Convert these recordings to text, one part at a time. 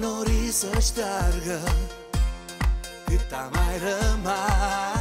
Lăsăm norii să șteargă. Cât a mai rămas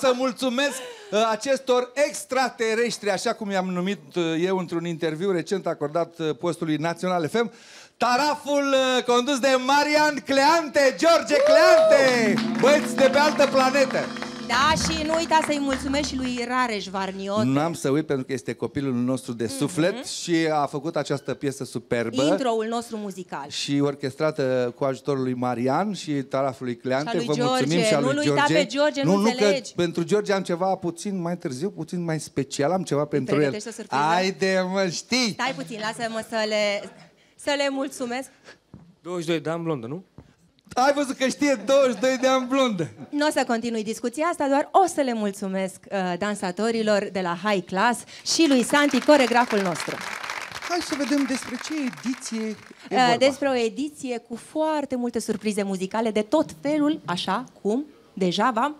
să mulțumesc uh, acestor extraterestri, așa cum i-am numit uh, eu într-un interviu recent acordat uh, postului Național FM. Taraful uh, condus de Marian Cleante, George Cleante, băieți de pe altă planetă. Da, și nu uita să-i mulțumesc și lui Rareș Varniot. N-am să uit pentru că este copilul nostru de suflet și a făcut această piesă superbă. Intro-ul nostru muzical. și orchestrată cu ajutorul lui Marian și tarafului Cleante. Și al lui Vă George. mulțumim și al Nu-l lui uita George. pe George, nu nu, că înțelegi. pentru George am ceva puțin mai târziu, puțin mai special, am ceva pentru el. pregătești o surpriză? Haide, mă, știi! Stai puțin, lasă-mă să le, să le mulțumesc. 22 de ani blondă, nu? Ai văzut că știe 22 de ani blondă. Nu o să continui discuția asta, doar o să le mulțumesc uh, dansatorilor de la High Class și lui Santi, coregraful nostru. Hai să vedem despre ce ediție e Uh, vorba. despre o ediție cu foarte multe surprize muzicale de tot felul, așa cum deja v-am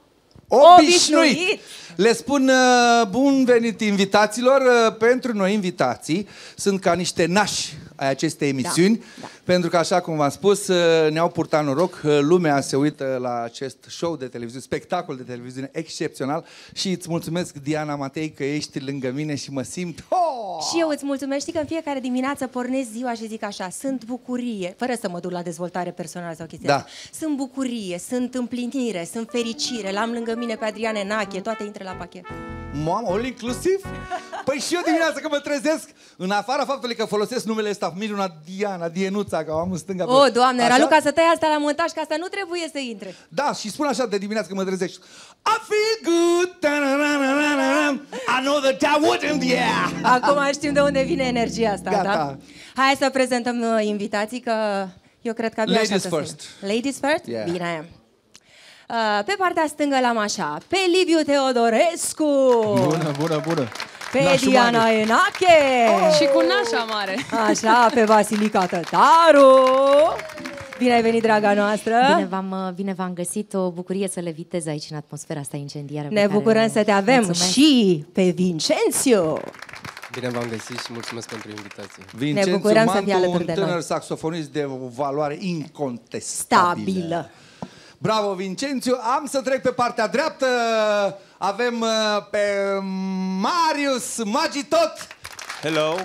Obișnuit! Obișnuit! Le spun uh, bun venit invitaților. Uh, pentru noi invitații sunt ca niște nași ai acestei emisiuni, Da, da. pentru că așa cum v-am spus, uh, ne-au purtat noroc, uh, lumea se uită la acest show de televiziune, spectacol de televiziune excepțional și îți mulțumesc Diana Matei că ești lângă mine și mă simt oh! Și eu îți mulțumesc, știi că în fiecare dimineață pornesc ziua și zic așa, sunt bucurie, fără să mă duc la dezvoltare personală sau chestii Da. astea. Sunt bucurie, sunt împlinire, sunt fericire, l-am lângă mine pe Adrian Enache, toate intră la pachet. Mamă, all inclusiv? Păi și eu dimineața că mă trezesc, în afara faptului că folosesc numele ăsta, Miruna Diana, Dienuța, că o am în stânga. pe- O, oh, doamne, era Așa? Luca să tai asta la montaj, că asta nu trebuie să intre. Da, și spun așa de dimineață când mă trezești. I feel good, ta-na-na-na-na-na. I know that I wouldn't, yeah. Acum știm de unde vine energia asta, Gata. da? Hai să prezentăm uh, invitații, că eu cred că abia așa Ladies să fie. first. Ladies first? Yeah. Bine. Uh, pe partea stângă l-am așa, pe Liviu Teodorescu, Bună, bună, bună. Pe Nașul Diana mare. Enache, Și cu nașa mare. așa, pe Vasilica Tătaru. Bine ai venit, draga noastră! Bine v-am, uh, bine v-am găsit, o bucurie să le vitez aici în atmosfera asta incendiară. pe Ne care- bucurăm să te avem Mulțumesc. și pe Vincențiu. Bine v-am găsit și mulțumesc pentru invitație. Vincențu bucurăm să Mantu, fii alături un de tânăr noi. saxofonist de o valoare incontestabilă. Stabilă. Bravo, Vincențiu. Am să trec pe partea dreaptă. Avem uh, pe Marius Magitot. Hello!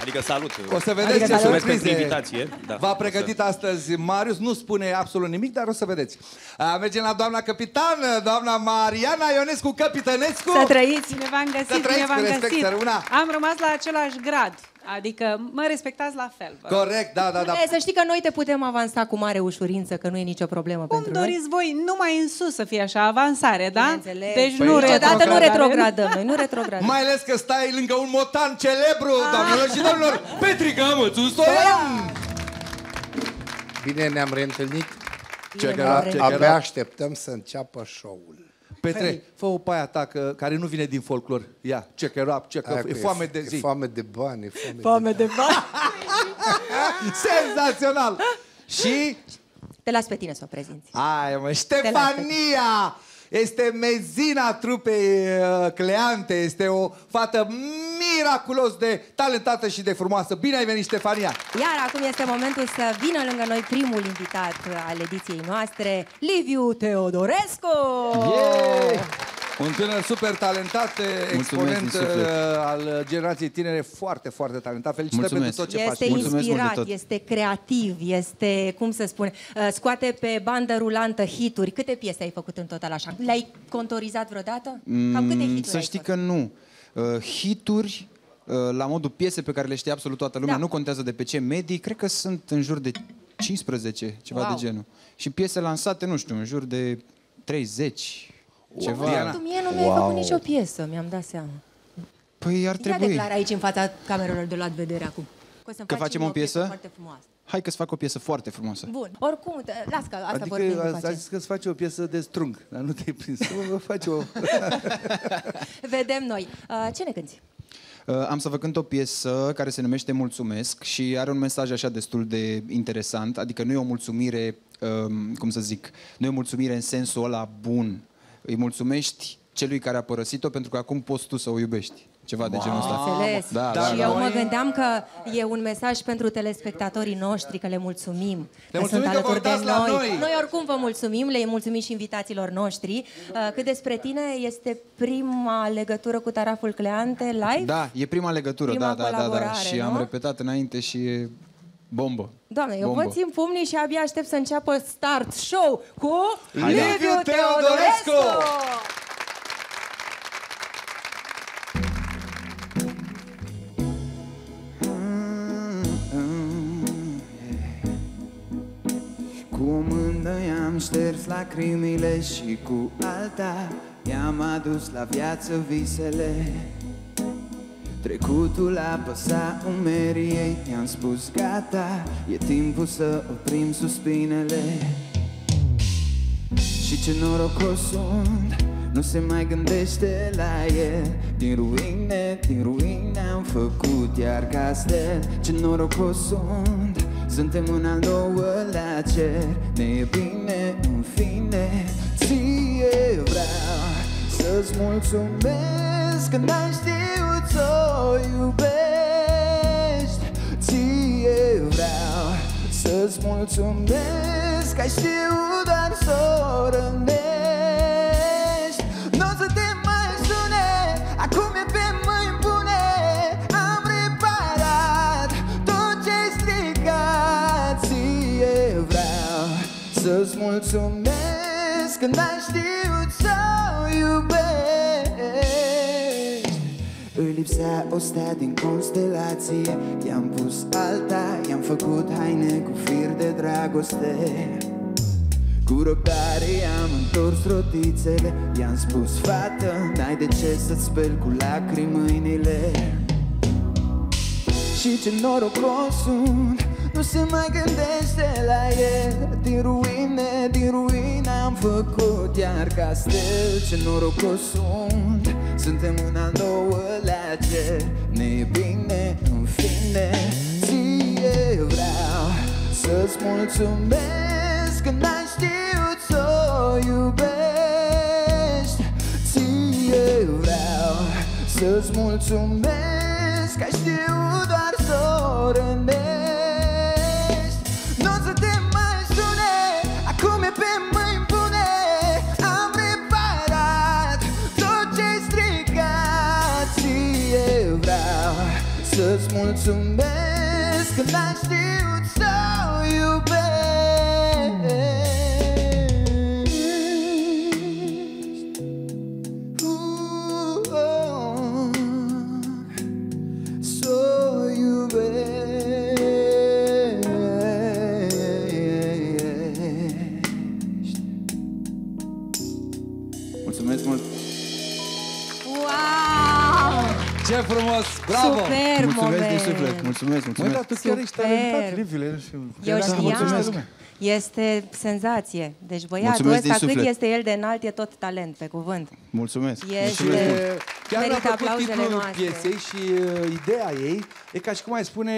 Adică salut! O să vedeți Adică ce salut. Mulțumesc pentru surprize invitație. Da. V-a pregătit astăzi Marius, nu spune absolut nimic, dar o să vedeți. A, Mergem la doamna capitan, doamna Mariana Ionescu Capitănescu. Să trăiți! Bine v-am Să găsit, trăiți bine v-am cu respect, găsit. săruna. Am rămas la același grad, adică mă respectați la fel. Vă. rog. Corect, da, da, da. E, să știi că noi te putem avansa cu mare ușurință, că nu e nicio problemă Cum pentru noi. doriți voi, numai în sus să fie așa, avansare, da? Bineînțeles. Deci Păi nu Niciodată nu retrogradare. retrogradăm, noi nu retrogradăm. Mai ales că stai lângă un motan celebru, doamnelor și domnilor, Petrica Mățu Stoian! Bine ne-am reîntâlnit. Ce că- A- ce că- Abia așteptăm să înceapă show-ul. Petre, fă o paia ta că, care nu vine din folclor. Ia, ce că rap, ce că Aia e cu foame de E zi. foame de bani, e foame, Foame de bani. Senzațional! Și Te las pe tine să o prezinți. Aia, mă, Ștefania! Este mezina trupei uh, Cleante, este o fată miraculos de talentată și de frumoasă. Bine ai venit, Ștefania! Iar acum este momentul să vină lângă noi primul invitat al ediției noastre, Liviu Teodorescu! Yeah! Un tânăr super talentat, exponent din suflet. uh, al generației tinere, foarte, foarte talentat. Felicitări Mulțumesc. pentru tot ce Este faci. Mulțumesc mult de inspirat, tot. este creativ, este, cum să spune, uh, scoate pe bandă rulantă hituri. Câte piese ai făcut în total așa? Le-ai contorizat vreodată? Cam câte Mm, hituri Să ai știi făcut? că nu. Uh, hituri, uh, la modul piese pe care le știe absolut toată lumea, Da. nu contează de pe ce medii, cred că sunt în jur de 15, ceva Wow. de genul. Și piese lansate, nu știu, în jur de 30, ceva. Diana. Tu mie nu mi-ai făcut nicio piesă, mi-am dat seama. Păi ar Ia trebui. declara aici în fața camerelor de luat vedere acum. Că, o să-mi Că faci facem mie o piesă? foarte frumoasă. Hai că-ți fac o piesă foarte frumoasă. Bun. Oricum, te- las că asta vorbim Adică după a aceea. zis că îți face o piesă de strung, dar nu te-ai prins. Vă face o... Vedem noi. Uh, ce ne cânti? Uh, am să vă cânt o piesă care se numește Mulțumesc și are un mesaj așa destul de interesant, adică nu e o mulțumire, um, cum să zic, nu e o mulțumire în sensul ăla bun. Îi mulțumești celui care a părăsit-o pentru că acum poți tu să o iubești. Ceva de genul ăsta. Înțeles. Da, și da, eu da. mă gândeam că e un mesaj pentru telespectatorii noștri, că le mulțumim. Le că mulțumim sunt că alături vă de uitați la noi. noi. Noi oricum vă mulțumim, le mulțumim și invitațiilor noștri. Uh, Cât despre tine, este prima legătură cu Taraful Cleante live? Da, e prima legătură, Prima da, da, da, da. colaborare, Și nu? am repetat înainte și e bombă. Doamne, eu Bombă. vă țin pumnii și abia aștept să înceapă start show cu Liviu Liviu Teodorescu! Teodorescu! Cu o mână i-am șters lacrimile și cu alta i-am adus la viață visele Trecutul apăsa umerii ei, i-am spus gata, e timpul să oprim suspinele. Și ce norocos sunt, nu se mai gândește la el. Din ruine, din ruine am făcut iar castel. Ce norocos sunt, suntem în al doilea cer. Ne e bine, în fine, ție vreau Să-ți mulțumesc. Că n-ai știut să o iubești. Ție vreau să-ți mulțumesc Că ai știut doar să o rănești. Nu o să te mai sune, acum e pe mâini bune. Am reparat tot ce-ai stricat Ție vreau să-ți mulțumesc Că n-ai lipsea o stea din constelație. I-am pus alta, i-am făcut haine cu fir de dragoste. Cu răbdare i-am întors rotițele I-am spus, fată, n-ai de ce să-ți speli cu lacrimi mâinile. Și ce norocos sunt Nu se mai gândește la el. Din ruine, din ruine am făcut Iar castel. Ce norocos sunt Suntem în al doilea cer ne e bine, în fine. Ție vreau Să-ți mulțumesc Că n-ai știut să o iubești. Ție vreau Să-ți mulțumesc Că ai știut doar să o rănești să-ți mulțumesc Când ai știut să iubești Uh, oh, Să iubești Mulțumesc mult! Wow! Ce frumos! Bravo! Super Mulțumesc moment! din suflet! Mulțumesc, Măi, mulțumesc! dar tu chiar ești Super. talentat, Liviule. nu știu. Eu Credeam că știam. mulțumește lumea. Este senzație. Deci băiatul Mulțumesc din ăsta, cât suflet. este el de înalt, e tot talent, pe cuvânt. Mulțumesc! Este... Mulțumesc mult. Chiar mi-a Merită plăcut aplauzele titlul noastre. piesei și uh, ideea ei e ca și cum ai spune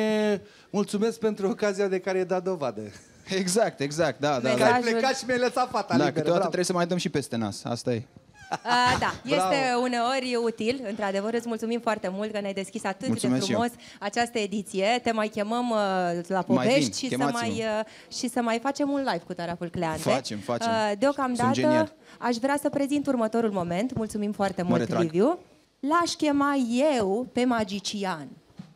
mulțumesc pentru ocazia de care e dat dovadă. Exact, exact, da, da. Că ai da. Mesajul- plecat și mi-ai lăsat fata Da, liberă. câteodată bravo. trebuie să mai dăm și peste nas, asta e. A, da, este uneori util, într-adevăr îți mulțumim foarte mult că ne-ai deschis atât Mulțumesc de și eu. frumos această ediție. Te mai chemăm uh, la Mai povești vin, și, să chemați-mă. mai, uh, și să mai facem un live cu Taraful Cleante. Facem, facem. Uh, Sunt deocamdată genial. aș vrea să prezint următorul moment. Mulțumim foarte mult, retrag. Liviu. L-aș chema eu pe magician.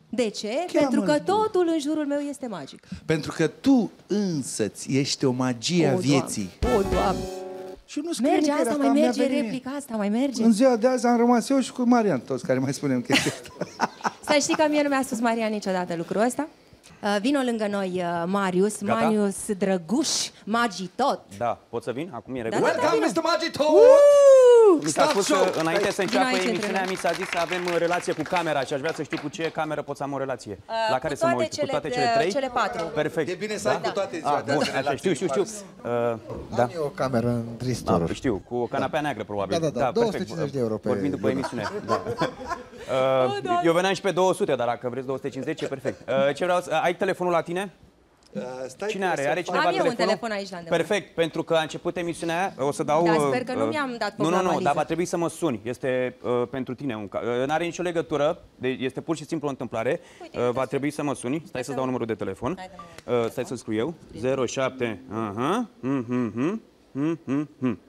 De ce? Cheamă-l Pentru că tu. totul în jurul meu este magic. Pentru că tu însăți ești o magie a O, vieții. Doamne, O, Doamne. Și nu scrie Merge nicăieri, asta, mai mi-a merge venit mie. replica asta, mai merge. În ziua de azi am rămas eu și cu Marian, toți care mai spunem chestia asta. Să știi că mie nu mi-a spus Marian niciodată lucrul ăsta. Uh, Vino lângă noi uh, Marius, Gata? Marius Drăguș, Magitot. Da, pot să vin? Acum e Da, regulă? da, da, Welcome, vino. Mr. Magito! Mi s-a Stop spus show! că înainte să înceapă aici între emisiunea, noi. mi s-a zis să avem uh, relație cu camera și aș vrea să știu cu ce cameră pot să am o relație. La care cu să mă toate uit? cele- cu toate cele trei? cele patru. Perfect. E bine să ai cu toate ziua Ah, de bun, azi așa, relații știu, știu, cu știu. Uh, da. E o cameră în Ah, tristoruri. știu, cu o canapea neagră, probabil. Da, da, da, perfect. 250 de euro pe Vorbim după lună. emisiune. Da. Uh, eu veneam și pe 200, dar dacă vreți 250, e perfect. Uh, ce vreau să... Ai telefonul la tine? Uh, stai Cine că are? să Are fac- cineva Am eu un telefonul? telefon aici la îndemână. Perfect, pentru că a început emisiunea aia, o să dau... Da, uh, sper că nu uh, mi-am dat Nu, foc nu, la nu, valiză. dar va trebui să mă suni. Este uh, pentru tine un ca... uh, N-are nicio legătură, de, este pur și simplu o întâmplare. Uh, va trebui să mă suni. Stai să dau numărul de telefon. Hai, dă-mi Uh, stai să scriu eu. 07 aha, mhm, mhm, mhm, mhm.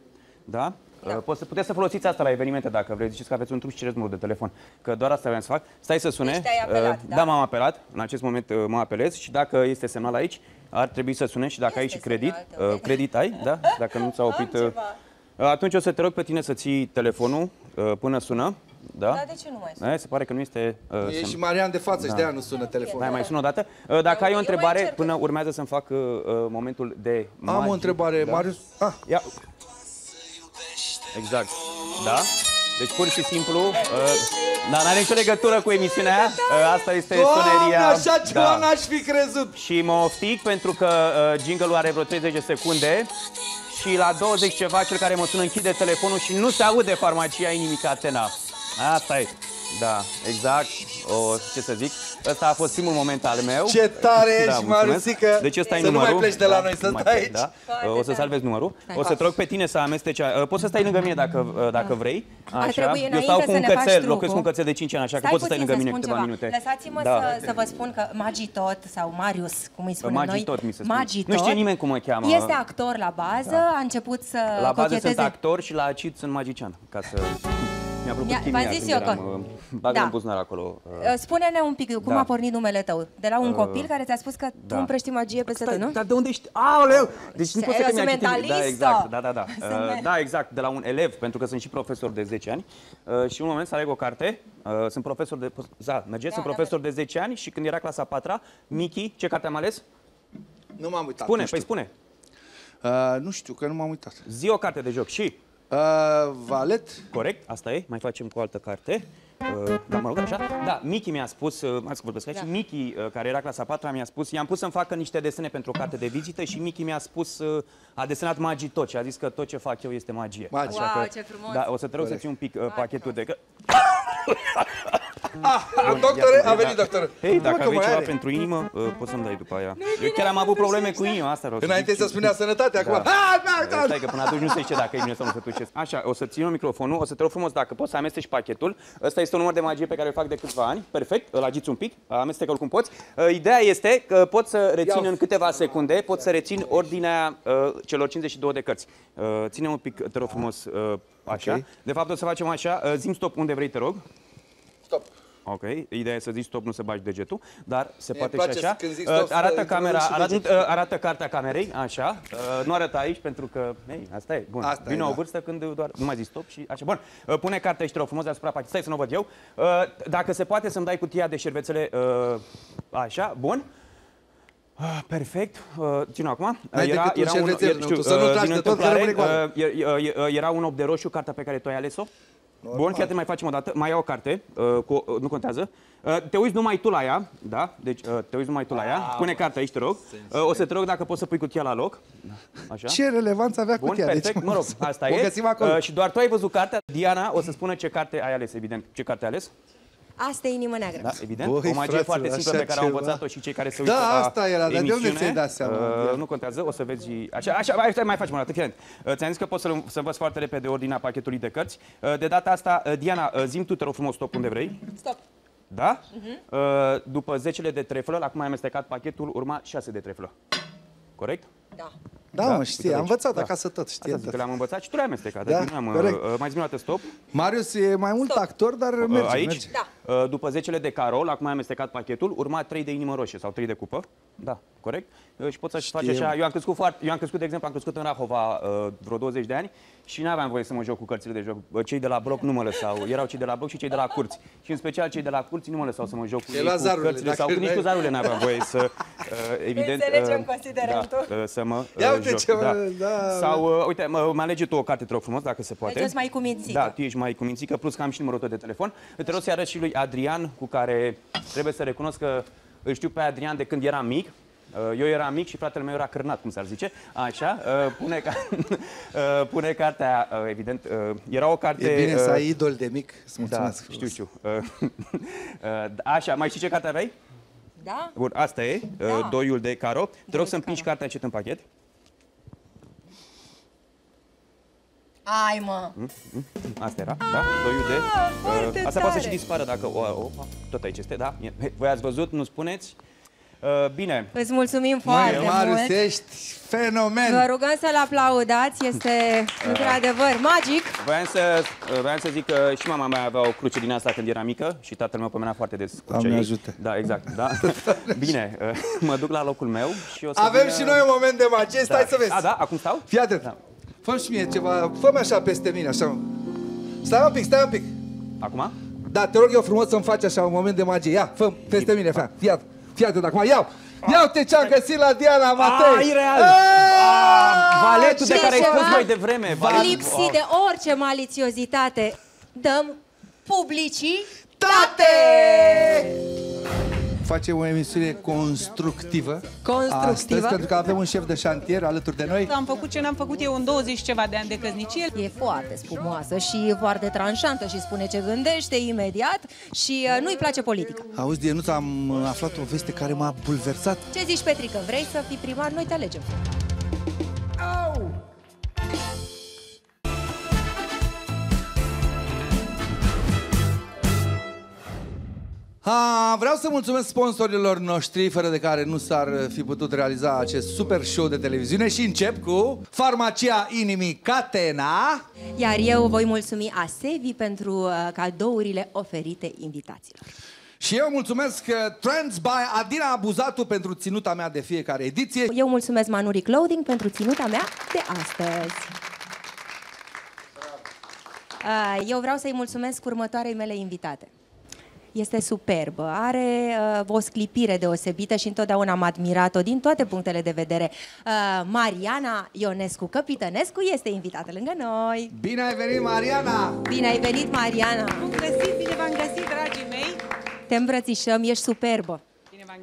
Da? Uh, Poți să, puteți să folosiți asta la evenimente dacă vreți. Ziceți că aveți un truc și cereți numărul de telefon. Că doar asta vreau să fac. Stai să sune. Deci te-ai apelat, Uh, da? Da, m-am apelat. În acest moment uh, mă apelez și dacă este semnal aici, ar trebui să sune și dacă ai și Este credit, semnal, uh, credit ai, da? Dacă nu ți-a oprit... uh, ceva. atunci o să te rog pe tine să ții telefonul uh, până sună. Da? Dar de ce nu mai sunt? Da, se pare că nu este uh, E semn- și Marian de față și de aia nu sună telefonul. Mai mai sună o dată. Uh, Dacă ai o mai întrebare, încerc. până urmează să-mi fac uh, uh, momentul de Am magie. o întrebare, Marius. Ah, Ia. Exact. Da? Deci pur și simplu, uh, dar n-are nicio legătură cu emisiunea aia. Uh, asta este Doamne, soneria. așa ceva Da. n-aș fi crezut. Și mă oftic pentru că uh, jingle-ul are vreo 30 de secunde și la 20 ceva cel care mă sună închide telefonul și nu se aude farmacia inimica Atena. Asta e. Da, exact. O, ce să zic? Ăsta a fost primul moment al meu. Ce tare ești, Da, mulțumesc. Mariusică. Deci ăsta e Să nu numărul. mai pleci de la Da, noi, să nu mai stai plec, aici. Da. Foarte O să tare. salvezi numărul. Stai. O să te rog pe tine să amesteci. uh, Poți să stai lângă mine dacă, uh, dacă vrei. Ar trebui Eu înainte stau cu să un ne faci cățel, trucul. locuiesc cu un cățel de 5 ani, așa că Stai poți să stai puțin lângă să mine spun câteva ceva. minute. Lăsați-mă Da. să, să vă spun că Magitot sau Marius, cum îi spunem noi, Magitot mi se spune. Magitot, Nu știe nimeni cum mă cheamă. Este actor la bază, a început să La bază cocheteze. sunt actor și la acid sunt magician. Ca să... Mi-a plăcut Mi-a- chimia v-am zis când eu eram, că- uh, Bagă Da. în buzunar acolo. uh, Uh, Spune-ne un pic cum Da. a pornit numele tău. De la un copil care ți-a spus că tu da. împrăști magie peste tot, nu? Dar de unde ești? Aoleu! Deci nu Se- poți să eu mi-ai sunt citit. Da, mentalistă. exact. Da, da, da. Sunt Uh, men- da, exact. De la un elev, pentru că sunt și profesor de 10 ani. Uh, și un moment să aleg o carte. Uh, sunt profesor de... Da, mergeți, sunt da, profesor de 10 ani și când era clasa 4 Michi, ce carte am ales? Nu m-am uitat. Spune, nu păi știu. spune. Uh, nu știu, că nu m-am uitat. Zi o carte de joc și... Uh, valet? Corect, asta e. Mai facem cu o altă carte. Uh, da, mă rog, așa. Da, Miki mi-a spus, uh, hai să vorbesc aici, Da. Miki, uh, care era clasa 4 mi-a spus, i-am pus să-mi facă niște desene pentru o carte de vizită și Miki mi-a spus, uh, a desenat magii tot și a zis că tot ce fac eu este magie. Magie. Wow, că, ce frumos. Da, o să te rog să ții un pic uh, pachetul de... Că... Ah, doctore, a venit doctorul. Hei, dacă Mă, că aveai mai ceva are. pentru inimă, uh, poți să-mi dai după aia. Eu chiar am avut probleme cu inima, asta vreau să Înainte zic. să spunea sănătate, acum... Da. Ah, da, da. Stai că până atunci nu se știe dacă e bine sau nu se tușesc. Așa, o să țin eu microfonul, o să te rog frumos dacă poți să amesteci pachetul. Ăsta este un număr de magie pe care îl fac de câțiva ani. Perfect, îl agiți un pic, amestecă-l cum poți. Uh, Ideea este că pot să rețin Ia-o. în câteva secunde, pot să rețin ordinea uh, celor 52 de cărți. Uh, ține un pic, te rog frumos, uh, așa. Ok. De fapt o să facem așa, uh, zim stop unde vrei, te rog. Stop. Ok, ideea e să zici stop, nu să bagi degetul, dar se Mie poate îmi și place așa. când zic Uh, stop, să arată introduc camera, și arată, degetul. uh, arată cartea camerei, așa. Uh, nu arăta aici pentru că, ei, asta e, bun. Asta e, Vine o da. vârstă când doar, nu mai zici stop și așa. Bun, uh, pune cartea aici, te rog frumos, deasupra pachetului. Stai să nu o văd eu. Uh, dacă se poate să-mi dai cutia de șervețele, uh, așa, bun. Ah, Perfect. Uh, țin acum. Hai decât un șervețel, nu, tu să nu uh, tragi din de tot, că întâmplare, rămâne goală. uh, e- e- e- era un 8 de roșu, cartea pe care tu ai ales-o. Bun, chiar te mai facem o dată. Mai iau o carte, uh, cu, uh, nu contează. Uh, te uiți numai tu la ea, da? Deci uh, te uiți numai tu la ea. Pune cartea aici, te rog. Uh, o să te rog dacă poți să pui cutia la loc. Așa. Ce relevanță avea Bun, cutia? perfect, Deci, mă rog, asta o e. găsim acolo. Uh, și doar tu ai văzut cartea. Diana o să spună ce carte ai ales, evident. Ce carte ai ales? Asta e inimă neagră. Da, evident. Băi, o magie fraților, foarte simplă așa pe care au ceva. învățat-o și cei care se Da, uită la asta era, dar de unde emisiune. ți-ai dat seama? Uh, nu contează, o să vezi... Așa, așa mai, stai, mai facem o dată, Client. Uh, ți-am zis că poți să, să învăț foarte repede ordinea pachetului de cărți. Uh, de data asta, uh, Diana, uh, zim tu, te rog frumos, stop unde vrei. Stop. Da? Mhm. Uh, după 10 de treflă, acum ai amestecat pachetul, urma 6 de treflă. Corect? Da. Da, Da, mă, uite știi, aici. am învățat Da. acasă tot, știi. Asta zic că le-am învățat și tu le-ai amestecat. Da, adică nu am, corect. uh, mai zi o dată stop. Marius e mai mult actor, dar merge, Uh, aici? merge. Da. Uh, După 10 de carol, acum ai amestecat pachetul, urma 3 de inimă roșie sau 3 de cupă. Da, corect? Uh, Și poți să-și faci așa. Eu am crescut foarte, eu am crescut, de exemplu, am crescut în Rahova uh, vreo 20 de ani și nu aveam voie să mă joc cu cărțile de joc. Uh, Cei de la bloc nu mă lăsau. Erau cei de la bloc și cei de la curți. Și în special cei de la curți nu mă lăsau să mă joc cu, Te ei, lua cu zarurile, cărțile dacă sau cu nici cu vrei. zarurile n-aveam voie să, uh, evident, Înțelegem considerentul. da, uh, să mă uh, Ia uite joc. ce mă- da. da. Sau, uh, uite, mă, mă alege tu o carte, te rog frumos, dacă se poate. Mergeți mai cu mințică. Da, tu ești mai cumințică, plus că am și numărul tău de telefon. Te rog să arăt și lui Adrian, cu care trebuie să recunosc că îl știu pe Adrian de când eram mic. Uh, Eu eram mic și fratele meu era cârnat, cum s-ar zice. Așa, uh, pune, ca... uh, pune cartea, uh, evident, uh, era o carte... E bine să uh, ai idol de mic, să Da, mulțumesc. știu, știu. Uh, uh, Așa, mai știi ce carte aveai? Da? Bun, asta e, uh, Da. doiul de caro. Te rog Doiul să-mi de pingi caro. cartea încet în pachet. Ai, mă. Asta era, da? Doiul de... Ah, foarte asta poate să și tare. dispară dacă... O, o, tot aici este, da? E- Voi ați văzut, nu spuneți? Uh, bine, Îți mulțumim Măi, foarte Marius, mult. ești fenomen. Vă rugăm să-l aplaudați, este într-adevăr magic. voiam să, uh, voiam să zic că și mama mea avea o cruce din asta când era mică și tatăl meu pomena foarte des crucea Doamne ei. ajută. Da, exact, da. Bine, uh, mă duc la locul meu și o să Avem vină- și noi un moment de magie, stai să vezi. A, da? Acum stau? Fii atent. Da. Fă și mie ceva, fă așa peste mine, așa. Stai un pic, stai un pic. Acum? Da, te rog eu frumos să-mi faci așa un moment de magie. Ia, fă peste mine, fă. Fii atent. Fii atent acum, iau. Ia uite ce am găsit la Diana Matei. Ah, ireal! Ah, Valetul de ce care ai ceva? spus mai devreme. Valet- Lipsit de orice malițiozitate, dăm publicii Tate! Facem o emisiune constructivă. Constructivă. Astăzi, pentru că avem un șef de șantier alături de noi. Am făcut ce n-am făcut eu în 20 ceva de ani de căsnicie. E foarte spumoasă și foarte tranșantă și spune ce gândește imediat și uh, nu-i place politica. Auzi, Dienuța, am uh, aflat o veste care m-a bulversat. Ce zici, Petrică? Vrei să fii primar? Noi te alegem. Ha, vreau să mulțumesc sponsorilor noștri, fără de care nu s-ar fi putut realiza acest super show de televiziune și încep cu Farmacia Inimii Catena. Iar eu voi mulțumi Asevi pentru uh, cadourile oferite invitaților. Și eu mulțumesc uh, Trends by Adina Abuzatu pentru ținuta mea de fiecare ediție. Eu mulțumesc Manuri Clothing pentru ținuta mea de astăzi. Uh, Eu vreau să-i mulțumesc următoarei mele invitate. Este superbă, are uh, o sclipire deosebită și întotdeauna am admirat-o din toate punctele de vedere. Uh, Mariana Ionescu Căpitănescu este invitată lângă noi. Bine ai venit, Mariana! Bine ai venit, Mariana! Bun găsit, bine v-am găsit, dragii mei. Te îmbrățișăm, ești superbă.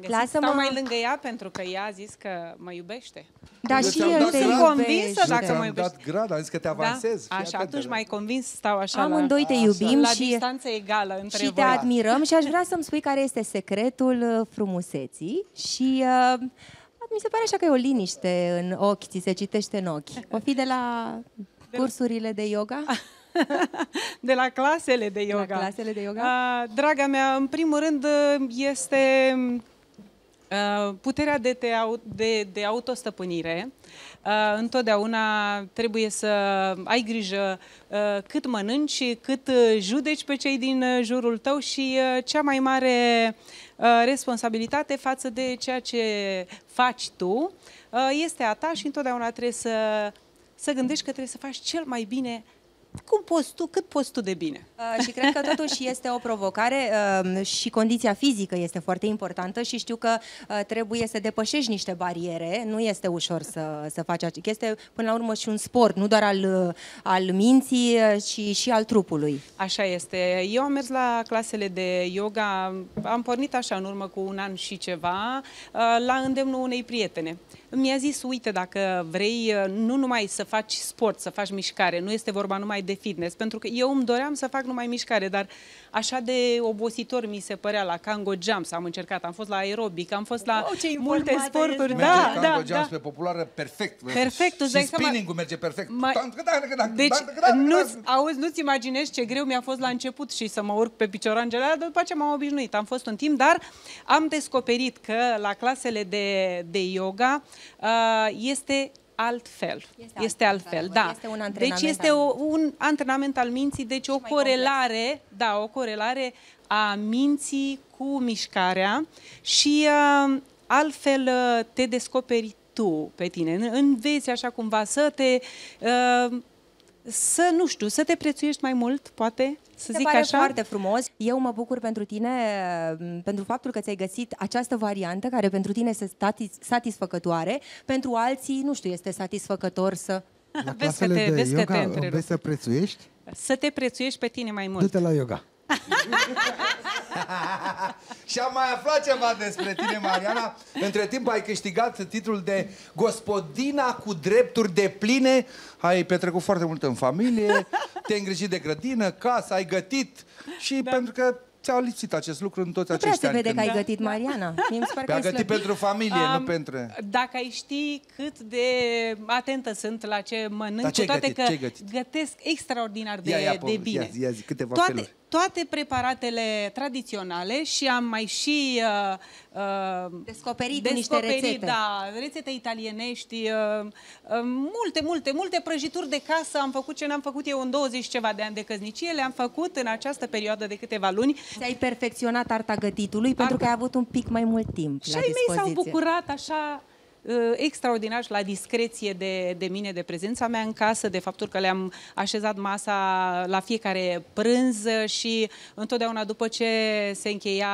Bine v-am găsit. Lasă-mă- Stau mai lângă ea pentru că ea a zis că mă iubește. Da, Eu și ți-am el dat te grad. convinsă iubește. dacă Ți-am mă iubești. dat grad, am zis că te Da? avansezi. Fii Așa, atent, atunci da. mai convins stau așa Amândoi te la, iubim la și- distanță egală între Și te voi. admirăm și aș vrea să-mi spui care este secretul uh, frumuseții și uh, mi se pare așa că e o liniște în ochi, ți se citește în ochi. O fi de la cursurile de yoga? De la clasele de yoga. clasele de yoga? Uh, draga mea, în primul rând uh, este Uh, puterea de, te, au- de, de autostăpânire. Uh, întotdeauna trebuie să ai grijă uh, cât mănânci, cât uh, judeci pe cei din uh, jurul tău și uh, cea mai mare uh, responsabilitate față de ceea ce faci tu uh, este a ta și întotdeauna trebuie să, să gândești că trebuie să faci cel mai bine cum poți tu, cât poți tu de bine. Uh, și cred că totuși este o provocare uh, și condiția fizică este foarte importantă și știu că uh, trebuie să depășești niște bariere. Nu este ușor să, să faci acest. Este până la urmă și un sport, nu doar al, uh, al minții, uh, ci și al trupului. Așa este. Eu am mers la clasele de yoga, am pornit așa în urmă cu un an și ceva, uh, la îndemnul unei prietene. Mi-a zis, uite, dacă vrei uh, nu numai să faci sport, să faci mișcare, nu este vorba numai de fitness, pentru că eu îmi doream să fac numai mișcare, dar așa de obositor mi se părea la Kango Jumps, am încercat, am fost la aerobic, am fost la Wow, ce multe informată sporturi. Merge Da, Kango da, Jumps da. pe populară perfect. Perfect, îți dai și seama- spinning-ul merge perfect. Mai- Tanc, tanc, tanc, Deci, tanc, tanc, nu, tanc. auzi, nu-ți imaginezi ce greu mi-a fost la început și să mă urc pe picioranele alea, dar după ce m-am obișnuit. Am fost un timp, dar am descoperit că la clasele de, de yoga uh, este altfel. Este, este altfel, altfel, da. este un deci antrenament este al o, un antrenament al minții, deci o mai corelare, da, o corelare a minții cu mișcarea și uh, altfel uh, te descoperi tu pe tine. În- Înveți așa cumva să te uh, să, nu știu, să te prețuiești mai mult, poate, să Se zic pare așa. foarte frumos. Eu mă bucur pentru tine, m, pentru faptul că ți-ai găsit această variantă care pentru tine este satis- satisfăcătoare, pentru alții, nu știu, este satisfăcător să... La Vezi că clasele te- de vezi că te yoga întrerup. înveți să prețuiești? Să te prețuiești pe tine mai mult. Du-te la yoga. Și am mai aflat ceva despre tine, Mariana. Între timp ai câștigat titlul de gospodina cu drepturi de pline. Ai petrecut foarte mult în familie, te-ai îngrijit de grădină, casă, ai gătit și da. pentru că ți-a lipsit acest lucru în toți Nu prea acești se ani. vede că când- ai gătit, Mariana. Mie mi se pare Pe a că ai gătit slăbit. pentru familie, Am- nu pentru... Dacă ai ști cât de atentă sunt la ce mănânc, Dar ce-ai cu toate gătit? că Ce-ai gătit? gătesc extraordinar de, Ia, ia, de povesti, bine. ia, ia zi câteva toate, feluri. Toate preparatele tradiționale și am mai și uh, uh, Descoperit niște rețete. Da, rețete italienești, uh, uh, multe, multe, multe prăjituri de casă am făcut ce n-am făcut eu în 20 ceva de ani de căsnicie, le-am făcut în această perioadă de câteva luni. Ți-ai perfecționat arta gătitului pentru că ai avut un pic mai mult timp Și la ai mei s-au dispoziție. bucurat așa uh, extraordinar și la discreție de, de mine, de prezența mea în casă, de faptul că le-am așezat masa la fiecare prânz și întotdeauna după ce se încheia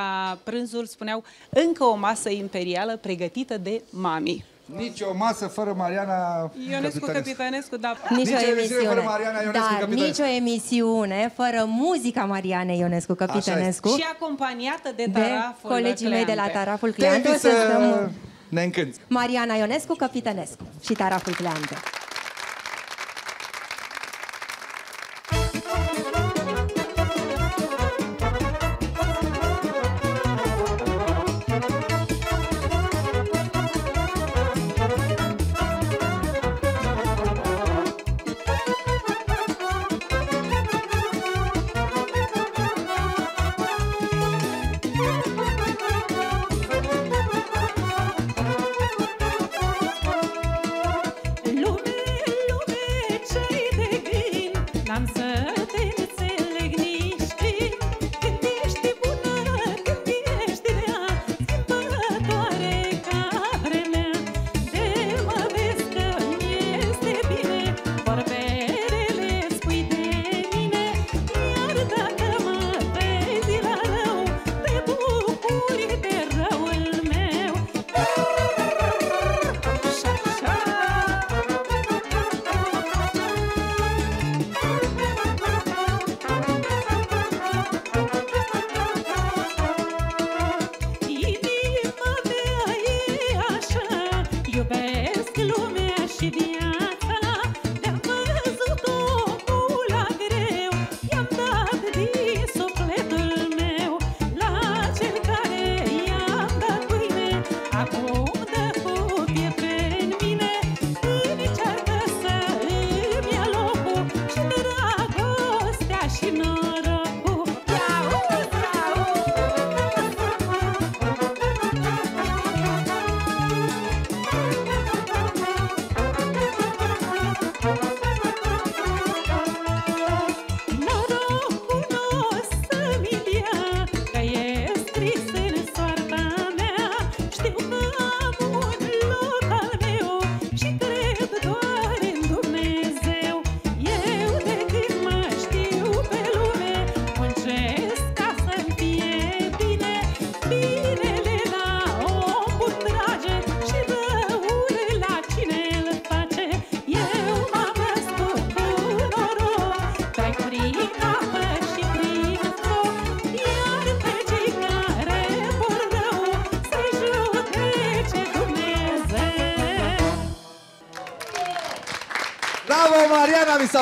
prânzul spuneau încă o masă imperială pregătită de mami. Nici o masă fără Mariana Ionescu Capitanescu. Capitanescu, da. Nici, Nici o o emisiune emisiune. fără Mariana Ionescu Dar Capitanescu. nici o emisiune fără muzica Marianei Ionescu Capitanescu. Și acompaniată de de taraful colegii mei de la Cleante. Taraful Te Cleante. O invit să să stăm ne încânți. Mariana Ionescu Capitanescu și Taraful Cleante.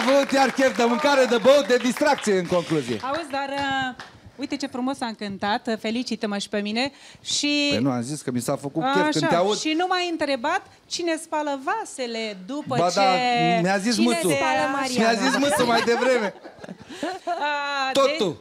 Mariana, mi s-a făcut chiar chef de mâncare, de băut, de distracție în concluzie. Auzi, dar uh, uite ce frumos am cântat, uh, felicită-mă și pe mine. Și... Păi nu, am zis că mi s-a făcut chef când te aud. și nu m-ai întrebat cine spală vasele după Ba ce... da, mi-a zis Cine Mâțu. spală Mariana? Mi-a zis Mâțu mai devreme. A, Tot de- tu.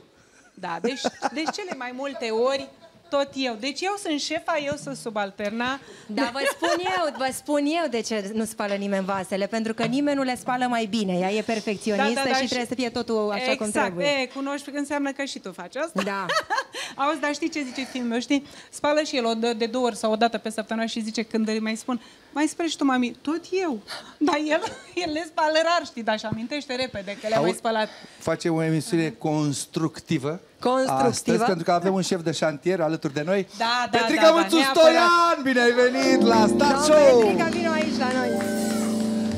Da, deci, deci cele mai multe ori tot eu. Deci eu sunt șefa, eu sunt subalterna. Da, vă spun eu, vă spun eu de ce nu spală nimeni vasele, pentru că nimeni nu le spală mai bine. Ea e perfecționistă și trebuie să fie totul așa exact, cum trebuie. E, cunoști, înseamnă că și tu faci asta. Da. Auzi, dar știi ce zice filmul meu, știi? Spală și el o dă de două ori sau o dată pe săptămână și zice când îi mai spun, mai speli și tu, mami, tot eu. Dar el, el le spală rar, știi, dar și amintește repede că le-a mai Auzi? spălat. Face o emisiune constructivă. Constructivă. Astăzi, pentru că avem un șef de șantier alături de noi. Da, da, Petrica da, da, Mânțu neapărat. Stoian, bine ai venit la Start Doamne, Show! Petrica, vino aici la noi.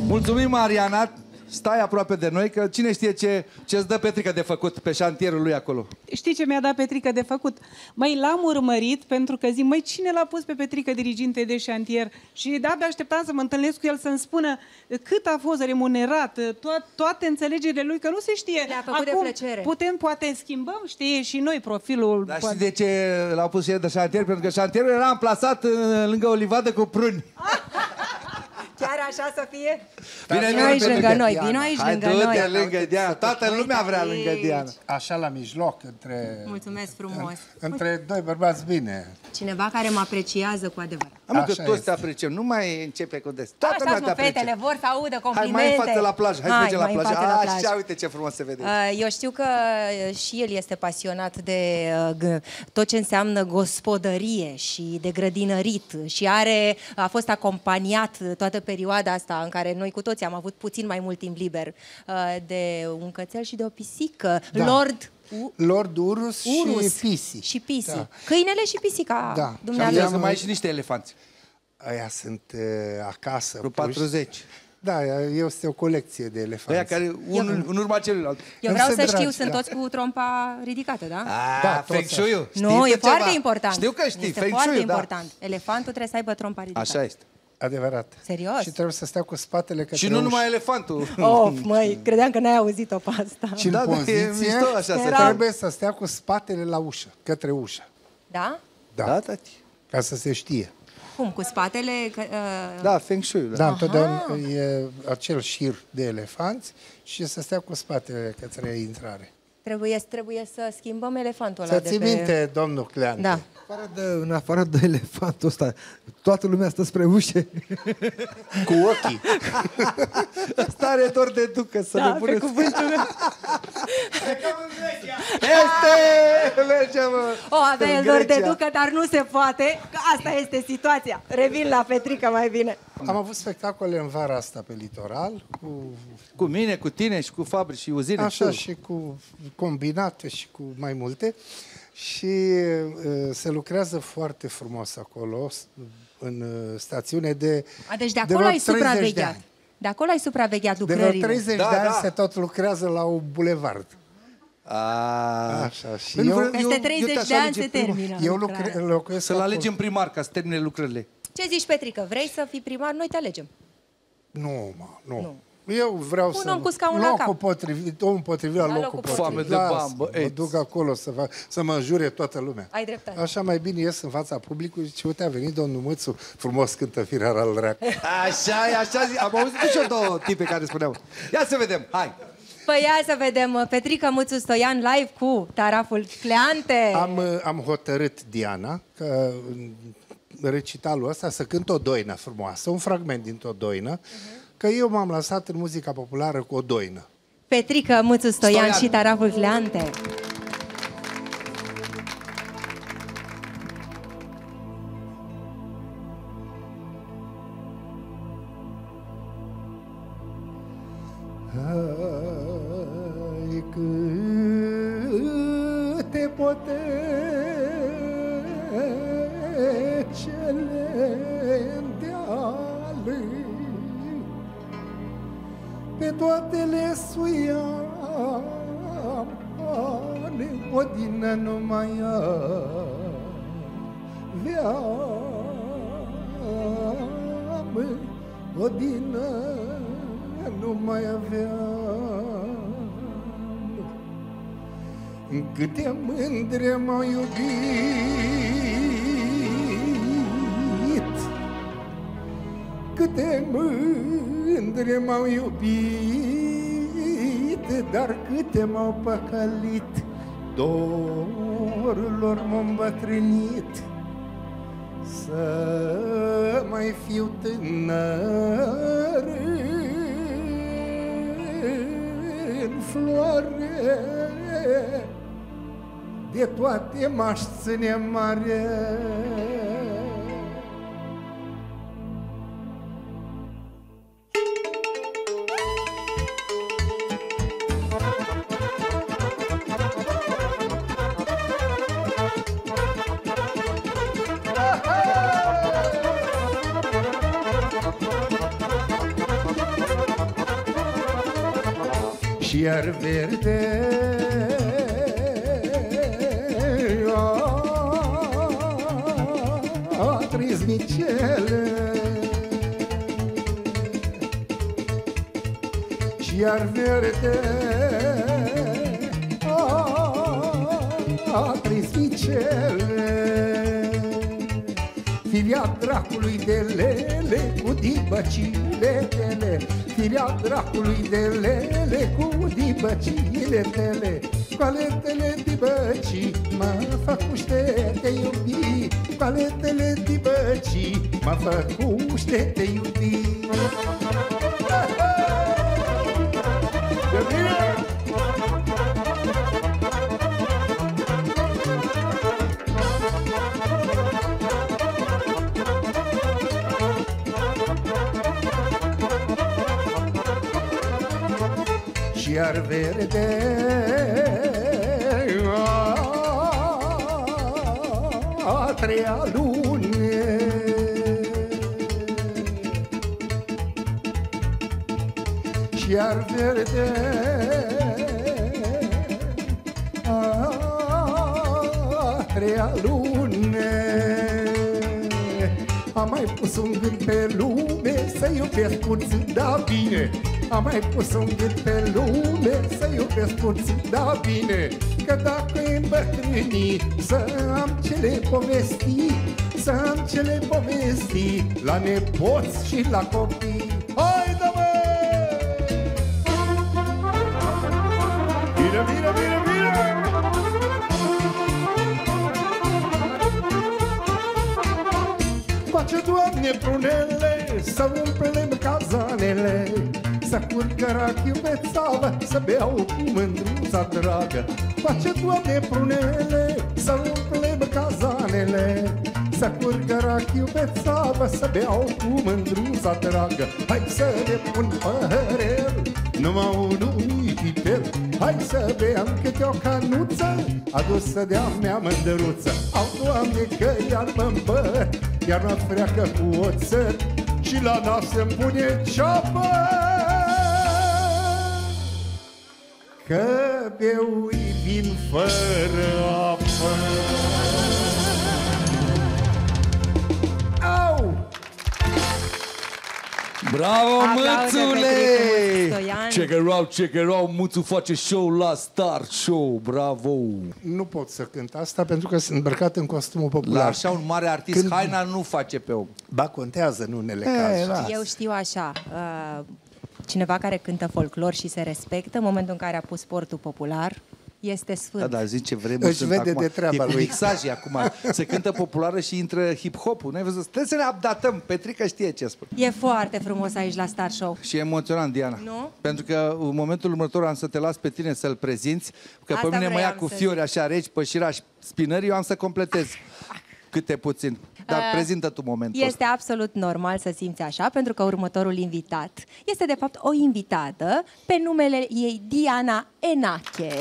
Mulțumim, Mariana. Stai aproape de noi, că cine știe ce, ce-ți dă Petrica de făcut pe șantierul lui acolo. Știi ce mi-a dat Petrică de făcut? Măi, l-am urmărit pentru că zic, măi, cine l-a pus pe Petrică diriginte de șantier? Și de-abia așteptam să mă întâlnesc cu el să-mi spună cât a fost remunerat, to- toate înțelegerile lui, că nu se știe. Le-a făcut de Acum plăcere. putem, poate schimbăm, știi, și noi profilul. Dar poate- știi de ce l-au pus șef de șantier? Pentru că șantierul era amplasat uh, lângă o livadă cu pruni. Chiar așa să fie? Bine, Vino bine, aici Petrica. lângă noi, vino aici Hai, lângă du-te noi. lângă Diana. Toată lumea vrea lângă Diana. Așa la mijloc, între, Mulțumesc frumos. între doi bărbați bine. Cineva care mă apreciază cu adevărat. Am că Așa toți este. te apreciem, nu mai începe cu des. Toată Așa lumea te mă, aprecie. fetele vor să audă Hai complimente. mai în față la plajă, hai, să mergem la mai în plajă. față la plajă. Așa, uite ce frumos se vede. Uh, Eu știu că uh, și el este pasionat de uh, g- tot ce înseamnă gospodărie și de grădinărit și are, a fost acompaniat toată perioada asta în care noi cu toți am avut puțin mai mult timp liber uh, de un cățel și de o pisică. Da. Lord U- Lord Urus, Urus și Pisi. Și Pisi. Da. Câinele și pisica. Da. Dumneavoastră. Să mai ai și niște elefanți. Aia sunt uh, acasă. Vreo puși. 40. Da, este o colecție de elefanți. Aia care unul în urma celuilalt. Eu vreau Sunt să dragi, știu, sunt da. toți cu trompa ridicată, da? Ah, Da, feng toți shui-ul. Nu, Știți e tu foarte ceva? important. Știu că știi, este feng foarte shui da. important. Elefantul trebuie să aibă trompa ridicată. Așa este. Adevărat. Serios? Și trebuie să stea cu spatele către Și nu ușă. numai elefantul. Of, măi, credeam că n-ai auzit-o pe asta. Și în Da, da, e poziție mișto așa să Era- trebuie să stea cu spatele la ușă, către ușă. Da? Da. Da, tati. Ca să se știe. Cum, cu spatele? Că, uh, Da, feng shui da. Da, întotdeauna e acel șir de elefanți și să stea cu spatele către intrare. Trebuie, trebuie să schimbăm elefantul ăla Să de ții pe... minte, domnul Cleante. Da. Afară de, în afară de elefantul ăsta, toată lumea stă spre ușe. Cu ochii. Stare dor de ducă să Da, ne pe puneți. cuvântul meu. Este! Mergem! mă. O, avea În el dor de Grecia. ducă, dar nu se poate, că asta este situația. Revin la Petrica mai bine. Am avut spectacole în vara asta pe litoral, cu Cu mine, cu tine și cu fabrici și uzine. așa tu. și cu combinate și cu mai multe. Și uh, se lucrează foarte frumos acolo, s- în uh, stațiune de A, deci de de acolo vreo ai 30 de supravegheat. ani. De acolo ai supravegheat De vreo lucrările. 30 Da, de ani da. se tot lucrează la un bulevard. A, Așa, și Păi nu eu, vreau- Peste eu- 30 eu te-aș de ani alege se primar. termină eu lucrarea. lucre, locuiesc Să-l acolo. alegem primar ca să termine lucrările. Ce zici, Petrică? Vrei să fii primar? Noi te alegem. Nu, mă, nu. nu. Eu vreau Un să... om cu scaun la locul cap. potrivit, omul potrivit la, La locul locul potrivit. potrivit. Foame de Lasă, bani, Mă băieți. duc acolo să, fac, să mă înjure toată lumea. Ai dreptate. Așa mai bine ies în fața publicului și zice, uite, a venit domnul Mățu, frumos cântă firar al drac. Așa e, așa zi. Am auzit și eu două tipe care spuneau. Ia să vedem, hai. Păi ia să vedem Petrica Muțu Stoian live cu Taraful Cleante. Am, uh, am hotărât, Diana, că în recitalul ăsta să cânt o doină frumoasă, un fragment dintr-o doină, că eu m-am lăsat în muzica populară cu o doină. Petrica Muțu Stoian, Stoian. și Taraful Cleante. Aveam Odină nu mai aveam. Câte mândre m-au iubit. Câte mândre m-au iubit Dar câte m-au păcălit. Dorul lor m-a îmbătrânit. Să mai fiu tânăr. În floare De toate m-aș ține mare dibăcile tele Filia dracului de lele cu dibăcile tele. Coaletele dibăcii mă făcuște te iubi Coaletele dibăcii mă făcuște te iar verde a treia lune și iar verde a treia lune am mai pus un gând pe lume Să iubesc puțin, da bine Am mai pus un gând pe lume Să iubesc puțin, da bine Că dacă e îmbătrâni Să am cele povesti Să am cele povesti La nepoți și la copii Să curgă rachiu pe țavă Să beau cu mândruța dragă. Face, Doamne, prunele Să umplem cazanele. Să curgă rachiu pe țavă Să beau cu mândruța dragă. Hai să ne pun părel Numai unul mihitel Hai să beam câte o canuță Adusă de-a mea mândruță. Au, Doamne, că iar mă îmbăt Iar mă freacă cu oțet Și la nas îmi pune ceapă Că beui vin fără apă Au! Bravo, Aplauze Mățule! pentru Mățu Stoian. Check it out, check it out. Mățu face show la Star Show. Bravo! Nu pot să cânt asta pentru că sunt îmbrăcat în costumul popular La așa un mare artist, Când- haina nu face pe om. Ba, contează în unele E, cazuri da. Eu știu așa, uh, cineva care cântă folclor și se respectă, în momentul în care a pus sportul popular, este sfânt. Da, dar zice vremuri Își sunt vede acum. de treaba e cu lui. mixaje acum. Se cântă populară și intră hip-hop-ul. N-ai văzut? Trebuie să ne updatăm. Petrica știe ce spun. E foarte frumos aici la Star Show. Și e emoționant, Diana. Nu? Pentru că în momentul următor am să te las pe tine să-l prezinți, că Asta pe mine mă ia vroiam cu să fiori așa reci, pășira și spinării, eu am să completez câte puțin. Dar Uh, prezintă tu momentul Este absolut normal să simți așa, pentru că următorul invitat este de fapt o invitată pe numele ei Diana Enache.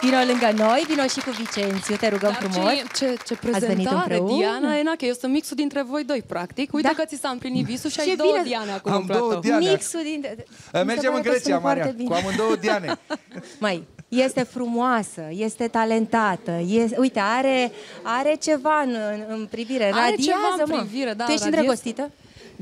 Vino lângă noi, vino și cu Vicențiu, te rugăm Dar frumos. Ce, ce, ce Ați venit prezentare, împreună? Diana Enache. Eu sunt mixul dintre voi doi, practic. Uite Da. că ți s-a împlinit visul și ai Ce două bine. Diane acum Am în platou. două Diane. Mixul din... Mi se Mergem pare în că Grecia, sună foarte Maria, bine. cu amândouă Diane. Mai, este frumoasă, este talentată, este, uite, are, are ceva în, în, în privire, Are radiază, ceva în mă. privire, da, Tu ești radiez- îndrăgostită?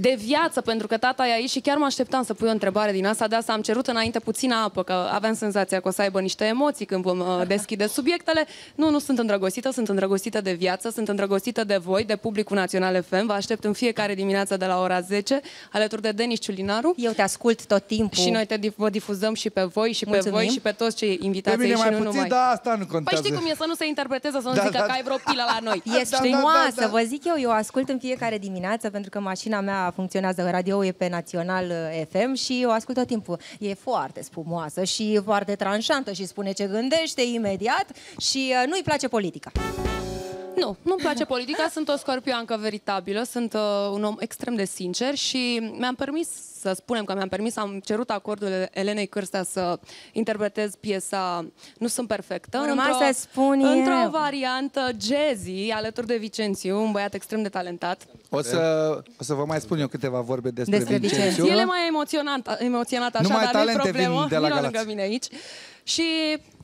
De viață, pentru că tata e aici și chiar mă așteptam să pui o întrebare din asta, de asta am cerut înainte puțină apă, că aveam senzația că o să aibă niște emoții când vom uh, deschide subiectele. Nu, nu sunt îndrăgostită, sunt îndrăgostită de viață, sunt îndrăgostită de voi, de publicul Național FM. Vă aștept în fiecare dimineață de la ora 10, alături de Denis Ciulinaru. Eu te ascult tot timpul. Și noi te dif- vă difuzăm și pe voi, și Mulțumim. pe voi, și pe toți cei Pe invitați mine aici, mai și nu puțin, numai. dar asta nu Păi contează. știi cum e să nu se interpreteze, să nu Da, zică da, că ai vreo pilă la noi. E Da, da, streamoasă, da, da. vă zic eu, eu ascult în fiecare dimineață pentru că mașina mea funcționează, radio e pe Național uh, FM și o ascult tot timpul. E foarte spumoasă și foarte tranșantă și spune ce gândește imediat și uh, nu-i place politica. Nu, nu-mi place politica, sunt o scorpioancă veritabilă, sunt uh, un om extrem de sincer și mi-am permis, să spunem că mi-am permis, am cerut acordul Elenei Cârstea să interpretez piesa Nu sunt perfectă. Urma într-o- să spun Într-o eu. variantă jazzy, alături de Vicențiu, un băiat extrem de talentat. O să, o să vă mai spun eu câteva vorbe despre, Despre Vincențiu. Vicențiu. El e mai emoționat, emoționat așa, Numai dar nu-i talente vin problemă. de la Vino Galați. lângă mine aici. Și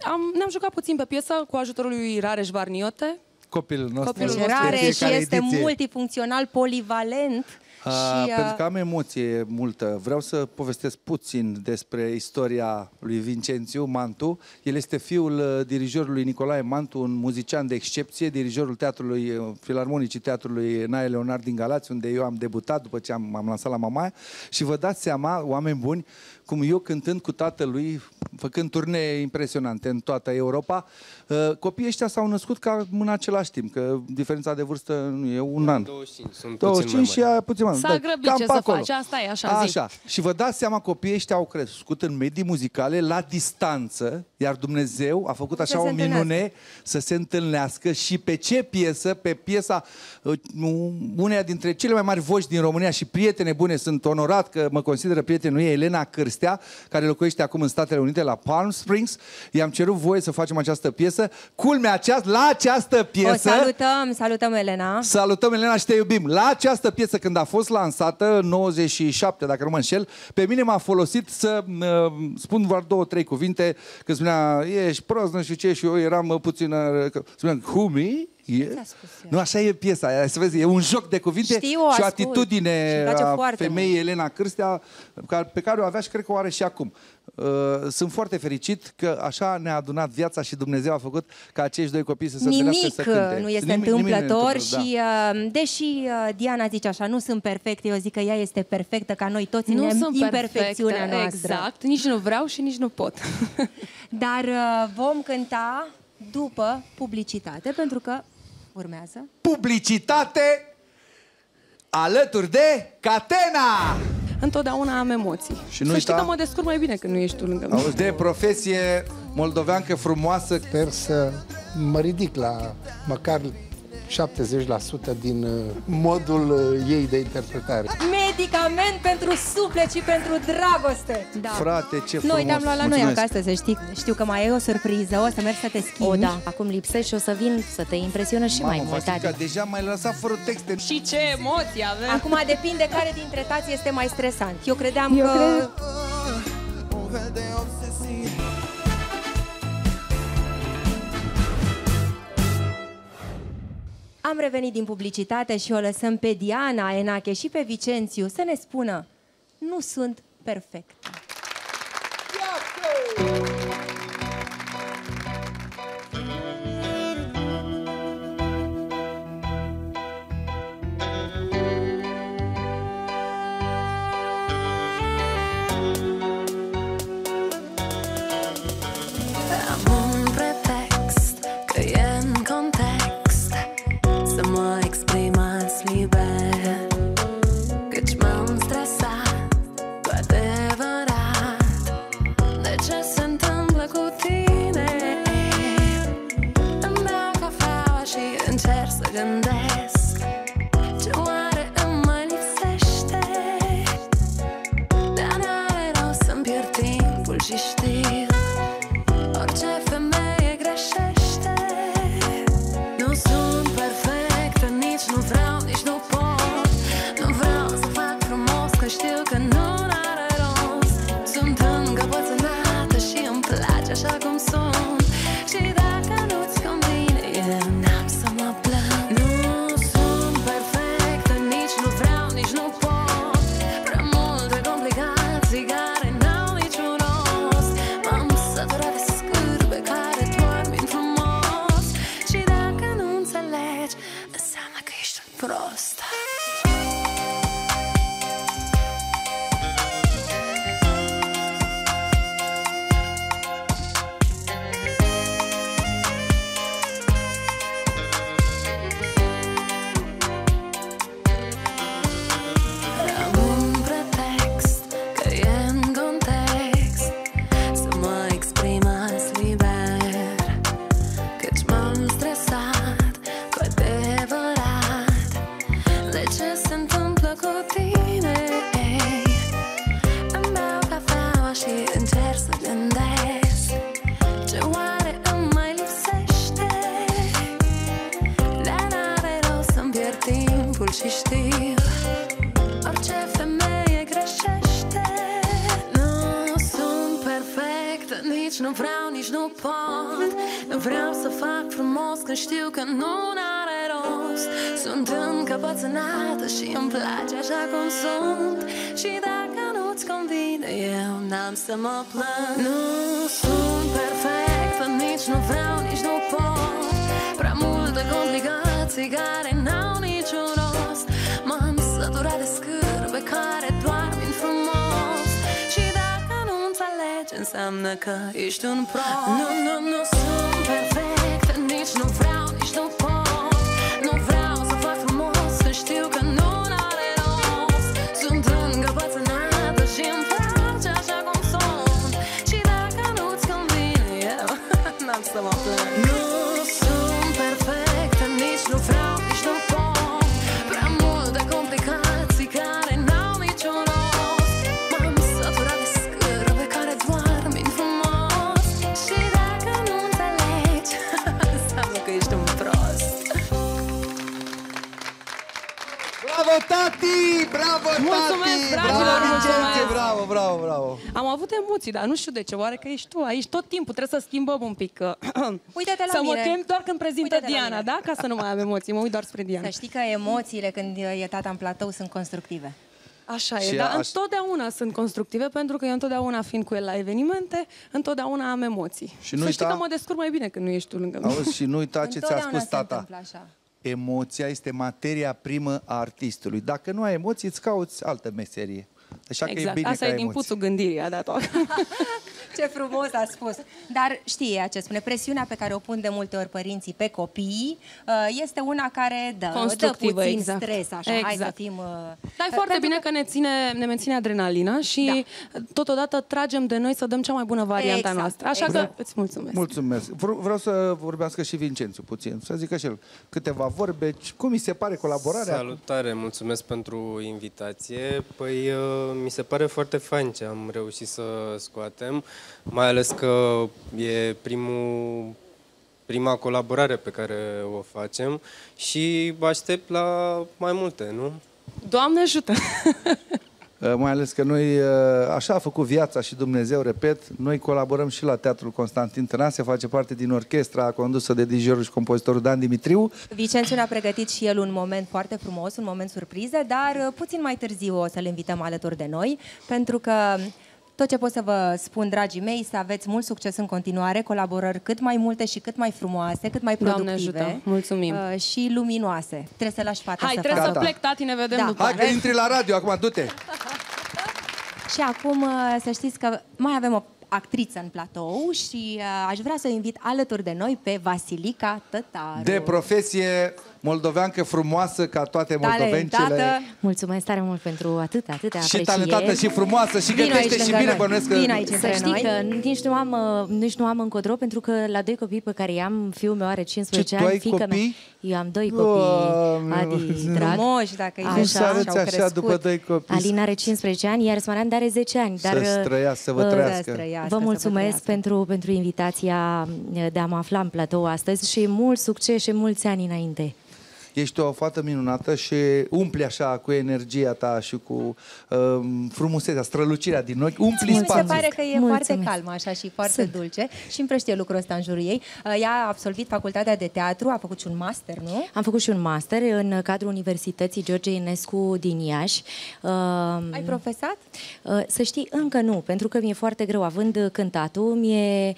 am, ne-am jucat puțin pe piesă cu ajutorul lui Rareș Varniote. Copilul nostru. Copilul Deci nostru. rareș și fiecare este ediție. multifuncțional, polivalent. A, și, uh, pentru că am emoție multă. Vreau să povestesc puțin despre istoria lui Vincențiu Mantu. El este fiul uh, dirijorului Nicolae Mantu, un muzician de excepție, dirijorul teatrului uh, filarmonicii teatrului Nae Leonard din Galați, unde eu am debutat după ce am, m-am lansat la Mamaia. Și vă dați seama, oameni buni, cum eu cântând cu tatălui, făcând turnee impresionante în toată Europa, uh, copiii ăștia s-au născut ca în același timp, că diferența de vârstă nu e un an. 25, sunt 25 puțin și mai mare. aia puțin mai S-a mult. grăbit cam ce pe să acolo. faci, asta e, așa, zi. Așa. Și vă dați seama, copiii ăștia au crescut în medii muzicale la distanță, iar Dumnezeu a făcut așa Să se o minune să se întâlnească și pe ce piesă? Pe piesa uh, uneia dintre cele mai mari voci din România și prietene bune, sunt onorat că mă consideră prietenul ei, Elena Cârstea, care locuiește acum în Statele Unite, la Palm Springs. I-am cerut voie să facem această piesă. Culmea aceast, la această O piesă... salutăm, salutăm Elena. Salutăm, Elena, și te iubim. La această piesă, când a fost lansată, în 97, dacă nu mă înșel, pe mine m-a folosit să uh, spun doar două, trei cuvinte, că spunea, ești prost, nu știu ce, și eu eram uh, puțin, uh, că- spuneam, who, me? Yeah? Nu, așa e piesa, aia, să vezi, e un joc de cuvinte Știu, o și o ascult. Și atitudine îmi place a foarte femeii Elena Cârstea, ca- pe care o avea și cred că o are și acum. Uh, Sunt foarte fericit că așa ne-a adunat viața și Dumnezeu a făcut ca acești doi copii să se întâlnească Nimic să cânte. nu este Nimic- nimic nu e întâmplător întâmplător, da. și uh, deși uh, Diana zice așa, nu sunt perfecte, eu zic că ea este perfectă ca noi toți Nu în sunt imperfecțiunea perfectă, noastră. exact. Nici nu vreau și nici nu pot. Dar uh, vom cânta după publicitate, pentru că urmează. publicitate alături de Catena! Întotdeauna am emoții. Și nu să știi uita- că mă descurc mai bine când nu ești tu lângă mine. Auzi, de profesie moldoveancă frumoasă. Sper să mă ridic la măcar 70% din uh, modul uh, ei de interpretare. Medicament pentru suflet și pentru dragoste. Da. Frate, ce Noi te-am luat la noi Mulțumesc. acasă, să știi. Știu că mai e o surpriză, o să mergi să te schimbi. O, da, acum lipsești și o să vin să te impresionez și mai Mamă, mult, Vasica, Adi. deja m-ai lăsat fără texte. Și ce emoții avem! Acum depinde care dintre tați este mai stresant. Eu credeam Eu că... cred- Am revenit din publicitate și o lăsăm pe Diana Enache și pe Vicențiu să ne spună nu sunt perfect. Am eu n-am să mă plâng. Nu sunt perfectă, nici nu vreau, nici nu pot. Prea multe complicații care n-au niciun rost. M-am săturat de scârbe care doarmin frumos. Și dacă nu înțelegi înseamnă că ești un prost. Nu, nu, nu sunt perfectă, emoții, dar nu știu de ce. Oare că ești tu aici tot timpul. Trebuie să schimbăm un pic. uh, Uite-te la să mă mine. chem doar când prezintă Uite-te la Diana, mine. da? Ca să nu mai am emoții. Mă uit doar spre Diana. Să știi că emoțiile când e tata în platou sunt constructive. Așa Și e, dar aș- întotdeauna sunt constructive pentru că eu întotdeauna fiind cu el la evenimente, întotdeauna am emoții. Și nu să știi uita- că mă descurc mai bine când nu ești tu lângă mine. Auzi, și nu uita ce ți-a Întotdeauna spus se tata. întâmplă așa. Emoția este materia primă a artistului. Dacă nu ai emoții, îți cauți altă meserie. Așa că e Exact, bine asta că e ai din emoții. puțul gândirii, a dat-o. Ce frumos a spus. Dar știe ce spune, presiunea pe care o pun de multe ori părinții pe copii uh, este una care dă, dă Constructivă, puțin exact. stres, așa, hai să Exact. fim... uh, Dar e foarte bine că ne, ține, ne menține adrenalina și totodată tragem de noi să dăm cea mai bună varianta Exact, noastră. Așa exact. că îți mulțumesc. Mulțumesc. Vr- Vreau să vorbească și Vincențu puțin, să zică și el câteva vorbe. Cum mi se pare colaborarea? Salutare, mulțumesc pentru invitație. Păi uh, mi se pare foarte fain ce am reușit să scoatem, mai ales că e primul, prima colaborare pe care o facem și aștept la mai multe, nu? Doamne ajută! Uh, Mai ales că noi, uh, așa a făcut viața și Dumnezeu, repet, noi colaborăm și la Teatrul Constantin Tănase, face parte din orchestra condusă de dirijorul și compozitorul Dan Dimitriu. Vicențiu ne-a pregătit și el un moment foarte frumos, un moment surpriză, dar uh, puțin mai târziu o să-l invităm alături de noi, pentru că tot ce pot să vă spun, dragii mei, să aveți mult succes în continuare, colaborări cât mai multe și cât mai frumoase, cât mai Doamne productive. ajută, mulțumim. uh, și luminoase. Trebuie să lași fata Hai, să trebuie facă. să plec, tati, ne vedem Da. după. Hai că intri la radio, acum du-te! Și acum uh, să știți că mai avem o actriță în platou și uh, aș vrea să o invit alături de noi pe Vasilica Tătaru. De profesie moldoveancă frumoasă ca toate moldovencele. Talentată. Mulțumesc tare mult pentru atât, atâtea Și aprecieri. talentată și frumoasă și Vino aici gătește și lângă bine noi. bănuiesc că... Vino aici Să între știi noi. că nici nu am, uh, nici nu am încotro pentru că la doi copii pe care i-am, fiul meu are 15 Ce, tu ani, ai fiica copii? mea. Eu am doi copii, Doamne, Adi, drag. Frumoși, dacă îi Cum vezi să așa, arăți și-au așa crescut. după doi copii? Alina are 15 ani, iar Smaranda are 10 ani. Dar, Să străiască, să vă uh, trăiască. Să trăiască, Vă să vă mulțumesc trăiască. pentru, pentru invitația uh, de a mă afla în platou astăzi și mult succes și mulți ani înainte. Ești o fată minunată și umpli așa cu energia ta și cu um, frumusețea, strălucirea din ochi, umpli Mi se spațiul. pare că e Mulțumesc. foarte calmă așa și foarte Sunt. dulce și împrăștie lucrul ăsta în jurul ei. Uh, Ea a absolvit facultatea de teatru, a făcut și un master, nu? Am făcut și un master în cadrul Universității George Enescu din Iași. Uh, Ai profesat? Uh, Să știi, încă nu, pentru că mi-e foarte greu, având cântatul, mi-e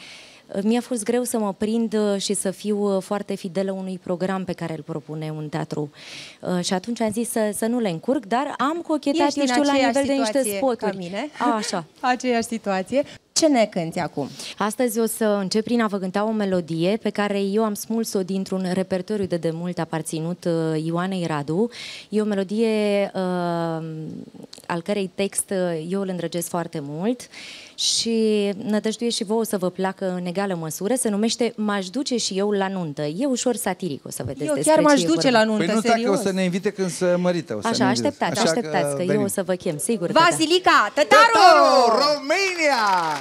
Mi-a fost greu să mă prind uh, și să fiu uh, foarte fidelă unui program pe care îl propune un teatru. Uh, Și atunci am zis să, să nu le încurc, dar am cochetat, Ești eu în știu, la aceeași nivel de niște situație spoturi. ca mine. A, așa. Aceeași situație. Ce ne cânti acum? Astăzi o să încep prin a vă cânta o melodie pe care eu am smuls-o dintr-un repertoriu de demult aparținut uh, Ioanei Radu. E o melodie uh, al cărei text uh, eu îl îndrăgesc foarte mult și nădăjduie și vouă să vă placă în egală măsură. Se numește M-aș duce și eu la nuntă. E ușor satiric, o să vedeți Eu despre chiar m-aș ce e duce vorba. la nuntă, Păi nu serios. dacă o să ne invite când să mărită. O să Așa, ne invite. așteptați, Așa așteptați, că, eu venim. o să vă chem, sigur că da. Vasilica, tătaru! Tătaru, România!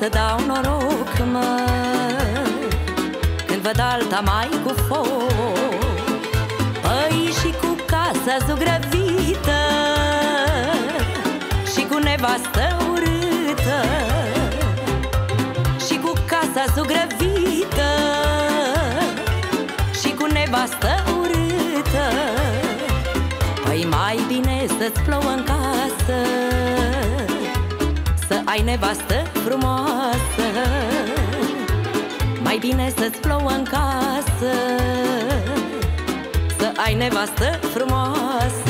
să dau noroc, mă. Când văd alta mai cu foc Păi și cu casa zugrăvită Și cu nevastă urâtă Și cu casa zugrăvită Și cu nevastă urâtă. Păi mai bine să-ți plouă în casă Să ai nevastă frumoasă. Mai bine să-ți plouă în casă Să ai nevastă frumoasă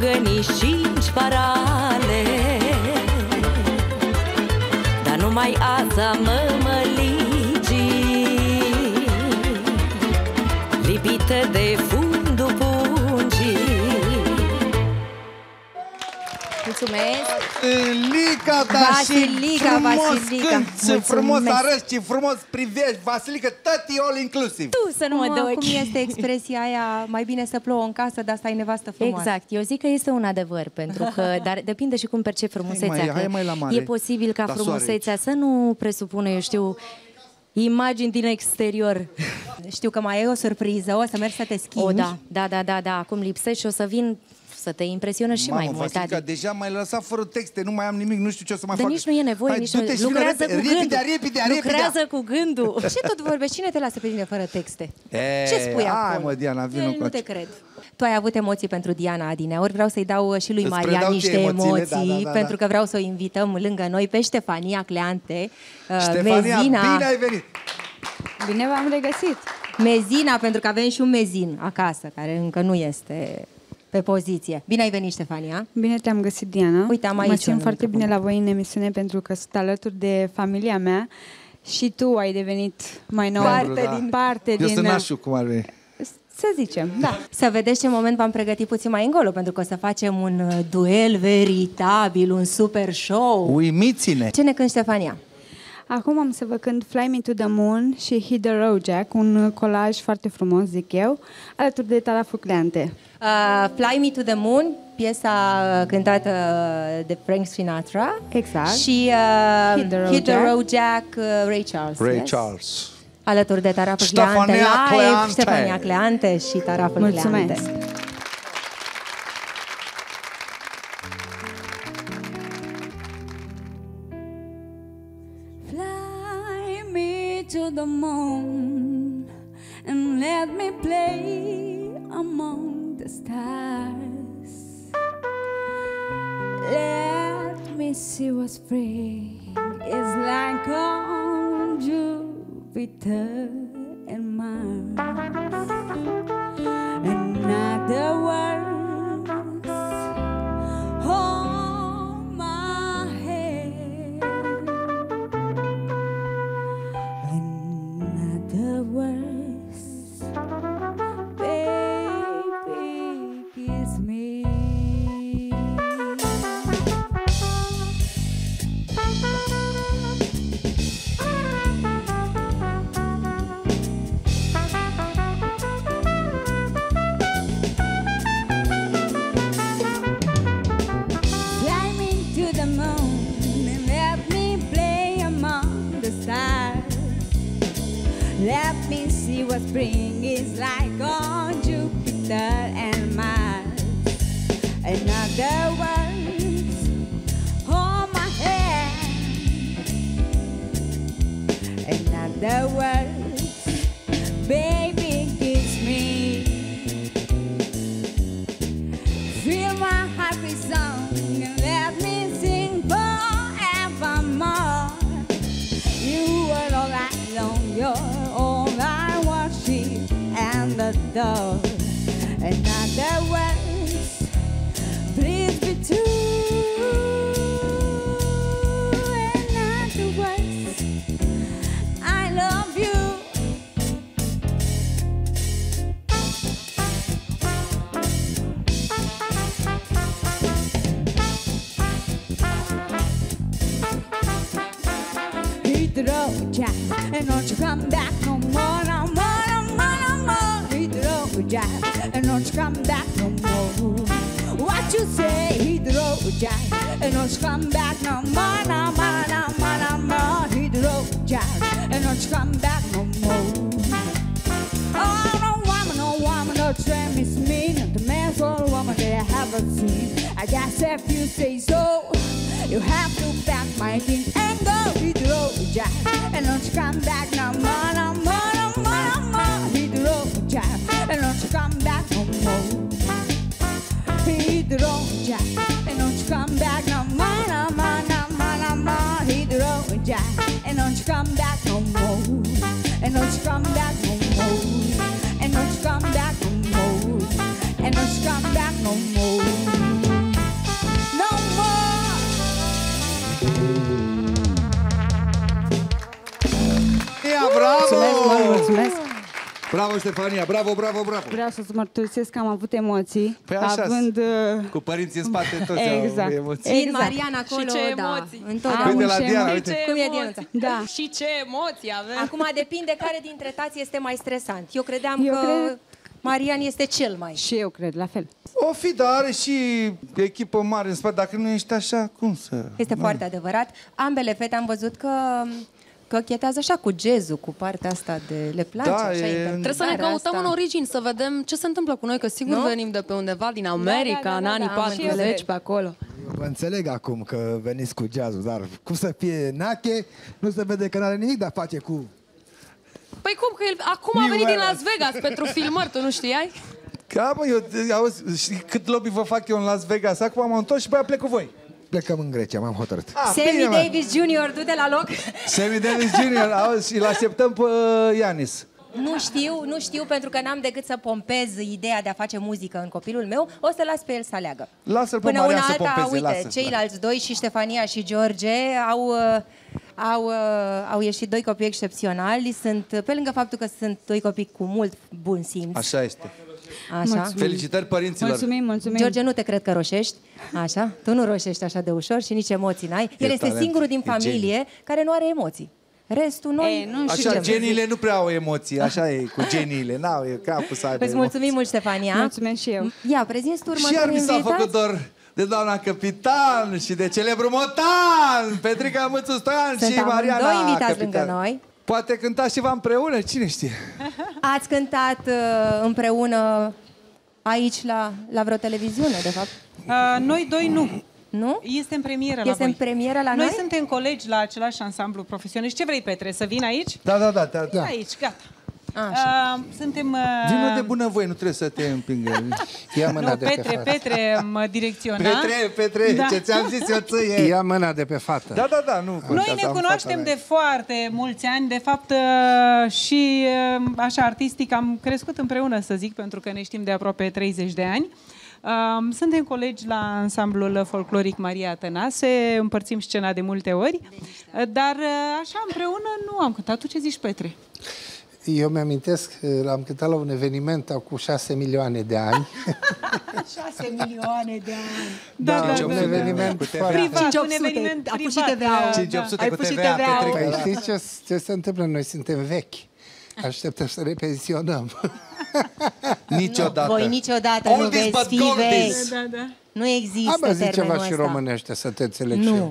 și-mi pungăni cinci parale Dar numai ața mămăligii Mulțumesc! Vasilica, da, Vasilica, și frumos Vasilica. cânti, și Mulțumesc. frumos arăți, și frumos privești. Vasilica, tăti all inclusiv. Tu să nu mă Cum, dă cum ochi. este expresia aia, mai bine să plouă în casă, dar să ai nevastă frumoasă? Exact, eu zic că este un adevăr, pentru că, dar depinde și cum percepi frumusețea. Hai mai- că hai mai la mare, e posibil ca la soare frumusețea să nu presupună, eu știu, Imagini din exterior. Știu că mai e o surpriză, o să mergi să te schimbi. O, da, da, da, da, da. Acum lipsești și o să vin să te impresionez și mai Mamă, mult. Vasilica, Adi. deja m-ai lăsat fără texte, nu mai am nimic, nu știu ce o să mai Dar fac. nici nu e nevoie, Hai, nici nu... du-te și vină Lucrează repede, cu repede, gândul. repede, repede. Lucrează cu gândul. Ce tot vorbești? Cine te lasă pe tine fără texte? E, Ce spui hai, acolo? mă, Diana, vină El cu nu te aici. cred. Tu ai avut emoții pentru Diana Adineauri, vreau să-i dau și lui Îți Marian predau niște ție emoțiile, emoții, da, da, da, da. pentru că vreau să o invităm lângă noi pe Ștefania Cleante, uh, Ștefania, Mezina. bine ai venit! Bine v-am regăsit! Mezina, pentru că avem și un mezin acasă, care încă nu este pe poziție. Bine ai venit, Ștefania! Bine te-am găsit, Diana. Uite, am Mă aici simt un foarte bine la voi în emisiune pentru că sunt alături de familia mea și tu ai devenit mai nou Parte da. din- parte Eu din... sunt nașul, cum ar veni. Să zicem, da. Să vedeți ce moment v-am pregătit puțin mai încolo, pentru că o să facem un uh, duel veritabil, un super show. Uimiți-ne! Ce ne cânti, Ștefania? Acum am să vă cânt Fly Me to the Moon și Hit the Road Jack, un uh, colaj foarte frumos, zic eu, alături de Tala Fucleante. Uh, Fly Me to the Moon, piesa uh, cântată uh, de Frank Sinatra. Exact. Și uh, Hit the Road Hit the Jack. Road Jack, uh, Ray Charles. Ray yes? Charles. Alături de Tara Ștefania Făcleante live, Cleante. Ștefania Cleante și Tara Făcleante. Mulțumesc! Fly let me play among the stars. Let me see what spring is like on Jupiter and Mars. Another words what spring is like on Jupiter and Mars. In other words, hold my hand. In other words, and adore. In other words, please be true. Other words, I love you. And don't you come back the road, Jack, and don't you come back no more, no more, Bravo, Ștefania, bravo, bravo, bravo! Vreau să-ți mărturisesc că am avut emoții, Păi așa având... uh, Cu părinții în spate toți Exact. au emoții. Țin Exact. Marian acolo, Și ce da. emoții. Întotdeauna. Uite la și Diana, emoții. uite. Cum e, Diana? Da. Și ce emoții avem. Acum depinde care dintre tați este mai stresant. Eu credeam Eu că cred- Marian este cel mai. Și eu cred, la fel. O fi, dar are și echipă mare în spate. Dacă nu ești așa, cum să... Este Mai. foarte adevărat. Ambele fete am văzut că cochetează așa cu jazzul, cu partea asta de... Le place Da, așa e- Trebuie să ne interpretarea căutăm asta. în origini, să vedem ce se întâmplă cu noi, că sigur Nu? venim de pe undeva din America, da, da, în da, anii da, am 40, înțeles. pe acolo. Vă înțeleg acum că veniți cu jazzul, dar cum să fie Nache, nu se vede că n-are nimic de a face cu... Păi cum că el acum a New venit din Era. Las Vegas pentru filmări, tu nu știai? Ca, mă, eu, auzi, știi cât lobby vă fac eu în Las Vegas? Acum m-am întors și pe aia plec cu voi. Plecăm în Grecia, m-am hotărât. Ah, Sammy bine, mă. Davis Jr., du-te la loc. Sammy Davis Jr., auzi, și îl așteptăm pe uh, Ianis. Nu știu, nu știu, pentru că n-am decât să pompez ideea de a face muzică în copilul meu. O să las pe el să aleagă. Lasă-l pe Până Marian una să alta, pompeze, uite, lasă-l. ceilalți doi, și Ștefania și George, au, uh, au, uh, au ieșit doi copii excepționali. Sunt, pe lângă faptul că sunt doi copii cu mult bun simț. Așa este. Așa. Mulțumim. Felicitări părinților. Mulțumim, mulțumim. George, nu te cred că roșești, așa? Tu nu roșești așa de ușor și nici emoții n-ai. El E este talent, singurul din e familie care nu are emoții. Restul noi... E, nu știu Așa, ce geniile nu prea au emoții, așa e cu geniile. N-au, e capul să aibă Îți mulțumim mult, Ștefania. Mulțumesc și eu. Ia, prezinți tu Și iar următorii mi s-a invitați. făcut dor de doamna capitan și de celebru motan, Petrica Mățu Stoian Sunt și amândoi Mariana invitați capitan. lângă noi. Poate cântați ceva împreună, cine știe? Ați cântat uh, împreună aici la, la vreo televiziune, de fapt? Uh, noi doi nu. Nu? Este în premieră la Este voi. în premieră la noi? noi? suntem colegi la același ansamblu profesionist. Ce vrei, Petre, să vin aici? Da, da, da. da, da. Aici, gata. Așa. Uh, suntem... Uh, Vină de bună voie, nu trebuie să te împingă. Ia mâna nu, de pe Petre, fată. Petre mă direcționa. Petre, Petre, Da. ce ți-am zis eu ție. Ia mâna de pe fată. Da, da, da, nu Noi contează, ne am cunoaștem fata mea. de foarte mulți ani, de fapt uh, și uh, așa artistic am crescut împreună, să zic, pentru că ne știm de aproape 30 de ani. Um, Suntem colegi la ansamblul folcloric Maria Tănase, împărțim scena de multe ori, uh, dar uh, așa împreună nu am cântat. Tu ce zici, Petre? Eu mi-amintesc, l-am cântat la un eveniment cu 6 milioane de ani. 6 milioane de ani. Da, da, un da, da. eveniment Cu TVA. foarte... Privat, 5 un 800, eveniment a pus și privat. TVA-ul. da. 500 Ai cu pus și TVA, TVA-ul. Petre. Păi știți ce, ce se întâmplă? Noi suntem vechi. Așteptăm să ne pensionăm. Niciodată. Voi niciodată nu Oldies veți but fi goldies. vechi. Da, da. Nu există Am zis termenul ceva și ăsta. românește, să te înțeleg și eu. Nu.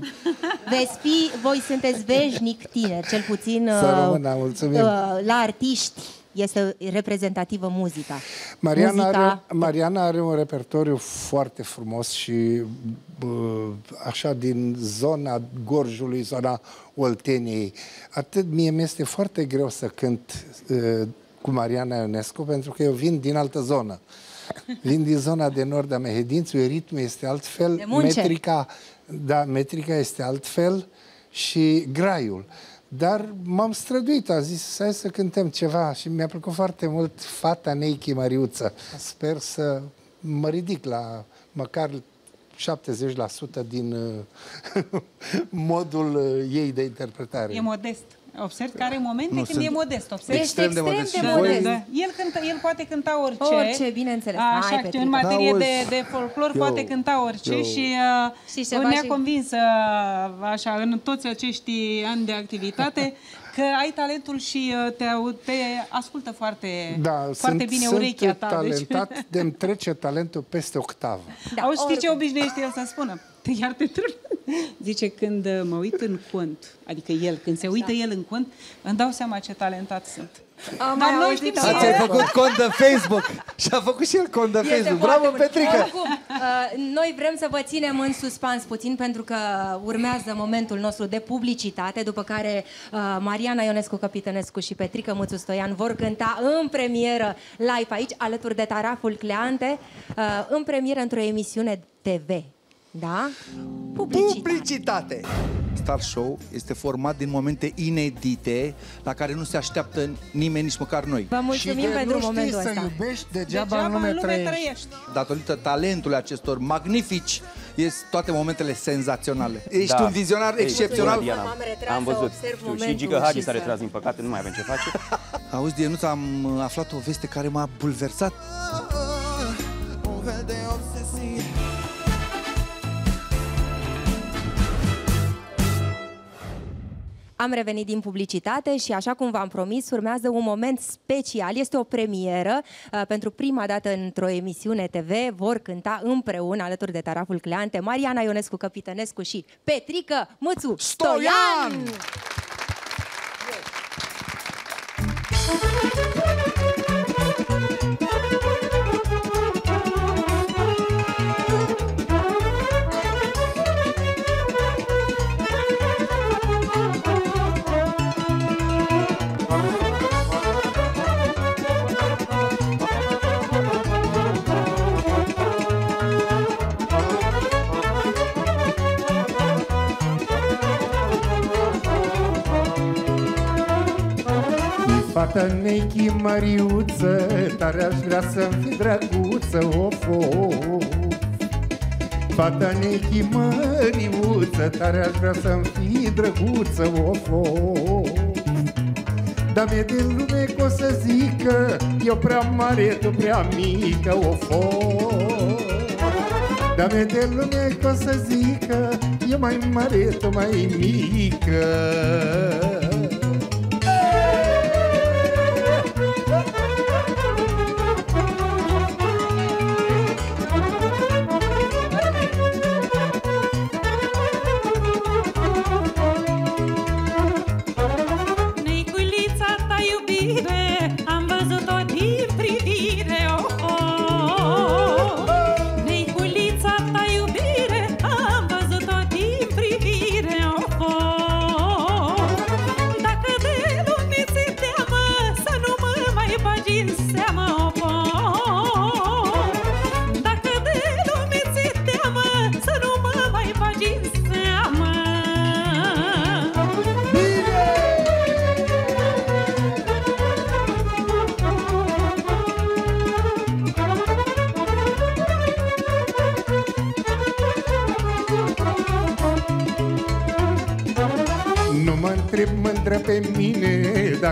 Veți fi, voi sunteți veșnic tineri, cel puțin Să uh, rămână, mulțumim. uh, la artiști este reprezentativă muzica. Mariana, muzica are, Mariana are un repertoriu foarte frumos și bă, așa din zona Gorjului, zona Olteniei. Atât mie mi-este foarte greu să cânt uh, cu Mariana Ionescu pentru că eu vin din altă zonă. Vin din zona de nord a Mehedințului, ritmul este altfel, De Munceni. metrica, da, metrica este altfel și graiul. Dar m-am străduit, a zis, hai să cântăm ceva și mi-a plăcut foarte mult fata Neichi Mariuță. Sper să mă ridic la măcar 70% din uh, modul uh, ei de interpretare. E modest. Observ că are momente Nu, când sunt e modest. Observ. extrem de extrem modest. de Și Da, modest. da, da. El, cântă, el poate cânta orice. Orice, bineînțeles. Hai, Așa, Petrica. în materie Auzi, de, de folclor eu- poate cânta orice eu- și Știi uh, ceva ne-a și- convins uh, așa, în toți acești ani de activitate că ai talentul și uh, te, au- te ascultă foarte, Da, foarte sunt, bine sunt urechea ta. talentat de îmi trece talentul peste octavă. Da, Auzi, știi ce obișnuiește el să spună? Te iar te întreb. Zice, când uh, mă uit în cont, adică el, când se uită el în cont, îmi dau seama ce talentat sunt. Am Dar mai noi auzit știm asta. A, ți-ai făcut cont de Facebook și a făcut și el cont de Este Facebook. foarte Bravo, bun. Petrica! Oricum, uh, noi vrem să vă ținem în suspans puțin pentru că urmează momentul nostru de publicitate, după care uh, Mariana Ionescu Capitănescu și Petrica Mățu Stoian vor cânta în premieră live aici, alături de Taraful Cleante, uh, în premieră într-o emisiune TV. Da? Publicitate. Publicitate! Star Show este format din momente inedite la care nu se așteaptă nimeni, nici măcar noi. Vă mulțumim pentru nu momentul știi să ăsta. iubești, degeaba, Degeaba în lume, în lume trăiești. trăiești. Datorită talentului acestor magnifici, ies toate momentele senzaționale. Ești Da. un vizionar Ei, excepțional. bună, Diana. M-am retras Am să văzut. observ Știu, momentul și Giga Hagi și s-a să- retras, din păcate, nu mai avem ce face. Auzi, Dienuța, am uh, aflat o veste care m-a bulversat. Un fel de obsesie Am revenit din publicitate și, așa cum v-am promis, urmează un moment special. Este o premieră. Uh, pentru prima dată într-o emisiune TV vor cânta împreună, alături de Taraful Cleante, Mariana Ionescu Căpitănescu și Petrică Mățu Stoian! Stoian! Fata nechi Mariuță Tare aș vrea să-mi fi drăguță Of, of. Fata nechi Mariuță Tare aș vrea să-mi fi drăguță Of, of. Dar mi de lume că o să zică Eu prea mare, tu prea mică Of, of. Dar mi de lume că o să zică Eu mai mare, tu mai mică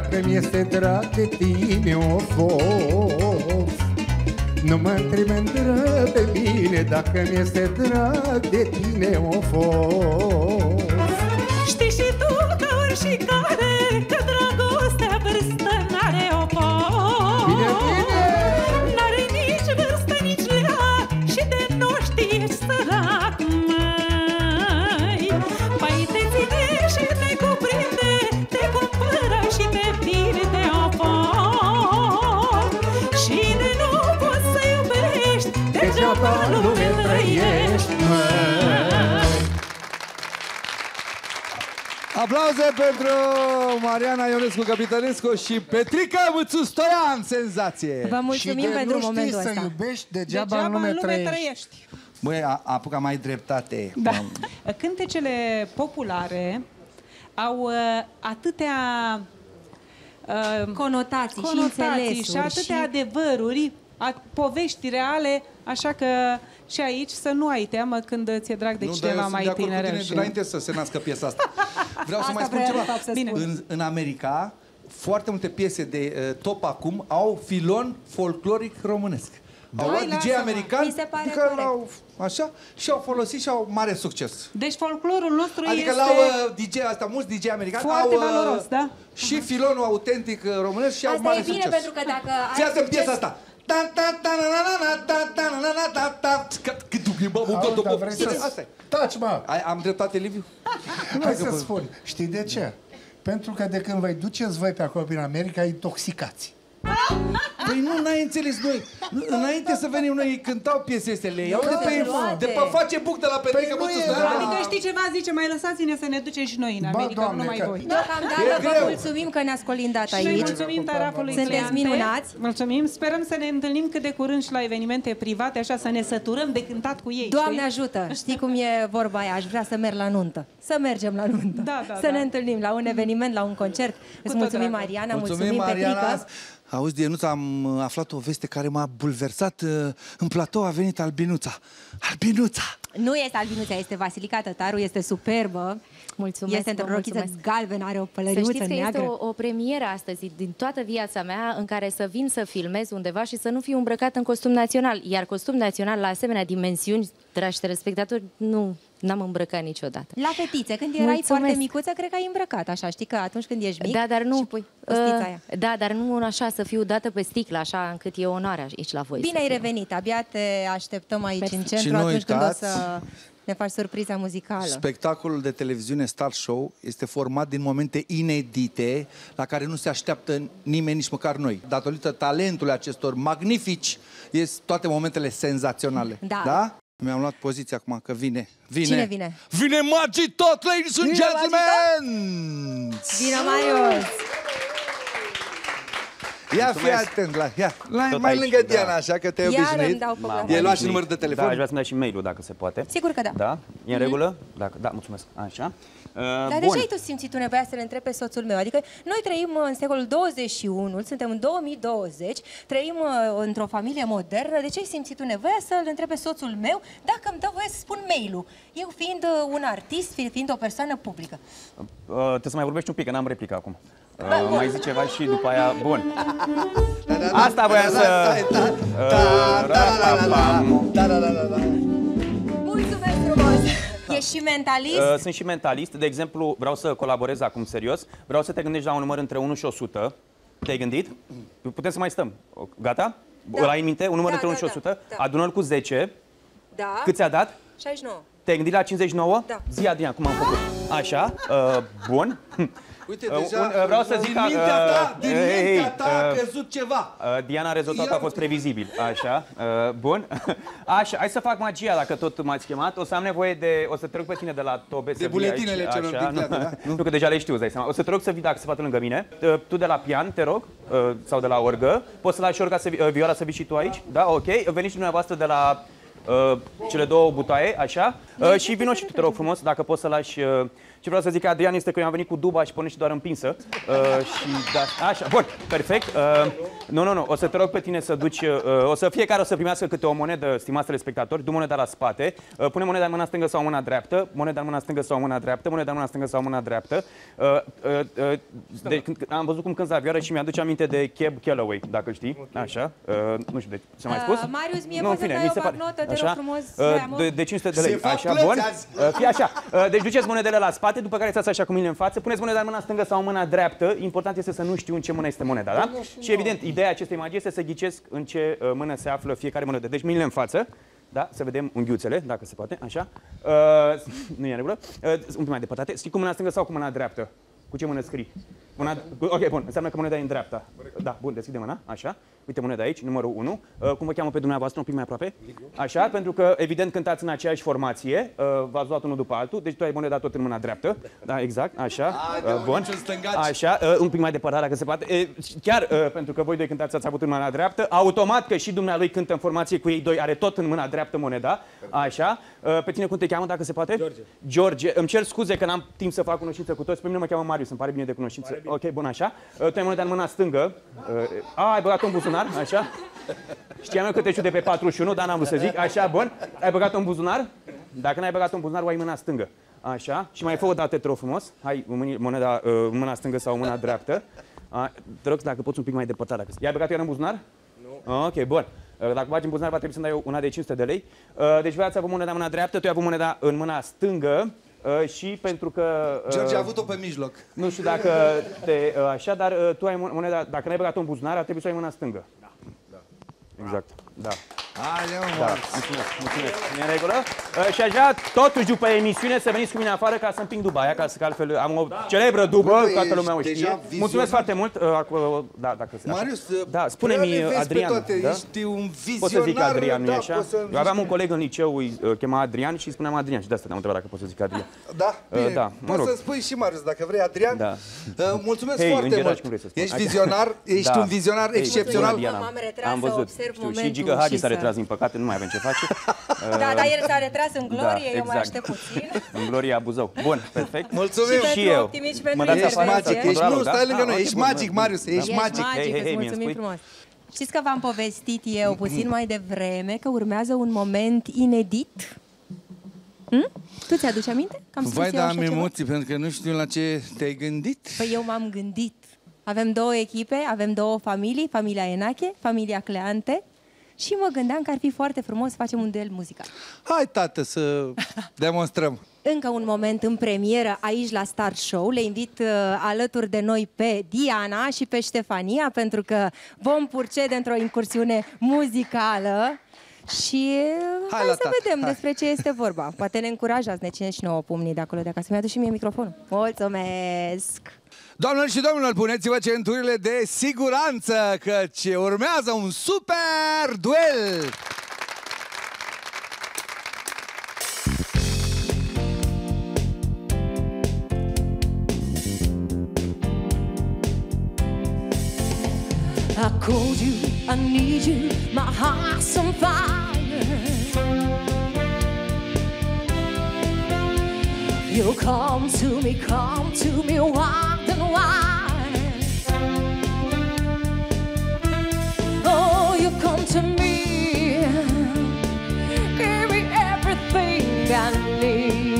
Dacă mi-este drag de tine of, of. Nu mă întreb mândră pe mine Dacă mi-este drag de tine of, of. Știi și tu că oricare Aplauze pentru Mariana Ionescu Capitănescu și Petrica Mățu Stoian, senzație! Vă mulțumim și de pentru nu știi momentul să ăsta. iubești, degeaba, Degeaba în lume, trăiești. Băi, a- apuca mai dreptate. Da. Cântecele populare au uh, atâtea uh, Conotații și conotații și, înțelesuri atâtea și- adevăruri, a, povești reale, așa că și aici să nu ai teamă când ți-e drag de nu, dar cineva eu sunt mai de acord cu tinerel. tine și- înainte să se nască piesa asta. Vreau să Asta mai spun vreau, ceva. de fapt, să spun. În, în America, foarte multe piese de uh, top acum au filon folcloric românesc. Da. Au luat Hai, DJ lasă-mă. american Mi se pare adică corect. l-au, așa, și au folosit și au mare succes. Deci folclorul nostru Adică este... la uh, DJ asta, mulți DJ americani Foarte au uh, valoros, da. și filonul autentic uh, românesc și au Asta mare e bine succes. pentru că dacă ai Fii atent succes- piesa asta. Ta ta ta na na na na ta ta na na na ta ta Că- că tu ghimbă, bă, bă, bă, vrei bă. să- Asta e. Taci, mă! Ai- Am dreptate, Liviu? Hai să spun. Știi de ce? Pentru că de când vă duceți voi pe acolo prin America, intoxicați. Păi nu, n-ai înțeles noi. Înainte să venim noi, ei cântau piesele le iau Nu, de pe, toate. de pe face buc de la Petrica Păi nu Bățu e Stoian. Adică știi ceva, zice, mai lăsați-ne să ne ducem și noi în Ba, America, Doamne, nu numai că- voi. Deocamdată E vă greu. mulțumim că ne-ați colindat Și noi aici. mulțumim tarafului Sunteți Cleante. minunați. Mulțumim, sperăm să ne întâlnim cât de curând și la evenimente private, așa să ne săturăm de cântat cu ei. Doamne știi? ajută! Știi cum e vorba aia? Aș vrea să merg la nuntă. Să mergem la nuntă. Da, da, să da. ne întâlnim la un eveniment, la un concert. Îți tot mulțumim, dragul. Mariana, Mulțumim, mulțumim, Mariana. Petrica. Auzi, Dienuța, am uh, aflat o veste care m-a bulversat. uh, În platou a venit Albinuța. Albinuța! Nu este albinuța, este Vasilica Tătaru, este superbă. Mulțumesc, Este într-o vă rochiță mulțumesc. galbenă, are o Să pălăriuță știți că neagră. este o, o premieră astăzi din toată viața mea în care să vin să filmez undeva și să nu fiu îmbrăcat în costum național. Iar costum național la asemenea dimensiuni, dragi telespectatori, nu n-am îmbrăcat niciodată. La fetițe, când erai Mulțumesc. foarte micuță, cred că ai îmbrăcat așa, știi că atunci când ești mic Da, dar nu. și pui păstița Uh, aia. Da, dar nu așa să fiu dată pe sticlă, așa încât e onoare aici la voi. Bine să ai fiu. revenit, abia te așteptăm aici Mersi. în Și centru nu atunci când o uitați- să ne faci surpriza muzicală. Spectacolul de televiziune Star Show este format din momente inedite la care nu se așteaptă nimeni, nici măcar noi. Datorită talentului acestor magnifici, ies toate momentele senzaționale. Da. da? Mi-am luat poziția acum că vine. Vine. Cine vine? Vine Magi tot, ladies and Vine gentlemen! Vino Marius! Ia fi Mulțumesc. atent la, ia, la Tot mai aici, lungă Diana, da. așa că te-ai Iar obișnuit. îmi dau foc la M-am E luat și obișnuit. număr de Da, telefon? aș vrea să-mi dai și mail-ul dacă se poate. Sigur că da. Da? E în regulă? Dacă, da, mulțumesc. Așa. Uh, Dar de bun. ce ai tu simțit tu nevoia să le întrebi pe soțul meu? Adică noi trăim în secolul 21, suntem în 2020, trăim uh, într-o familie modernă, de ce ai simțit tu nevoia să-l întrebi pe soțul meu dacă îmi dă voie să spun mail-ul? Eu fiind uh, un artist, fi- fiind o persoană publică. Uh, trebuie să mai vorbești un pic, că n-am replică acum. Uh, mai zic ceva și după aia... Bun. Asta voiam să... Uh, ra-pa-pam. Mulțumesc frumos! Ești și mentalist? Uh, Sunt și mentalist. De exemplu, vreau să colaborez acum serios. Vreau să te gândești la un număr între 1 și 100. Te-ai gândit? Putem să mai stăm. Gata? Da. Îl ai în minte? Un număr Da, între 1 da, și da, 100. da. Adună-l cu 10. Da. Cât ți-a dat? 69. Te-ai gândit la 59? Da. Zi, Adrian, cum am făcut? Așa, uh, bun. Uite, Uh, deja, un- uh, vreau să zic din că, mintea ta, uh, din ei, mintea ta a uh, căzut ceva. Uh, Diana, rezultatul a fost previzibil. Așa, uh, bun. Așa, hai să fac magia dacă tot m-ați chemat. O să am nevoie de... O să te rog pe tine de la Tobe să vii buletinele aici. celor Așa, din viață, nu, da? nu, că deja le știu, îți dai seama. O să te rog să vii dacă se poate lângă mine. Uh, Tu de la pian, te rog, uh, sau de la orgă. Poți să lași orga să, vi- uh, viola să vii și tu aici? Da, ok. Veniți și dumneavoastră de la uh, cele două butoaie, așa. Uh, și vino și tu, te rog frumos, dacă poți să lași... Uh, ce vreau să zic, Adrian, este că eu am venit cu duba și până și doar împinsă. Uh, și da, așa, bun, perfect. Uh, nu, nu, nu, o să te rog pe tine să duci, uh, o să fiecare o să primească câte o monedă, stimați telespectatori, du moneda la spate, uh, pune moneda în mâna stângă sau în mâna dreaptă, moneda în mâna stângă sau în mâna dreaptă, moneda în mâna stângă sau în mâna dreaptă. Uh, uh, uh, de, când, am văzut cum cânti la vioară și mi-aduce aminte de Keb Calloway, dacă îl știi, așa, uh, nu știu de ce mai spus. Uh, Marius, mie Nu, poți în să fine, dai mi o se pare. bancnotă, te Așa? rog frumos? Uh, Hai, amor. de, de 500 de Se lei. fac Așa, plăți bun. azi. Uh, Fii așa. Uh, Deci duceți monedele la spate, după care stați așa cu mâinile în față, puneți moneda în mâna stângă sau în mâna dreaptă. Important este să nu știu în ce mână este moneda, da? Și evident, ideea acestei magii este să ghicesc în ce uh, mână se află fiecare monedă. Deci mâinile în față. Da, să vedem unghiuțele, dacă se poate, așa. Uh, nu e în regulă. Uh, un pic mai depărtate. Scrii cu mâna stângă sau cu mâna dreaptă? Cu ce mână scrii? Mâna... Ok, bun, înseamnă că moneda e în dreapta. Da, bun, deschide mâna, așa. Uite moneda aici, numărul 1. Uh, cum vă cheamă pe dumneavoastră, un pic mai aproape? Așa, pentru că evident cântați în aceeași formație, uh, v-ați luat unul după altul, deci tu ai moneda tot în mâna dreaptă. Da, exact, așa. Haide, Uh, bun. niciun stângaci. Așa, uh, un pic mai depărtat dacă se poate. E, chiar uh, pentru că voi doi cântați ați avut în mâna dreaptă, automat că și dumnealui cântă în formație cu ei doi, are tot în mâna dreaptă moneda. Așa. Uh, pe tine cum te cheamă dacă se poate? George. George. Îmi cer scuze că n-am timp să fac cunoștință cu toți. Pe mine mă cheamă Marius, îmi pare bine de cunoștință. Ok, bun, așa. Uh, tu ai moneda în mâna stângă. Uh, a, ai băgat-o în buzunar, așa. Știam eu că te știu de pe 41, dar n-am vrut să zic. Așa, bun. Ai băgat-o în buzunar? Dacă n-ai băgat-o în buzunar, o ai în mâna stângă. Așa. Și mai fă o dată, te rog frumos. Hai mâini- moneda uh, în mâna stângă sau în mâna dreaptă. A, te rog dacă poți un pic mai depărtat. Dacă... I-ai băgat iar în buzunar? Nu. Ok, bun. Uh, Dacă bagi în buzunar, va trebui să-mi dai una de 500 de lei. Uh, Deci voi ați avut moneda în mâna dreaptă, tu ai avut moneda în mâna stângă. Uh, Și pentru că... uh, George a avut-o pe mijloc. Nu știu dacă te... uh, Așa, dar uh, tu ai moneda... Dacă n-ai băgat-o în buzunar, ar trebui să o ai în mâna stângă. Exact, da. Haide, mă, Da, mulțumesc, mulțumesc. E în regulă? Uh, și aș vrea totuși după emisiune să veniți cu mine afară ca să împing duba aia, ca să că altfel am o celebră dubă, Bă, toată ești lumea o deja știe. vizionar. Mulțumesc foarte mult. Uh, acolo, da, dacă se așa. Marius, da, prea spune-mi, le vezi pe Adrian. toate, da? ești un Poți să zic vizionar, Adrian, nu da, e așa? poți să Eu aveam zici- un coleg în liceu, îi uh, chema Adrian și îi spuneam Adrian și de asta te-am întrebat dacă pot să zic Adrian. Da, Uh, bine. da, mă Poți rog. să spui și Marius, dacă vrei, Adrian. Da. Uh, mulțumesc Hei, foarte îngerași, mult. cum vrei să spun. Ești Hai. vizionar, ești Da. un vizionar Hei, excepțional. bună, Diana. M-am retras Am să văzut. observ Știu, și momentul Giga Hagi și s-a să- retras din păcate, nu mai avem ce face. Da, Uh, dar el s-a retras în glorie, eu mai exact. aștept puțin. În gloria Buzău. Bun, perfect. Mulțumim. Și Și pentru eu. optimiști, pentru Mă dați intervenție. afară? Ești magic, Mă ești- doar nu, rog, da? stai lângă Ah, noi, ok, ești bun, magic, bun. Marius, Da. ești Ești magic. magic, Hei, hei, îți hei, mie îmi mulțumim spui? frumos. Știți că v-am povestit eu puțin mai devreme că urmează un moment inedit? Hm? Tu ți-aduci aminte? Că am spus Vai, eu da, așa am ceva? emoții, pentru că nu știu la ce te-ai gândit. Păi eu m-am gândit. Avem două echipe, avem două familii, familia Enache, familia Cleante și mă gândeam că ar fi foarte frumos să facem un duel muzical. Hai, tată, să demonstrăm. Încă un moment în premieră aici la Start Show. Le invit uh, alături de noi pe Diana și pe Ștefania pentru că vom purcede într-o incursiune muzicală și uh, Hai hai, la să tată, vedem hai. despre ce este vorba. Poate ne încurajați, ne țineți și nouă pumnii de acolo de acasă. Mi-aduc și mie microfonul. Mulțumesc! Doamnelor și domnilor, puneți-vă centurile de siguranță, căci urmează un super duel! called you, I need you, my heart's on fire. You come to me, come to me, wild and wide. Oh, you come to me, give me everything I need.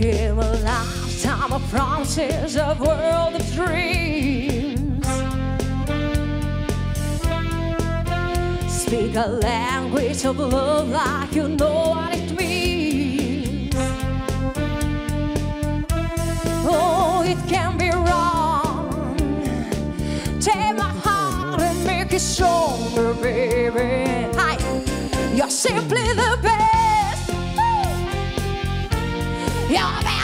Give a lifetime of promises, a world of dreams. Speak a language of love like you know what it It can be wrong. Take my heart and make it stronger, baby. You're simply the best. You're better than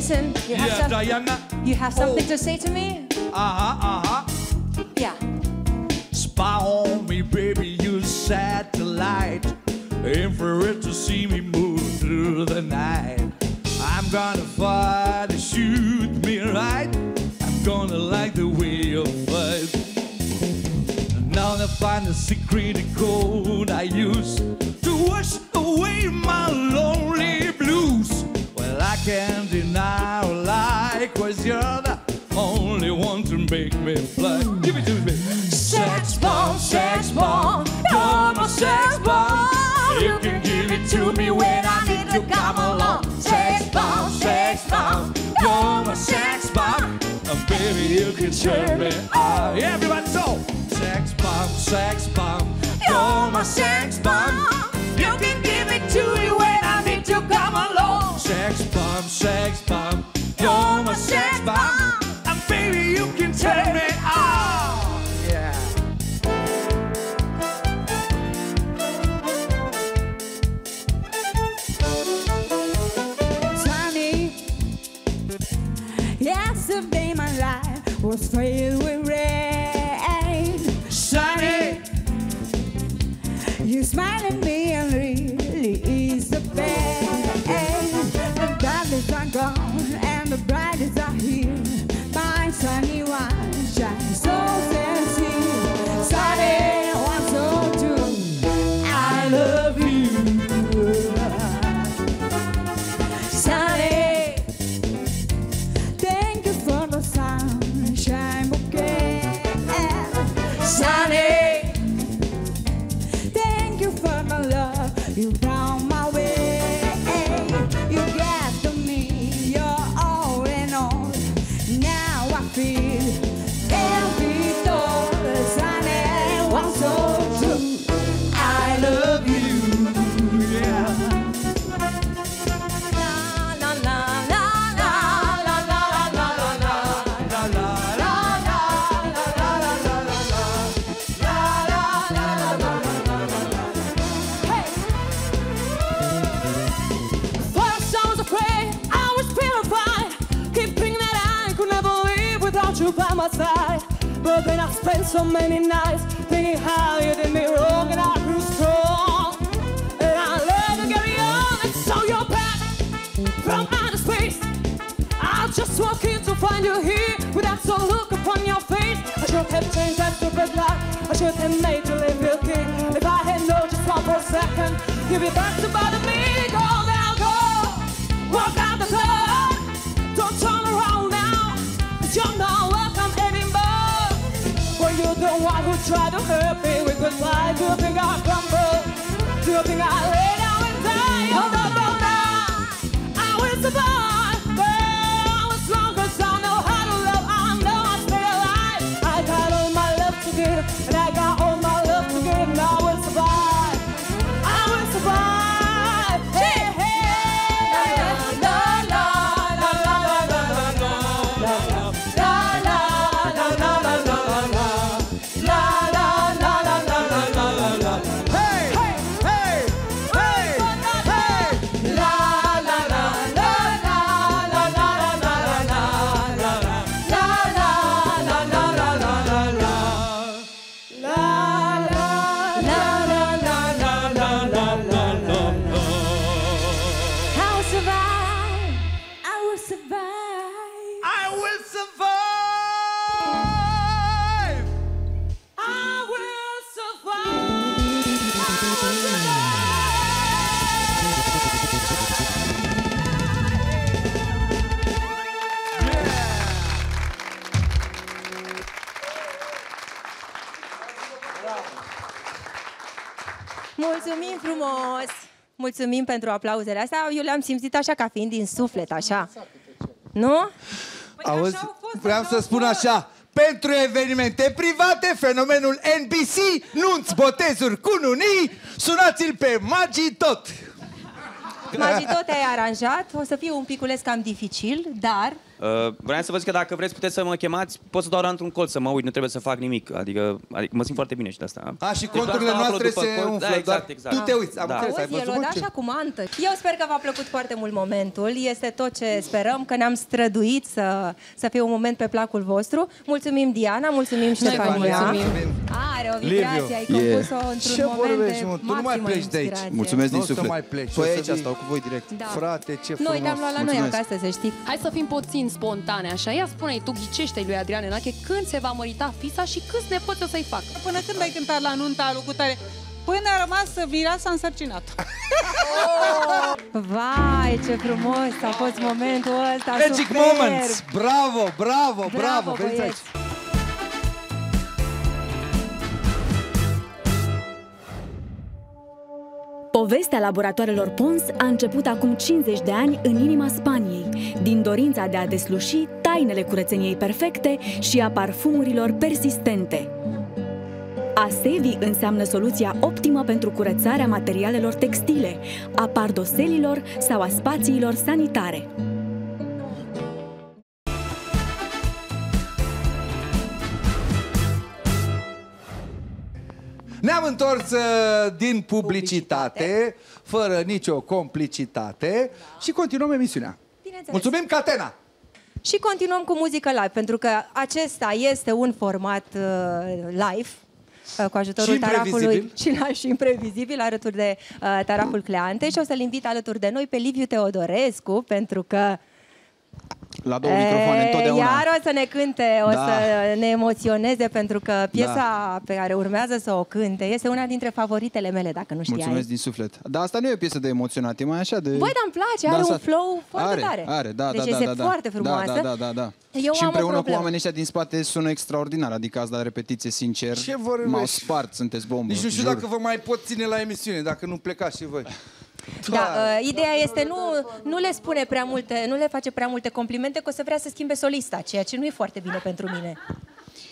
listen. You have Yeah, some- Diana. You have something to say to me? Uh-huh, uh-huh. Yeah. Spy on me, baby, you satellite. Infrared to see me move through the night. I'm gonna fight, and shoot me right. I'm gonna like the way you fight. Now I find the secret code I use to wash away my lonely blues. Well, I can't deny or lie, cause you're the only one to make me fly. Give it to me. Sex bomb, sex bomb, you're my sex bomb. You can give it to me when I need to come along. Sex bomb, sex bomb, You're my sex bomb. And baby, you can turn me on. Everybody, so. Sex bomb, sex bomb. You're my sex bomb. You can give it to me bomb, sex bomb. You're my sex bomb. And baby, you can turn me so many nights thinking how you did me wrong and I grew strong. And I learned to carry on and so you're back from outer space. I just walk in to find you here with that soul look upon your face. I should have changed that stupid life. I should have made you live your king. If I had known just one for a second, you'd be back to bother tried to hurt me with goodbye. Do you think I crumble? Do you think I lay down and die? Oh, no, no, no. I will survive. Mulțumim pentru aplauzele astea. Eu le-am simțit așa ca fiind din suflet, așa. Nu? Auzi, vreau să spun așa, pentru evenimente private, fenomenul NBC, nunți, botezuri, cununii, sunați-l pe Magi Tot. Magi, tot ai aranjat. O să fie un piculeț cam dificil, dar Uh, vreau să vă zic că dacă vreți puteți să mă chemați, pot să doar într-un colț să mă uit, nu trebuie să fac nimic. Adică, adică mă simt foarte bine și de asta. A, și Deci doar conturile să aflu noastre după se colț. umflă, da, exact, doar exact. tu te uiți, am înțeles, ai Auzi, el văzut o da ce? așa cu mantă. Eu sper că v-a plăcut foarte mult momentul. Este tot ce sperăm, că ne-am străduit să, să fie un moment pe placul vostru. Mulțumim, Diana, mulțumim, Noi vă Ștefania. mulțumim. Are o vibrație, ai Liviu. compus-o într-un Ce moment vorbești, de mă? Tu nu mai maximă pleci de aici. inspirație. Mulțumesc din Nu o să suflet. mai pleci, Păi o să aici vii. stau cu voi direct. Da. Frate, ce Noi te-am luat la noi Mulțumesc. acasă, să știi. Hai să fim puțin spontane, așa. Ia spune tu ghicește lui Adrian Enache când se va mărita fisa și câți nepoți o să-i facă. Până când ai cântat la nunta lui Cutare? Până a rămas mireasa însărcinat. Vai, ce frumos a fost momentul ăsta, Magic superb! Moments! Bravo, bravo, bravo! Bravo, Veniți aici! băieți! Povestea laboratoarelor Pons a început acum 50 de ani în inima Spaniei, din dorința de a desluși tainele curățeniei perfecte și a parfumurilor persistente. Asevi înseamnă soluția optimă pentru curățarea materialelor textile, a pardoselilor sau a spațiilor sanitare. Ne-am întors uh, din publicitate, fără nicio complicitate și continuăm emisiunea. Bineînțeles. Mulțumim, Catena! Și continuăm cu muzică live, pentru că acesta este un format uh, live uh, cu ajutorul Și tarafului imprevizibil. și, la, și imprevizibil alături de uh, taraful Cleante și o să-l invit alături de noi pe Liviu Teodorescu pentru că La două microfoane întotdeauna. Iar o să ne cânte, o Da. să ne emoționeze pentru că piesa pe care urmează să o cânte este una dintre favoritele mele, dacă nu știai. Mulțumesc din suflet. Dar asta nu e o piesă de emoționat, e mai așa de... Băi, dar îmi place, are un dansat. flow foarte are, tare. Are, da, Deci da, da, este da, da. foarte frumoasă. Da, da, da, da, da. Eu și am o împreună cu problemă. oamenii ăștia din spate sună extraordinar, adică ați dat repetiție sincer. Ce vorbești? M-au spart, sunteți bombă. Nici nu știu jur. dacă vă mai pot ține la emisiune, dacă nu plecați și voi. Da, uh, ideea este nu, nu le spune prea multe, nu le face prea multe complimente că o să vrea să schimbe solista, ceea ce nu e foarte bine pentru mine. Păi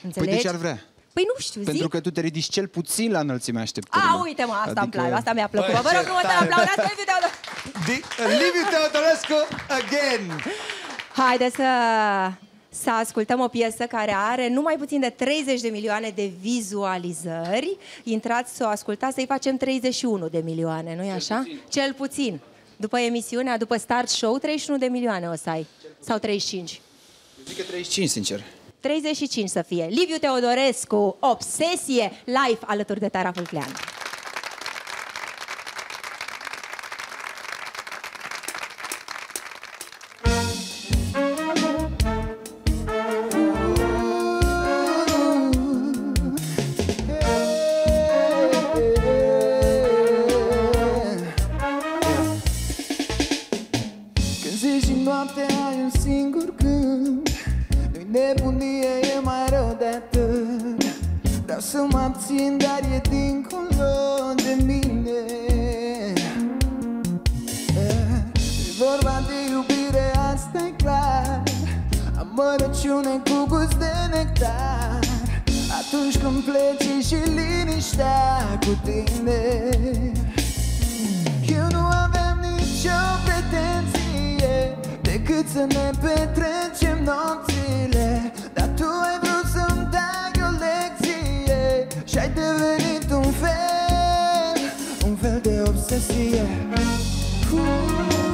Înțelegi? de ce ar vrea? Păi nu știu, Pentru zic. că tu te ridici cel puțin la înălțimea așteptărilor. A, uite mă, asta îmi Adică- place, asta mi-a plăcut. Băi, Vă rog ce frumos să tare. aplaudați pe Liviu Teodor- Di- Liviu Teodorescu, again! Haideți să, să ascultăm o piesă care are numai puțin de 30 de milioane de vizualizări. Intrați să o ascultați, să-i facem 31 de milioane, nu-i așa? Cel puțin. După emisiunea, după Start Show, 31 de milioane o să ai. Sau 35. Zic că 35, sincer. 35 să fie. Liviu Teodorescu, Obsesie, live alături de Taraful Clean. Lecție Și-ai devenit un fel Un fel de obsesie. Eu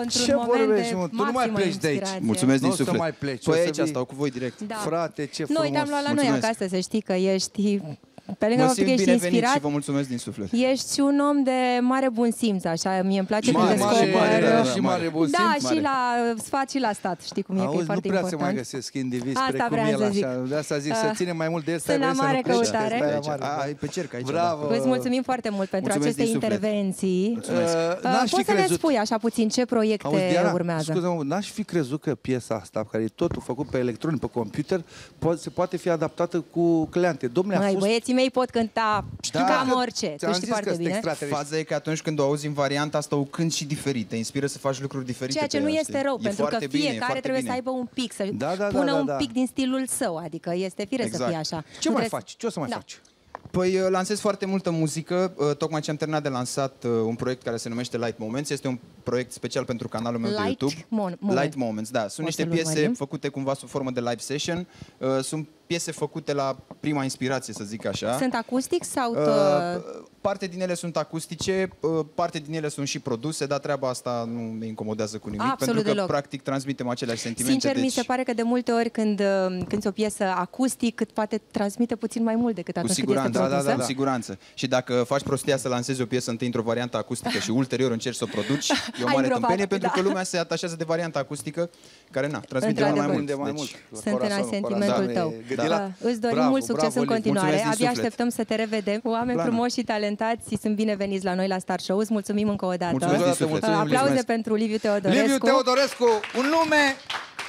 într-un Ce moment vorbești, de mă? Tu nu mai maximă pleci de aici. inspirație. Mulțumesc din Nu o să suflet. mai pleci, Păi o să aici vii- stau cu voi direct. Da. Frate, ce frumos! Noi te-am luat la noi Mulțumesc. acasă, să știi că ești, pe lângă Mă faptul simt că ești binevenit inspirat, și vă mulțumesc din suflet. ești un om de mare bun simț, așa, mie îmi place Mare, când mare, descoper. mare, da, da, și mare bun simț. Da, mare. și la sfat și la stat, știi cum e, că e Auzi, nu foarte prea important. se mai găsesc indivizi Asta precum vreau el, să zic. așa. De asta zic, să Ah, ținem mai mult de el, sunt la vrei să mare nu pleci, căutare. stai la Aici. mare. A, e pe cerc aici. Bravo! Îți mulțumim foarte mult pentru Mulțumesc aceste din suflet. intervenții. Mulțumesc. Uh, Uh, n-aș fi Poți să ne crezut- spui așa puțin ce proiecte Auzi, Diana, urmează? scuze-mă, n-aș fi crezut că piesa asta, care e totul făcut pe electronic, pe computer, po- se poate fi adaptată cu cleante. Domnule, a Măi, fost... băieții mei pot cânta Știu cam că- orice, tu ți-am știi zis foarte că sunt bine. extraterestri. Faza e că atunci când o auzi în varianta asta, o cânti și diferit. Te inspiră să faci lucruri diferite. Ceea ce pe nu ea, este știi? rău, E pentru că foarte bine, e fiecare foarte trebuie bine. să aibă un pic, să Da, da, da, pună da, un da. pic din stilul său, adică este fire să Exact. fie așa. Ce Nu mai trebuie faci? Ce o să mai Da. faci? Păi uh, lansez foarte multă muzică. Uh, Tocmai ce am terminat de lansat uh, un proiect care se numește Light Moments. Este un proiect special pentru canalul meu de Light YouTube. Mo- Moment. Light Moments, da. Sunt O niște să-l piese urmărim. făcute cumva sub formă de live session. Uh, Sunt piese făcute la prima inspirație, să zic așa. Sunt acustic sau... Uh, Uh, parte din ele sunt acustice, uh, parte din ele sunt și produse, dar treaba asta nu ne incomodează cu nimic, Absolut pentru că deloc. practic transmitem aceleași sentimente. Sincer, deci... mi se pare că de multe ori când uh, cânti o piesă acustic, cât poate transmite puțin mai mult decât Cu atunci când siguranță, este produsă. cu siguranță. Și dacă faci prostia să lansezi o piesă întâi într-o variantă acustică și ulterior încerci să o produci, e o Ai mare îngropat, tâmpenie pentru da. că lumea se atașează de varianta acustică care, na, transmite mult mai Într-adevăr. mult. De mai Deci, mult. Sunt în Corazonul, sentimentul corazonul tău. e gândilat. Uh, îți dorim Bravo, mult succes bravo, în Liv. continuare. Mulțumesc din Abia suflet. așteptăm să te revedem. Oameni Plană. frumoși și talentați sunt bineveniți la noi la Star Show. Îți mulțumim încă o dată. Mulțumesc din Mulțumim, suflet. mulțumim, Uh, Aplauze mulțumesc. pentru Liviu Teodorescu, Liviu Teodorescu, un nume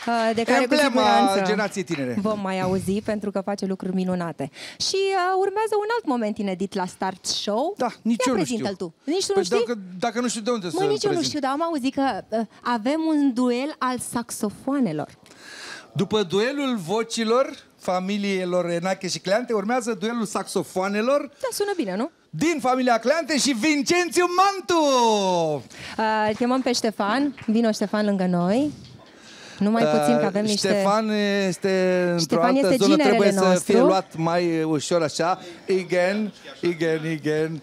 uh, de care cu emblema siguranță generației tinere. vom mai auzi pentru că face lucruri minunate. Și uh, urmează un alt moment inedit la Start Show. Da, nici Ia eu nu știu. prezintă-l tu. Nici tu Păi nu știi? Dacă, dacă nu știu de unde Mă, să nici eu nu prezint. știu, dar am auzit că uh, avem un duel al saxofoanelor. După duelul vocilor familiilor Enache și Cleante, urmează duelul saxofoanelor Da, sună bine, nu? din familia Cleante și Vincențiu Mantu! Uh, îl chemăm pe Ștefan. Vino Ștefan lângă noi. Nu mai puțin că avem Uh, niște... Ștefan este într-o Ștefan altă este zonă, ginerele trebuie să nostru. fie luat mai ușor așa. Igen, igen, igen.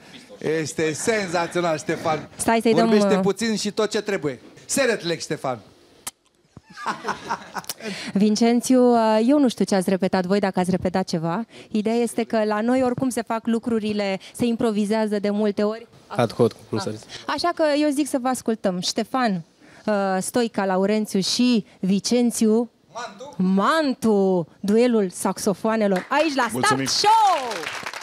Este senzațional, Ștefan. Stai să-i dăm, Vorbește uh, puțin și tot ce trebuie. Seretlec, Ștefan. Vincențiu, uh, eu nu știu ce ați repetat voi, dacă ați repetat ceva. Ideea este că la noi oricum se fac lucrurile, se improvizează de multe ori. Ad hoc, cum să zic. Așa că eu zic să vă ascultăm. Ștefan, uh, Stoica, Laurențiu și Vicențiu Mantu, Mantu duelul saxofoanelor aici la Mulțumim. Start Show!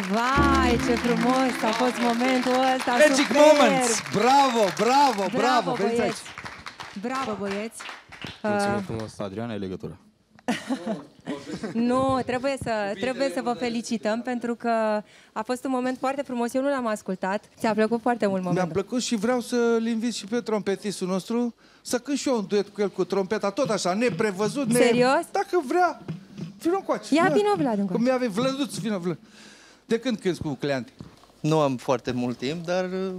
Vai, ce frumos a fost momentul ăsta, Magic superb! moments! Bravo, bravo, bravo! Bravo, Veniți băieți! aici. Bravo, băieți! Mulțumim Uh, frumos, Adriana, ai legătură. nu, trebuie să, trebuie să vă felicităm pentru că a fost un moment foarte frumos. Eu nu l-am ascultat. Ți-a plăcut foarte mult Mi-a momentul. plăcut și vreau să-l invit și pe trompetistul nostru să cânt și eu un duet cu el cu trompeta, tot așa, neprevăzut. Ne... Serios? Dacă vrea, vină încoace. Ia vină. vină, Vlad, încoace. Cum mi-a Vlăduț, vină, Vlăduț. De când cânti cu Cleante? Nu am foarte mult timp, dar uh,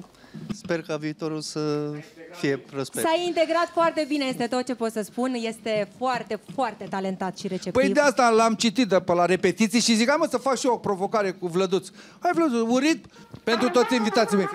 sper ca viitorul să fie prosper. S-a integrat foarte bine, este tot ce pot să spun. Este foarte, foarte talentat și receptiv. Păi de asta l-am citit de pe la repetiții și zic, hai mă să fac și eu o provocare cu Vlăduț. Hai Vlăduț, un ritm pentru toți invitații mei.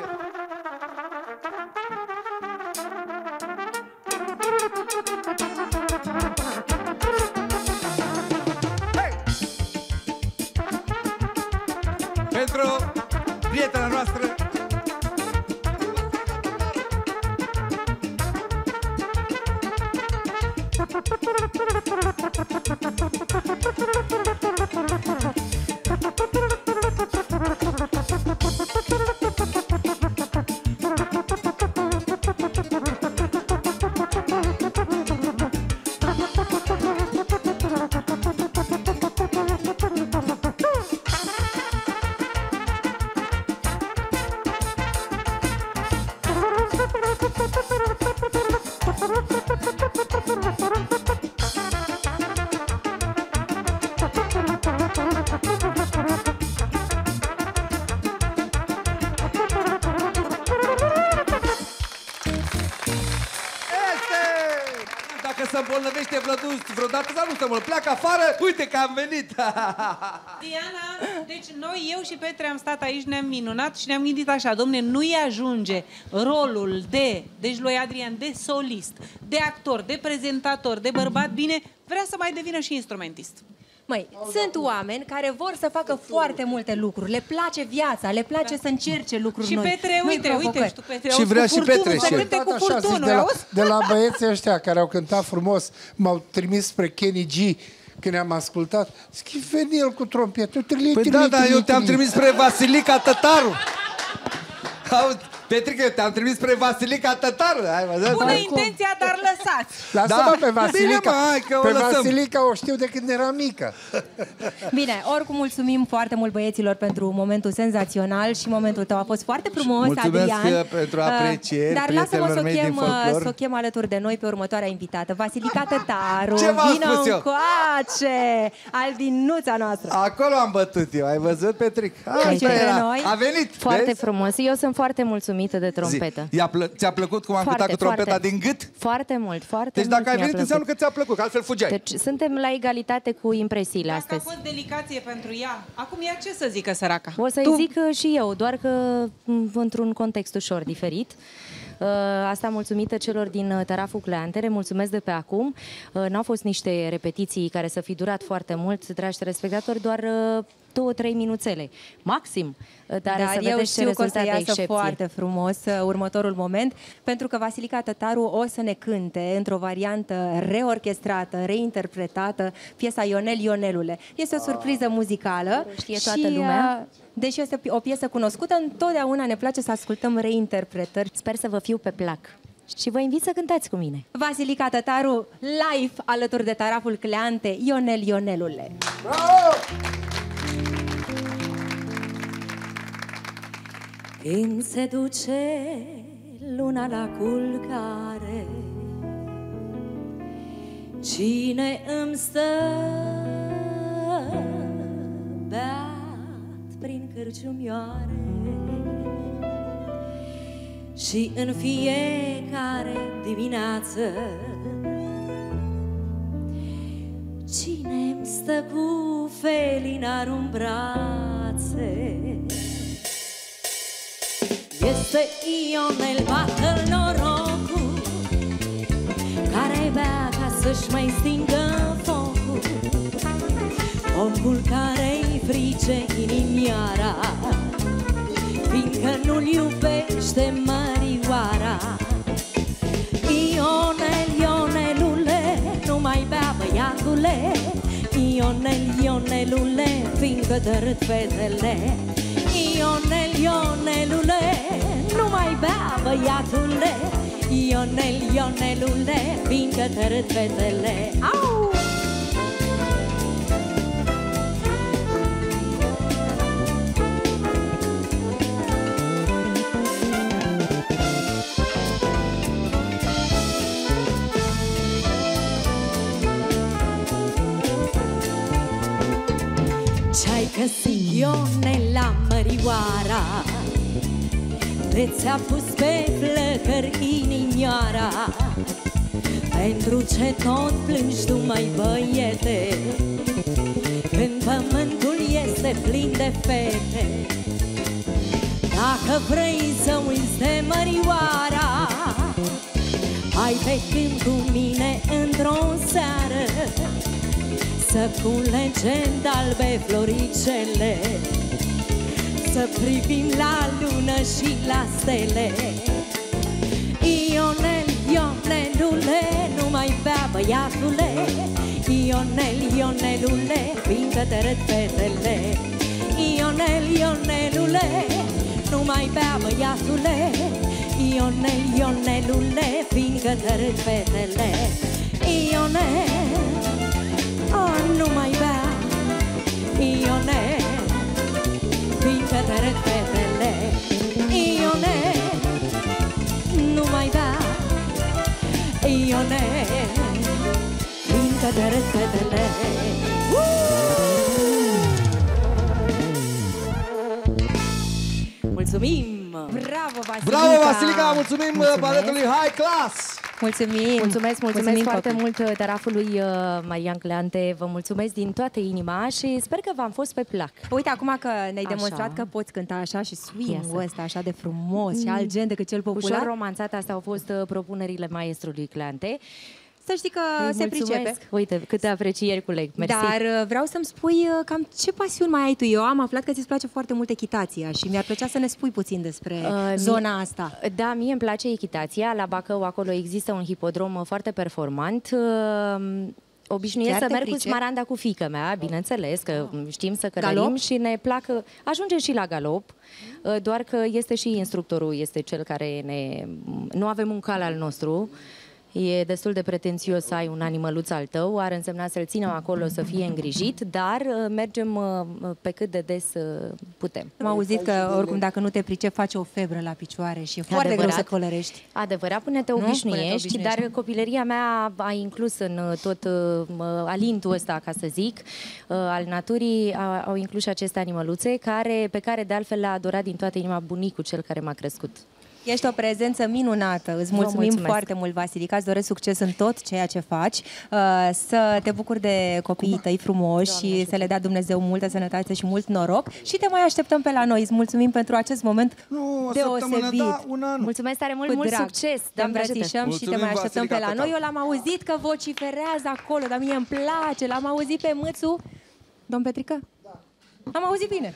Vreodată, dar nu se mă pleacă afară, uite că am venit. Diana, deci noi, eu și Petre am stat aici, ne-am minunat și ne-am gândit așa, domne, nu-i ajunge rolul de, deci lui Adrian, de solist, de actor, de prezentator, de bărbat, bine, vrea să mai devină și instrumentist. Măi, sunt oameni care vor să facă foarte multe lucruri. Le place viața, le place să încerce lucruri Și noi. Petre, noi uite, provocări. uite, și tu, Petre, Și auzi vrea cu și furtunul, Petre să și el. cânte cu Tot așa zic, furtunul, de la, auzi? de la băieții ăștia care au cântat frumos, m-au trimis spre Kenny G când ne-am ascultat. Zic, veni el cu trompetă. Trili, Păi trili, da, da, trili, eu te-am trili. trimis spre Vasilica Tătaru. Auzi, Petrică, eu te-am trimis spre Vasilica Tătaru. Hai, mă, Bună dă-ți- intenția, dar lăsați! Lasă-mă Da. pe Vasilica. Bine, mă, hai că o pe lăsăm. Vasilica o știu de când era mică. Bine, oricum mulțumim foarte mult băieților pentru momentul senzațional și momentul tău a fost foarte frumos, Mulțumesc Adrian. uh, pentru aprecieri Uh, Dar lasă-mă să prietenilor o, mei din chem, uh, folclor. să o chem alături de noi pe următoarea invitată. Vasilica Tătaru, Ce v-am vină spus eu? încoace, albinuța noastră. Acolo am bătut eu, ai văzut, Petric? Aici Asta între era. noi. A venit, Foarte vezi? frumos. Eu sunt foarte mulțumită de trompetă. Zi. I-a plă- ți-a plăcut cum am Foarte, cântat cu trompeta foarte. din gât? Foarte mult, foarte Deci mult dacă ai mi-a venit, plăcut. înseamnă că ți-a plăcut, că altfel fugeai. Deci suntem la egalitate cu impresiile Dacă a astăzi. fost delicație pentru ea, acum ea ce să zică, săraca? O să-i zic uh, și eu, doar că m, într-un context ușor diferit. Uh, Asta mulțumită celor din uh, Taraful Cleantere, mulțumesc de pe acum. Uh, N-au fost niște repetiții care să fi durat foarte mult, dragi telespectatori, doar uh, două, trei minuțele, maxim. Uh, Dar, Dar să eu vedeți ce știu că o să rezultate iasă excepție. foarte frumos uh, următorul moment, pentru că Vasilica Tătaru o să ne cânte într-o variantă reorchestrată, reinterpretată, piesa Ionel Ionelule. Este o surpriză muzicală. Știe toată și, lumea. uh, Deși este o piesă cunoscută, întotdeauna ne place să ascultăm reinterpretări. Sper să vă fiu pe plac. Și vă invit să cântați cu mine. Vasilica Tătaru, live alături de Taraful Cleante, Ionel Ionelule. Când se duce luna la culcare Cine îmi stă beat prin cârciumioare? Și în fiecare dimineață Cine îmi stă cu felinarul în brațe este Ionel bată norocul Care bea ca să-și mai stingă focul. Focul care-i frice inimioara Fiindcă nu-l iubește mărioara. Ionel, Ionelule, nu mai bea băiatule. Ionel Ionel, Ionelule, fiindcă dărât fetele Ionel, Ionelule, nu mai bea băiatule. Ionel, Ionelule, fiindcă dărât fetele. Au! Ce-ai găsit Ione la mărioara De ți-a pus pe flăcări inimioara Pentru ce tot plângi tu, mai băiete? Când pământul este plin de fete Dacă vrei să uiți de mărioara Hai pe când cu mine într-o seară să culegem albe floricele Să privim la lună și la stele. Ionel, Ionelule, nu mai bea băiatule. Ionel, Ionelule, fiindcă te râd fetele Ionel, Ionelule, nu mai bea băiatule. Ionel, Ionelule, fiindcă te râd fetele Ionel, Oh, nu mai bea. Ione Fiindcă te râd fetele Ione Nu mai bea Ione Fiindcă te râd fetele Mulțumim! Bravo, Vasilica! Bravo, Vasilica! Mulțumim uh, baletului High Class! Mulțumim! Mulțumesc, mulțumesc Mulțumim, foarte copii. mult uh, tarafului uh, Marian Cleante. Vă mulțumesc din toată inima și sper că v-am fost pe plac. Uite, acum că ne-ai Așa. demonstrat că poți cânta așa și swing-ul Ia să- ăsta așa de frumos și alt gen decât cel popular. Ușor romanțat, astea au fost uh, propunerile maestrului Cleante. Să știi că Îi se mulțumesc. pricepe. Uite, câte aprecieri culeg. Mersi. Dar uh, vreau să-mi spui uh, cam ce pasiuni mai ai tu. Eu am aflat că ți-ți place foarte mult echitația și mi-ar plăcea să ne spui puțin despre Uh, zona mie- asta. Da, mie îmi place echitația. La Bacău acolo există un hipodrom uh, foarte performant. Uh, Obișnuiesc Chiar să te merg cu pricep? smaranda cu fică mea, bineînțeles, că știm să călărim Galop? și ne plac. Ajungem și la galop, uh, doar că este și instructorul, este cel care ne... Nu avem un cal al nostru, E destul de pretențios să ai un animăluț al tău, ar însemna să-l ținem acolo să fie îngrijit, dar uh, mergem uh, pe cât de des uh, putem. Am auzit că, oricum, dacă nu te pricep, faci o febră la picioare și e foarte greu Adevărat. să călărești. Adevărat, până te Nu? Până te obișnuiești, obișnuiești. dar copilăria mea a inclus în uh, tot uh, mă, alintul ăsta, ca să zic, uh, al naturii, a- au inclus și aceste animăluțe, care, pe care de altfel l-a adorat din toată inima bunicul cel care m-a crescut. Ești o prezență minunată. Îți Vă mulțumim mulțumesc. foarte mult, Vasilica. Îți doresc succes în tot ceea ce faci. Uh, Să te bucuri de copiii tăi frumoși și să le dea Dumnezeu multă sănătate și mult noroc. Și te mai așteptăm pe la noi. Îți mulțumim pentru acest moment Nu, o săptămână, deosebit. da, un an. Mulțumesc tare mult, Cu mult drag. succes! Te Doamne ajută. îmbrățișăm și te Mulțumim, mai așteptăm pe Vasilica, la noi. total. Eu l-am auzit că vociferează acolo, dar mie îmi place. L-am auzit pe Mâțu. Domn Petrică? Da. Am auzit bine.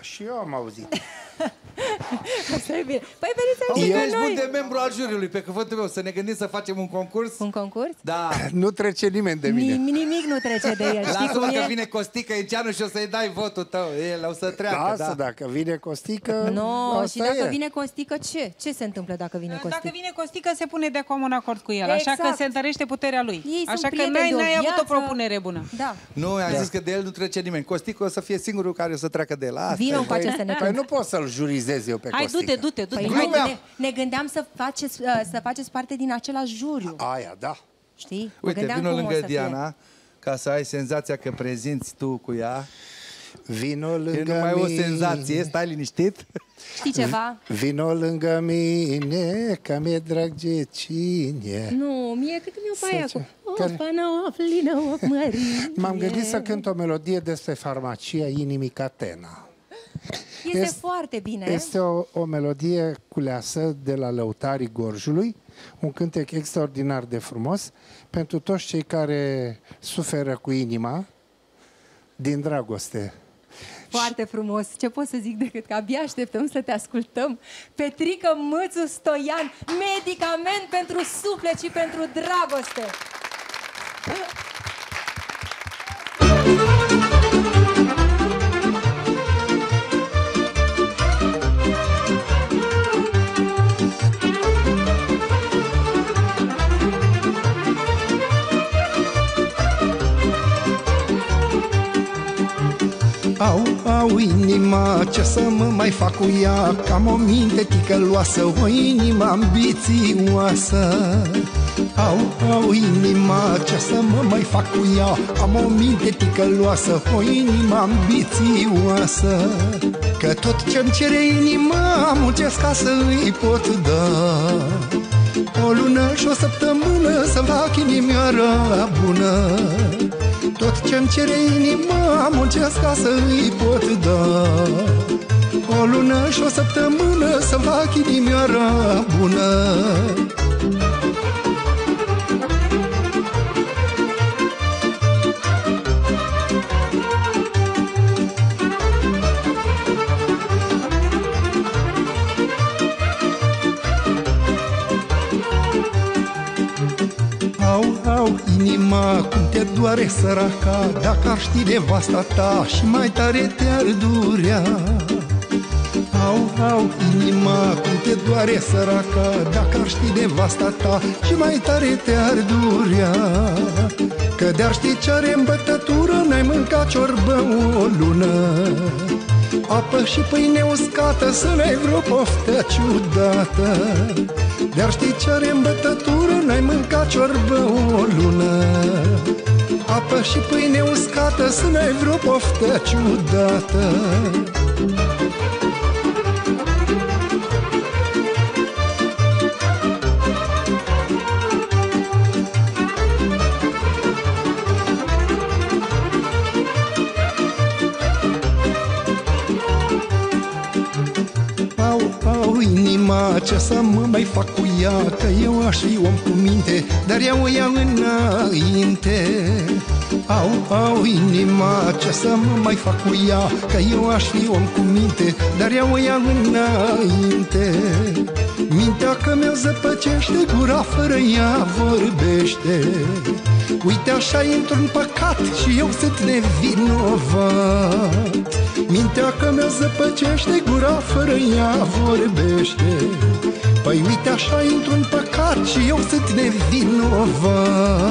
Și eu am auzit. Asta e bine. Păi veniți aici Tu cu ești bun noi. de membru al juriului, pe cuvântul meu, să ne gândim să facem un concurs? Un concurs? Da. Nu trece nimeni de mine. Nim- Nimic nu trece de el. Știi Lasă-mă cum că e? vine Costică Enceanu și o să-i dai votul tău. El o să treacă, Lasă, da. dacă vine Costică, No, asta și dacă e. vine Costică, ce? Ce se întâmplă dacă vine Costică? Dacă vine Costică, se pune de comun acord cu el, așa Exact. că se întărește puterea lui. Ei sunt așa că prieteni n-ai, de o n-ai avut o viață. propunere bună. Da. Nu, am zis că de el nu trece nimeni. Costică o să fie singurul care o să treacă de el. Asta Vino e. încoace să ne Păi nu pot să-l jurizez eu pe Hai, Costică. du-te, du-te, du-te. Păi Hai, hai, ne, ne gândeam să faceți, uh, să faceți parte din același juriu. Aia, da. Știi? Mă Uite, gândeam vino cum o lângă să fie. Diana ca să ai senzația că prezinți tu cu ea. Vino E lângă numai o mine. senzație, stai liniștit. Știi ceva? Vino lângă mine, că mi-e drag de cine. Nu, mie cât mi-o paia Să cu... ce? O, Care? fană, o, flină, o, mărie. M-am gândit să cânt o melodie despre farmacia inimii Catena. Este, Este- foarte bine. Este o, o melodie culeasă de la lăutarii Gorjului, un cântec extraordinar de frumos pentru toți cei care suferă cu inima din dragoste. Foarte frumos. Ce pot să zic decât că abia așteptăm să te ascultăm. Petrică Mâțu Stoian, medicament pentru suflet și pentru dragoste. Au, au inima, ce să mă mai fac cu ea? Că am o minte ticăloasă, o inimă ambițioasă. Au, au inima, ce să mă mai fac cu ea? Am o minte ticăloasă, o inimă ambițioasă. Că tot ce-mi cere inima, muncesc ca să îi pot da. O lună și o săptămână să fac inimioara bună Tot ce-mi cere inima muncesc ca să îi pot da. O lună și o săptămână să fac inimioara bună au, inima, cum te doare săraca Dacă ar ști nevasta ta și mai tare te-ar durea. Au, au, inima, cum te doare săraca Dacă ar ști nevasta ta și mai tare te-ar durea. Că de-ar ști ce are în bătătură N-ai mâncat ciorbă o lună Apă și pâine uscată Să n-ai vreo poftă ciudată. Dar știi ce are în bătătură? N-ai mâncat ciorbă o lună. Apă și pâine uscată Să n-ai vreo poftă ciudată ce să mă mai fac cu ea Că eu aș fi om cu minte Dar ea o ia înainte. Au, au, inima, ce să mă mai fac cu ea Că eu aș fi om cu minte Dar ea o ia înainte. Mintea că mi-o zăpăcește Gura fără ea vorbește. Uite așa intru în păcat Și eu sunt nevinovat Mintea că mi-o zăpăcește Gura fără ea vorbește. Păi uite așa intru în păcat Și eu sunt nevinovat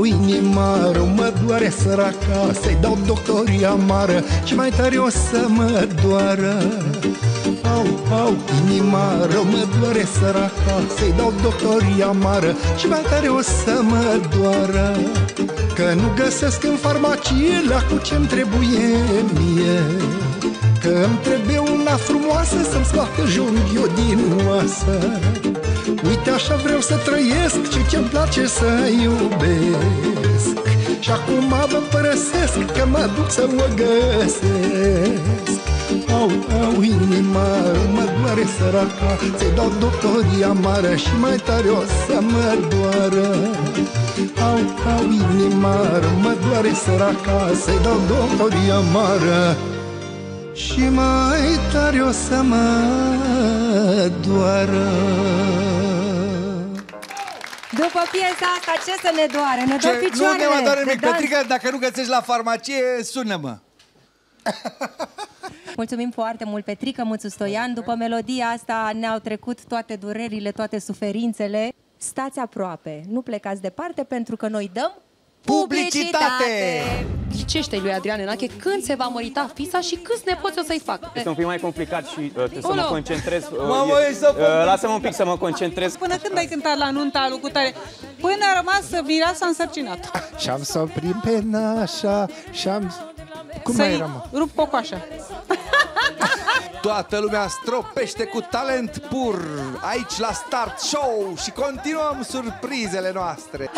Au, au, inima rău mă doare săraca Să-i dau doctorii amară Și mai tare o să mă doară. Au, au, inima rău mă doare săraca Să-i dau doctorii amară Și mai tare o să mă doară. Că nu găsesc în farmacie La cu ce-mi trebuie mie. Că îmi trebuie una frumoasă Să-mi scoată junghiul din oasă Uite așa vreau să trăiesc Și ce-mi place să iubesc. Și acum vă părăsesc Că mă duc să o găsesc. Au, au, inima mă doare săraca Ți-i dau doctorii amară Și mai tare o să mă doară. Au, au, inima mă doare săraca Să-i dau doctorii amară și mai tare o să mă doară După piesa asta, ce să ne doare? Ne dor Ce, nu picioarele ne mai doare de nimic, dans. Petrica, dacă nu găsești la farmacie, sună-mă. Mulțumim foarte mult, Petrica Mățu Stoian. După melodia asta ne-au trecut toate durerile, toate suferințele. Stați aproape, nu plecați departe pentru că noi dăm publicitate! Zicește lui Adrian Enache când se va mărita fisa și câți nepoți o să-i fac. Este un pic mai complicat și uh, trebuie să mă Olo. concentrez. Uh, Mamă, e- e să- uh, Lasă-mă un pic să mă concentrez. Până când ai cântat la nunta lui Cutare? Până a rămas mireasa însărcinat. Și-am să oprim pe nașa Și-am... Cum mai Să-i era, mă? rup cocoașa. Toată lumea stropește cu talent pur aici la Start Show și continuăm surprizele noastre.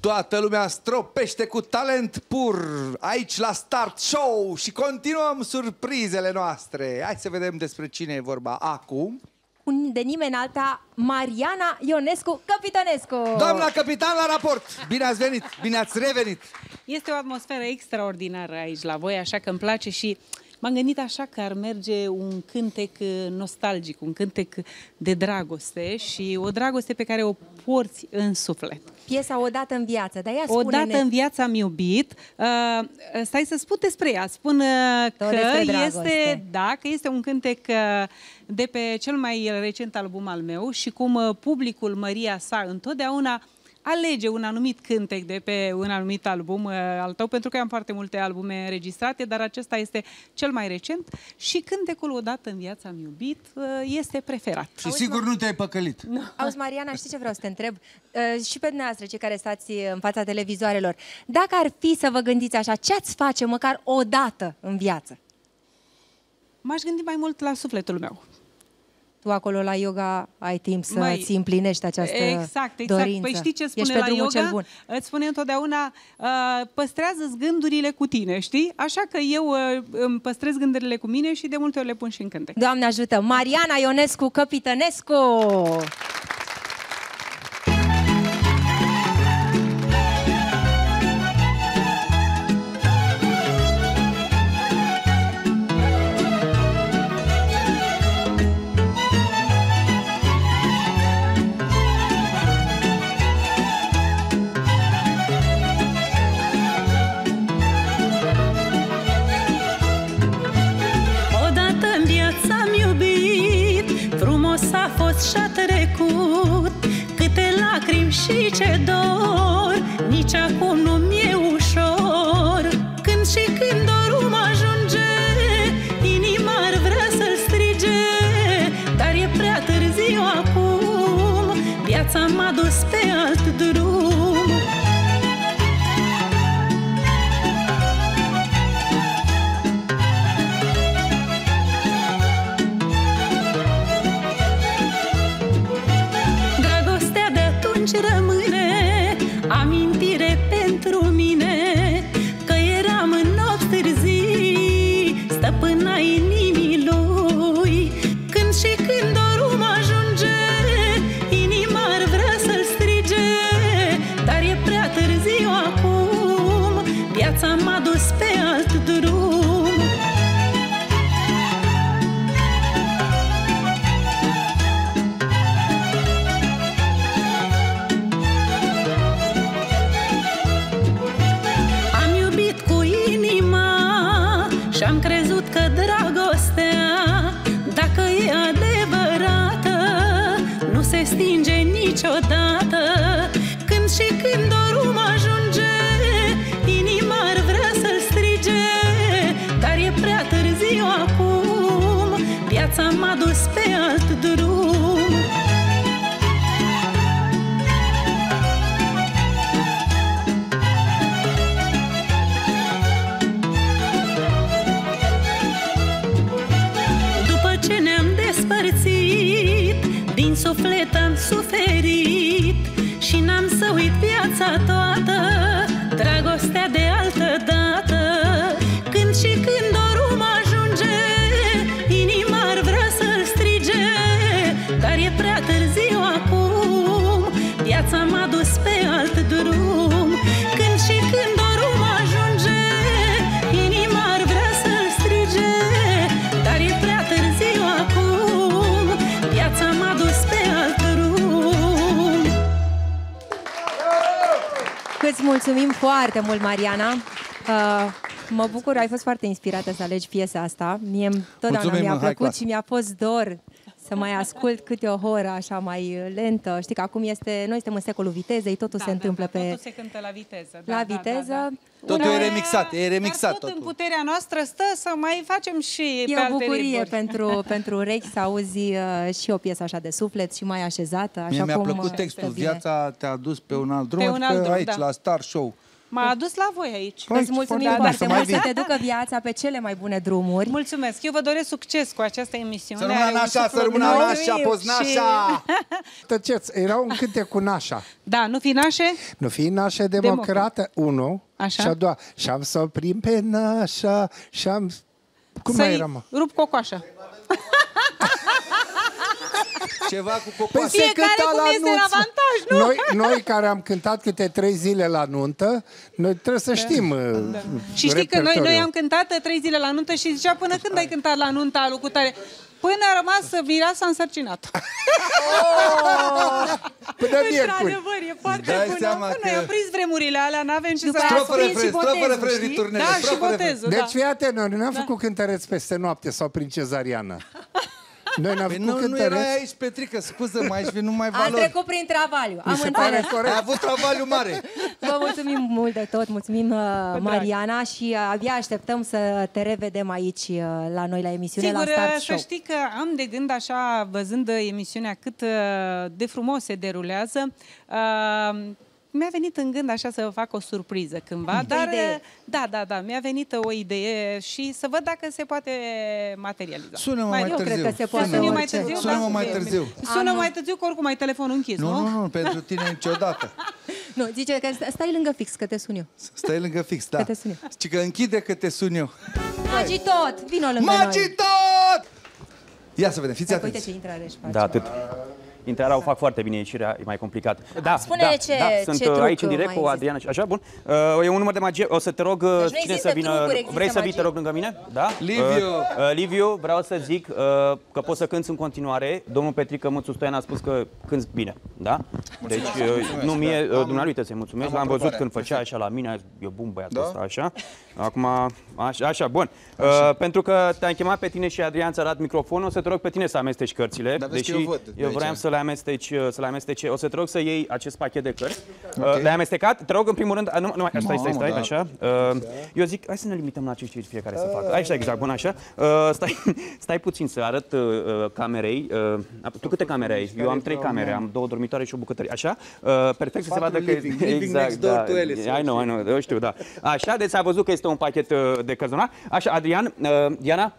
Toată lumea stropește cu talent pur aici la Start Show și continuăm surprizele noastre. Hai să vedem despre cine e vorba acum. Un de nimeni alta, Mariana Ionescu Capitanescu. Doamna capitan la raport! Bine ați venit! Bine ați revenit! Este o atmosferă extraordinară aici la voi, așa că îmi place și m-am gândit așa că ar merge un cântec uh, nostalgic, un cântec de dragoste și o dragoste pe care o porți în suflet. Piesa Odată în viață, dar ea Odată spune-ne- în viața am iubit. Uh, stai să spun despre ea. Spun uh, Tot că despre dragoste. este, da, că este un cântec uh, de pe cel mai recent album al meu și cum uh, publicul Maria sa întotdeauna alege un anumit cântec de pe un anumit album uh, al tău, pentru că eu am foarte multe albume înregistrate, dar acesta este cel mai recent și cântecul Odată în viața am iubit uh, este preferat. Și sigur nu te-ai păcălit. Auzi, Mariana, știi ce vreau să te întreb? Uh, și pe dumneavoastră, cei care stați în fața televizoarelor. Dacă ar fi să vă gândiți așa, ce ați face măcar o dată în viață? M-aș gândi mai mult la sufletul meu. Tu acolo la yoga ai timp să Măi, ți împlinești această Exact, exact. dorință. Păi știi ce spune Ești pe la drumul yoga? cel bun. Îți spune întotdeauna, uh, păstrează gândurile cu tine, știi? Așa că eu uh, îmi păstrez gândurile cu mine și de multe ori le pun și în cântec. Doamne ajută! Mariana Ionescu Căpitănescu! Îți mulțumim foarte mult, Mariana. Uh, mă bucur, ai fost foarte inspirată să alegi piesa asta. Mie totdeauna Mulțumim, mi-a hai plăcut clas. și mi-a fost dor să mai ascult câte o horă așa mai uh, lentă. Știi că acum este, noi suntem în secolul vitezei, totul se întâmplă pe Totul se cântă la viteză. Da, la da, viteză. Da, da. Totul e remixat, e remixat Dar tot totul. în puterea noastră stă să mai facem și E pe o alte bucurie ritmuri. pentru, pentru urechi să auzi uh, și o piesă așa de suflet și mai așezată. Așa Mie mi-a cum, plăcut uh, textul. stă bine. Viața te-a dus pe un alt drum, Pe un adică alt drum, aici, da. la Star Show. M-a adus la voi aici. Păi, Îți mulțumim foarte foarte, bine, să mai mult să vii. te ducă viața pe cele mai bune drumuri. Mulțumesc. Eu vă doresc succes cu această emisiune. Să rămână Are un nașa, suflu să rămână nou nașa, și- poznașa! Tăceți, era un cântec cu nașa. Da, nu fi nașe? Nu fi nașa democrată, unu, Așa. și a doua. Și am să oprim pe nașa, și am... Cum mai Să-i era, mă? rup cocoașa. Ceva cu Păi cocoașe. se Fiecare cânta cum la este în nuță. avantaj. mesaj, nu? Noi, noi care am cântat câte trei zile la nuntă, noi trebuie să știm da. Și știi că noi, noi am cântat uh, trei zile la nuntă și zicea până când ai cântat la nunta lui cutare? Până a rămas mireasa însărcinat. Până Într-adevăr, e foarte dai bună. seama Până că- ai oprit vremurile alea, n-avem ce După să... aia Strofă, sprins refren, și strofă, botezul, refren, știi? riturnele, Da, și strofă, refren. botezul, Deci da. fii atent, noi n-am făcut cântăreți peste noapte sau prin cezariană. Noi n-am Păi făcut nu, nu cântăreți. erai aici, Petrică, scuză-mă, aici vin numai Am valori. trecut prin travaliu. Mi Am se pare înțeles. corect. Ai avut travaliu mare. Vă mulțumim mult de tot, mulțumim uh, Mariana și uh, abia așteptăm să te revedem aici uh, la noi la emisiune, Sigur, la Start să Show. știi că am de gând așa, văzând emisiunea cât uh, de frumos se derulează, uh, mi-a venit în gând așa să vă fac o surpriză cândva, Uite, dar idee. uh, da, da, da, mi-a venit o idee și să văd dacă se poate materializa. Sună-mă mai eu târziu. cred că se poate. Sună-mă. Sună mai târziu? Sună-mă Da? mai târziu. Sună Am- mai târziu, că oricum ai telefonul închis, nu? Nu, nu, nu, pentru tine niciodată. Nu, zice că st- stai lângă fix, că te sun eu. Stai lângă fix, da. Că te sun eu. Și că închide că te sun eu. Magi tot, vino lângă Magi noi. tot! Ia să vedem, fiți Uite atenți. ce intrare își face. Da, atât. Intrarea o fac foarte bine, ieșirea e mai complicat. Da, Spune da, ce- da, ce sunt truc uh, aici în direct mai cu există? Adriana și așa, bun. Uh, e un număr de magie, o să te rog uh, Deci nu cine există să vină. trucuri, există Vrei să vii, magie. te rog, lângă mine? Da? Liviu. Uh, uh, Liviu, vreau să zic uh, că poți să cânti în continuare. Domnul Petrică Mățu Stoian a spus că cânti bine, da? Deci, uh, nu mie, uh, dumnealui trebuie să-i mulțumesc. am L-am văzut aprobarea. când făcea așa la mine, e bun băiatul Da? ăsta, așa. Acum, așa, așa bun. Uh, pentru că te-am chemat pe tine și Adrian ți-a dat microfonul, o să te rog pe tine să amesteci cărțile. Dar vezi că deși eu văd de eu aici. vreau să le amesteci, uh, să le amestece. O să te rog să iei acest pachet de cărți. Okay. Uh, le-ai amestecat? Te rog în primul rând, uh, nu, nu, stai, stai, stai, Mamă, da. așa. Uh, eu zic, hai să ne limităm la ce știe fiecare să facă. Așa, exact, bun, așa. Uh, stai, stai puțin să arăt uh, uh, camerei. Uh, tu câte camere ai? Eu am trei camere, am două dormitoare și o bucătărie. Așa? Uh, perfect să se Patru vadă că... living, living exact, next door da. to Alice. I know, I know, eu știu, da. Așa, deci a văzut că este un pachet uh, de cărți normal. Așa, Adrian, uh, Diana,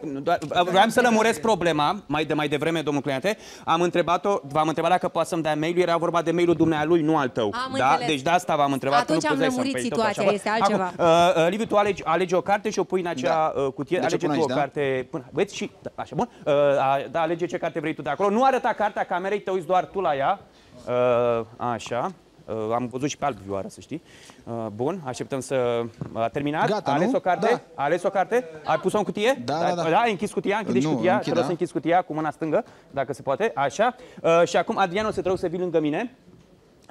nu, doar- Vreau să lămuresc problema mai de mai devreme, domnul cliente. Am întrebat-o, v-am întrebat dacă poate să-mi dea mail era vorba de mailul dumnealui, nu al tău. Am da? înțeles. Deci de asta v-am întrebat. Atunci nu am puteai să-mi lămurit păi, tot situația, așa. este altceva. Acum, uh, uh, Liviu, tu alegi, alegi o carte și o pui în acea uh, cutie. Deci o alege pun tu o aici, da? carte. Până, băieți, și, da, așa, bun. Uh, a, da, alege ce carte vrei tu de acolo. Nu arăta cartea camerei, te uiți doar tu la ea. Uh, așa. Uh, am văzut și pe alt vioară, să știi. Uh, bun, așteptăm să... A terminat? Gata, a ales nu? o carte? Da. A ales o carte? Ai pus-o în cutie? Da, da, da. Da, ai închis cutia, închide și Nu, cutia. închid, Te rog da. să închizi cutia cu mâna stângă, dacă se poate. Așa. Uh, și acum, Adrian, o să te rog să vii lângă mine.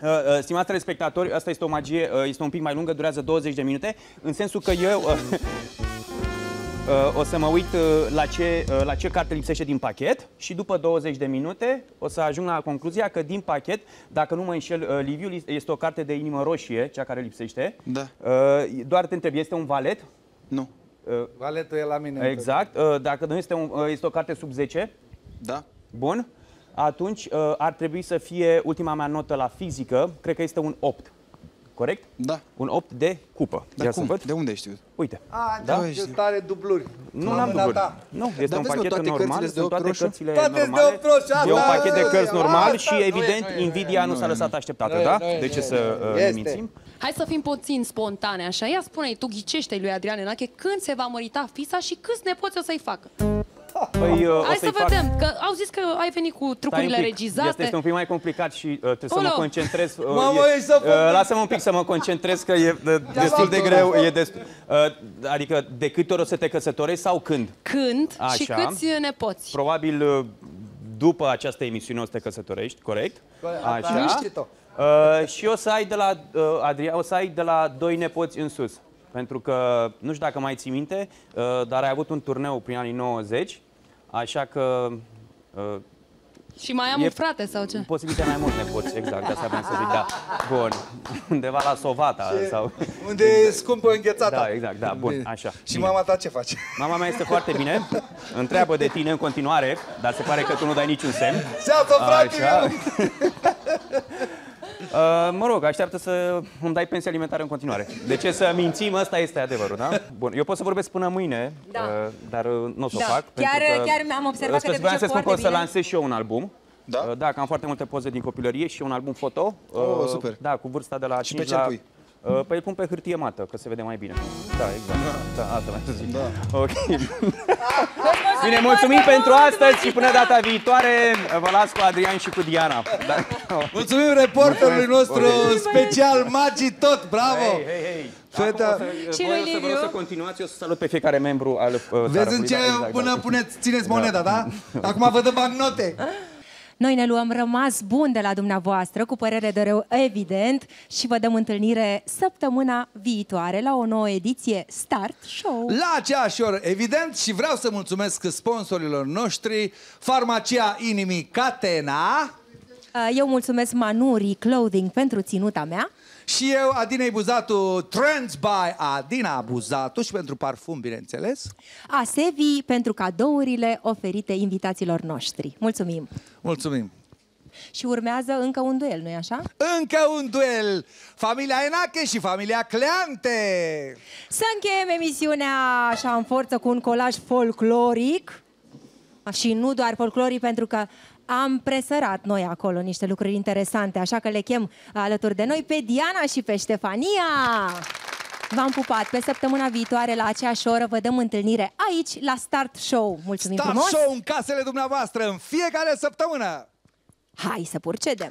Uh, uh, stimați telespectatori, asta este o magie, uh, este un pic mai lungă, durează 20 de minute, în sensul că eu uh, uh, o să mă uit uh, la ce, uh, la ce carte lipsește din pachet și după 20 de minute o să ajung la concluzia că din pachet, dacă nu mă înșel, uh, Liviu, li- este o carte de inimă roșie, cea care lipsește. Da. Uh, doar te întreb, este un valet? Nu. Uh, Valetul e la mine. Exact. Uh, Dacă nu este, un, uh, este o carte sub 10, Da. bun, atunci uh, ar trebui să fie ultima mea notă la fizică, cred că este un 8. Corect? Da. Un 8 de cupă. Dar Ia cum? să văd. De unde ai știut? Uite. A, Da? da? ce tare dubluri. Nu La n-am mâna dubluri. ta. Nu, este Dar un vezi, mă, pachet toate normal, cărțile de sunt opt toate roșu? cărțile Toate de normale. opt roșu, E un asta, pachet de cărți asta, normal asta, și nu e, evident nu e. Nvidia nu s-a lăsat așteptată, Nu e, da? nu e, De ce nu e. să uh, ne Este. mințim? Hai să fim puțin spontane, așa. Ia spune tu ghicește lui Adrian Enache când se va mărita fisa și câți nepoți o să-i facă. Păi, uh, o Hai să-i să fac- vedem, că au zis că ai venit cu Stai trucurile un pic. regizate. Este, este un pic mai complicat și uh, trebuie să mă Olo. concentrez. Uh, Mamă, e- ești să uh, Lasă-mă un pic să mă concentrez, că e uh, destul de greu. E dest... uh, adică de câte ori o să te căsătorești sau când? Când și Așa. câți nepoți? Probabil uh, după această emisiune o să te căsătorești, corect? Așa. Am știut-o. Uh, și o să ai de la uh, Adrian, o să ai de la doi nepoți în sus. Pentru că, nu știu dacă mai ții minte, uh, dar ai avut un turneu prin anii 90, așa că uh, Și mai am E- un frate sau ce? posibil mai mult nepoți, exact, de asta vreau să zic, da. Bun, undeva la Sovata sau... Unde e scumpă înghețata. Da, exact, da, bun, așa. Și Bine. mama ta ce face? Mama mea este foarte bine, întreabă de tine în continuare, dar se pare că tu nu dai niciun semn. Seamă, frate Așa. meu! Uh, mă rog, așteaptă să îmi dai pensie alimentară în continuare. De ce să mințim? Ăsta este adevărul, da? Bun, eu pot să vorbesc până mâine, Da. uh, dar uh, nu o să Da. o fac. Chiar- pentru că, chiar am observat că te Sper- voiam pricep să spun că o foarte să bine. lansez și eu un album. Da? Uh, Da, că am foarte multe poze din copilărie și un album foto. Oh, Uh, super. Da, cu vârsta de la Și 5 pe ce la... pui? Uh, Păi îl pun pe hârtie mată, că se vede mai bine. Da, exact. Da, asta vreau să zic. Da. Ok. Vezi, Bine, mulțumim pentru astăzi și până data viitoare vă las cu Adrian și cu Diana. Da. Mulțumim reporterului Mulțumesc, nostru Oleg. special, Magi tot, bravo! Hei, hei, hei. Feta, Acum o să, voi o să vă rog să continuați, eu să salut pe fiecare membru al uh, vezi în tarafului, ce da, exact, până da. puneți, țineți moneda, da? Acum vă dă bancnote. Noi ne luăm rămas bun de la dumneavoastră, cu părere de rău, evident, și vă dăm întâlnire săptămâna viitoare la o nouă ediție Start Show. La aceeași oră, evident, și vreau să mulțumesc sponsorilor noștri, Farmacia Inimii Catena Uh, Eu mulțumesc Manuri Clothing pentru ținuta mea. Și eu, Adinei Buzatu, Trends by Adina Buzatu și pentru parfum, bineînțeles. Asevi pentru cadourile oferite invitaților noștri. Mulțumim! Mulțumim! Și urmează încă un duel, nu-i așa? Încă un duel! Familia Enache și familia Cleante! Să încheiem emisiunea așa în forță cu un colaj folcloric și nu doar folcloric pentru că am presărat noi acolo niște lucruri interesante, așa că le chem alături de noi pe Diana și pe Ștefania. V-am pupat. Pe săptămâna viitoare, la aceeași oră, vă dăm întâlnire aici, la Start Show. Mulțumim Start frumos! show în casele dumneavoastră în fiecare săptămână! Hai să purcedem!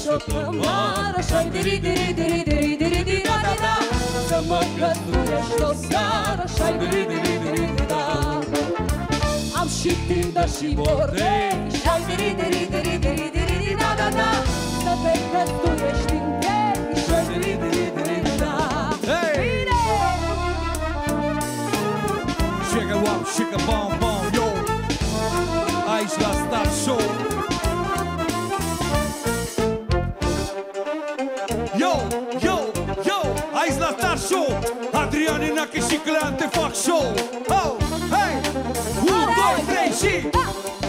Shop, mara, shop, diri, diri, diri, diri. Mă căturești o seară Și-ai diri, diri, diri, diri, da Am și tindă și bordei Și-ai diri, diri, diri, diri, diri, diri, da, da, da Să te căturești în tei Și-ai diri, diri, diri, diri, da Bine! Shake it up, shake it bom bom, yo Aici la Start Show Jakie siglante fuck show. Oh, hey, 1, 2, 3, 4.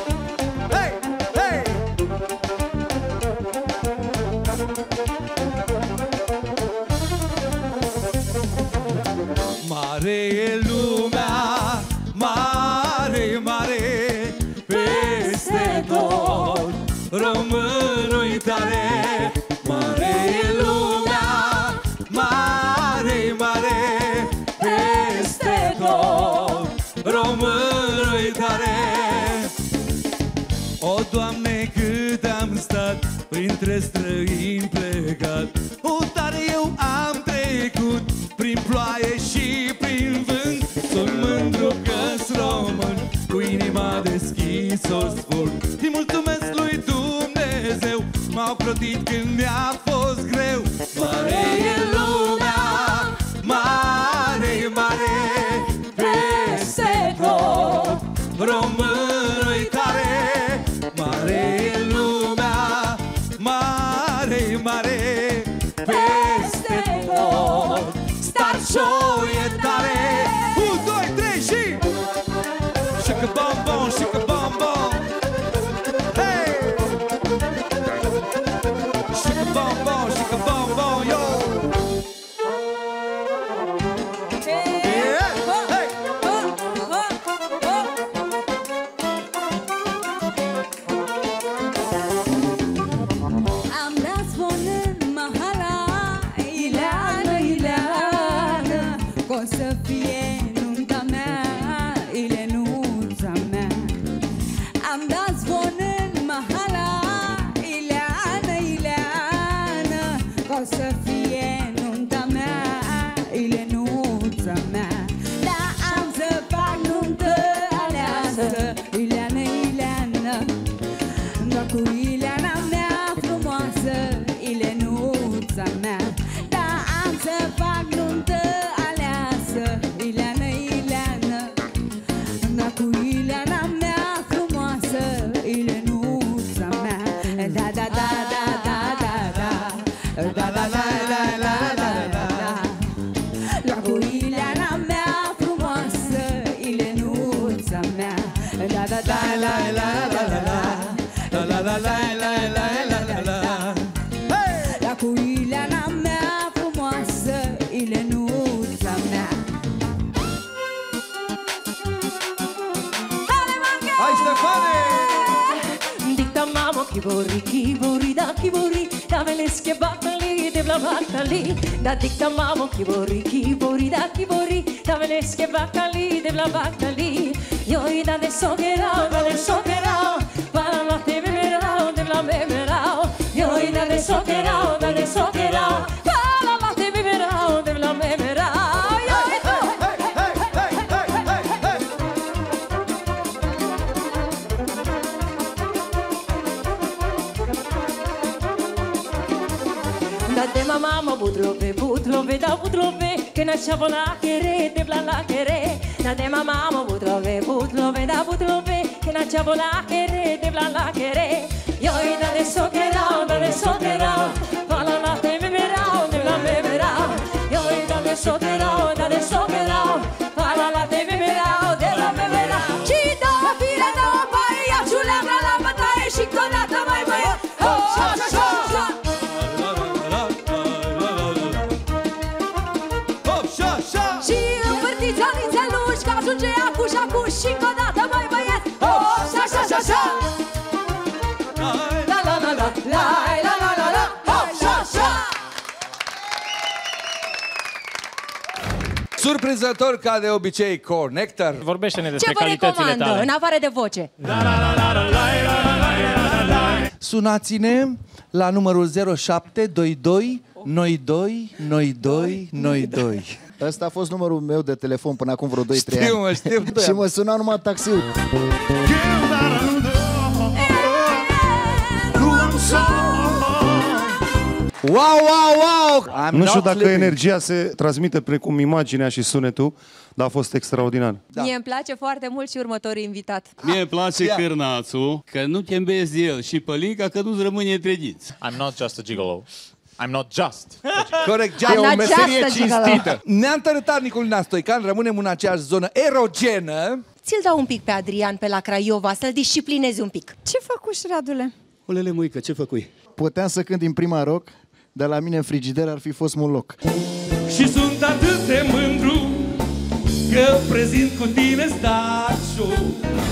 Hai, Ștefane! Dicta mamo kibori, kibori, da kibori Da veleske bakali, de bla bakali Da dicta mamo kibori, kibori, da kibori Da veleske bakali, de bla bakali Yo da de sogerao, da de sogerao Para la te beberao, de bla beberao Yo da de sogerao, da de sogerao budlove, budlove, da budlove, che nasciamo la chere, te bla la chere. Da te mamamo budlove, budlove, da budlove, che nasciamo la chere, te bla la chere. Io i da ne so che rao, da ne che rao, pala la te me me te la me me. Io i da ne so che rao, da ne che rao, pala la te me me te la me me rao. Ci do fira no, pai, ia ciula, la la patai, și mai și acu Și încă o dată mai băieți Hop, șa, șa, șa, șa La, la, la, la, la, la, la, la, la Hop, șa, șa Surprinzător ca de obicei, Connector. Vorbește-ne Ce vă recomandă, în afară de voce? Sunați-ne la numărul 0722 noi doi, noi doi, noi doi. Ăsta a fost numărul meu de telefon până acum vreo 2-3 ani. Știu, mă, știu. Și mă suna numai taxiul. Wow, wow, wow! I'm nu știu not dacă sleeping. energia se transmite precum imaginea și sunetul, dar a fost extraordinar. Da. Mie îmi place foarte mult și următorul invitat. Mie îmi place Ia. cârnațul, că nu te îmbezi de el și pălinca că nu-ți rămâne între dinți. I'm not just a gigolo. I'm not just. Corect, I'm e o not meserie just a gigolo. cinstită. Neantărătar Nicolina Stoican, rămânem în aceeași zonă erogenă. Ți-l dau un pic pe Adrian pe la Craiova, să-l disciplinezi un pic. Ce făcuși, Radule? Olele muică, ce făcui? Puteam să cânt din prima rock, dar la mine în frigider ar fi fost mult loc. Și sunt atât de mândru Că prezint cu tine Staciu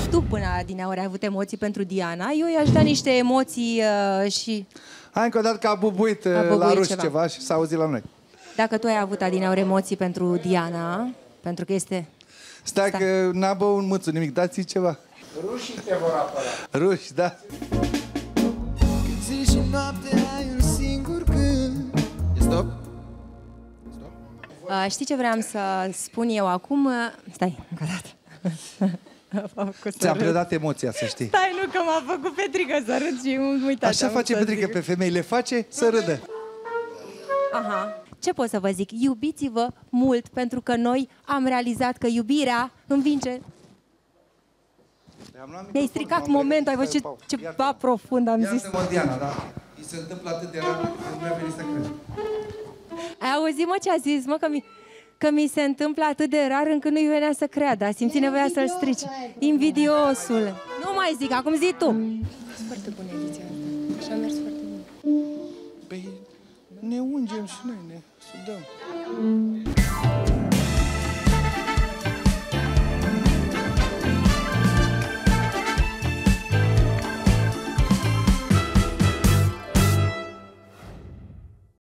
Tu până din ori ai avut emoții pentru Diana, eu i-aș da niște emoții uh, și Hai încă o dată că a bubuit, A a bubuit la ruși ceva. ceva. și s-a auzit la noi. dacă tu ai avut adineauri emoții pentru Diana, pentru că este... Stai că n-a băut un mâțu nimic, dați ceva. Rușii te vor apăra. Ruși, da. Zi și noapte ai un singur gând Stop Uh, știi ce vreau să spun eu acum? Uh, Stai, încă o dată. Ți-am predat emoția, să știi. Stai, nu, că m-a făcut Petrica să râd și uitați. Așa face Petrică pe femei, le face să râdă. Aha. Ce pot să vă zic? Iubiți-vă mult, pentru că noi am realizat că iubirea învinge. Mi-ai stricat momentul, ai văzut ce, ceva profund am zis. Iartă-mă, Diana, da? Îi se întâmplă atât de rar că nu mi-a venit să cred. Ai auzit, mă, ce a zis, mă, că mi, că mi se întâmplă atât de rar încât nu-i venea să creadă. A simțit nevoia să-l strici. Invidiosul. Nu mai zic, acum zi tu. Foarte bună ediția asta. Așa a mers foarte bine. Păi ne ungem și noi, ne sudăm.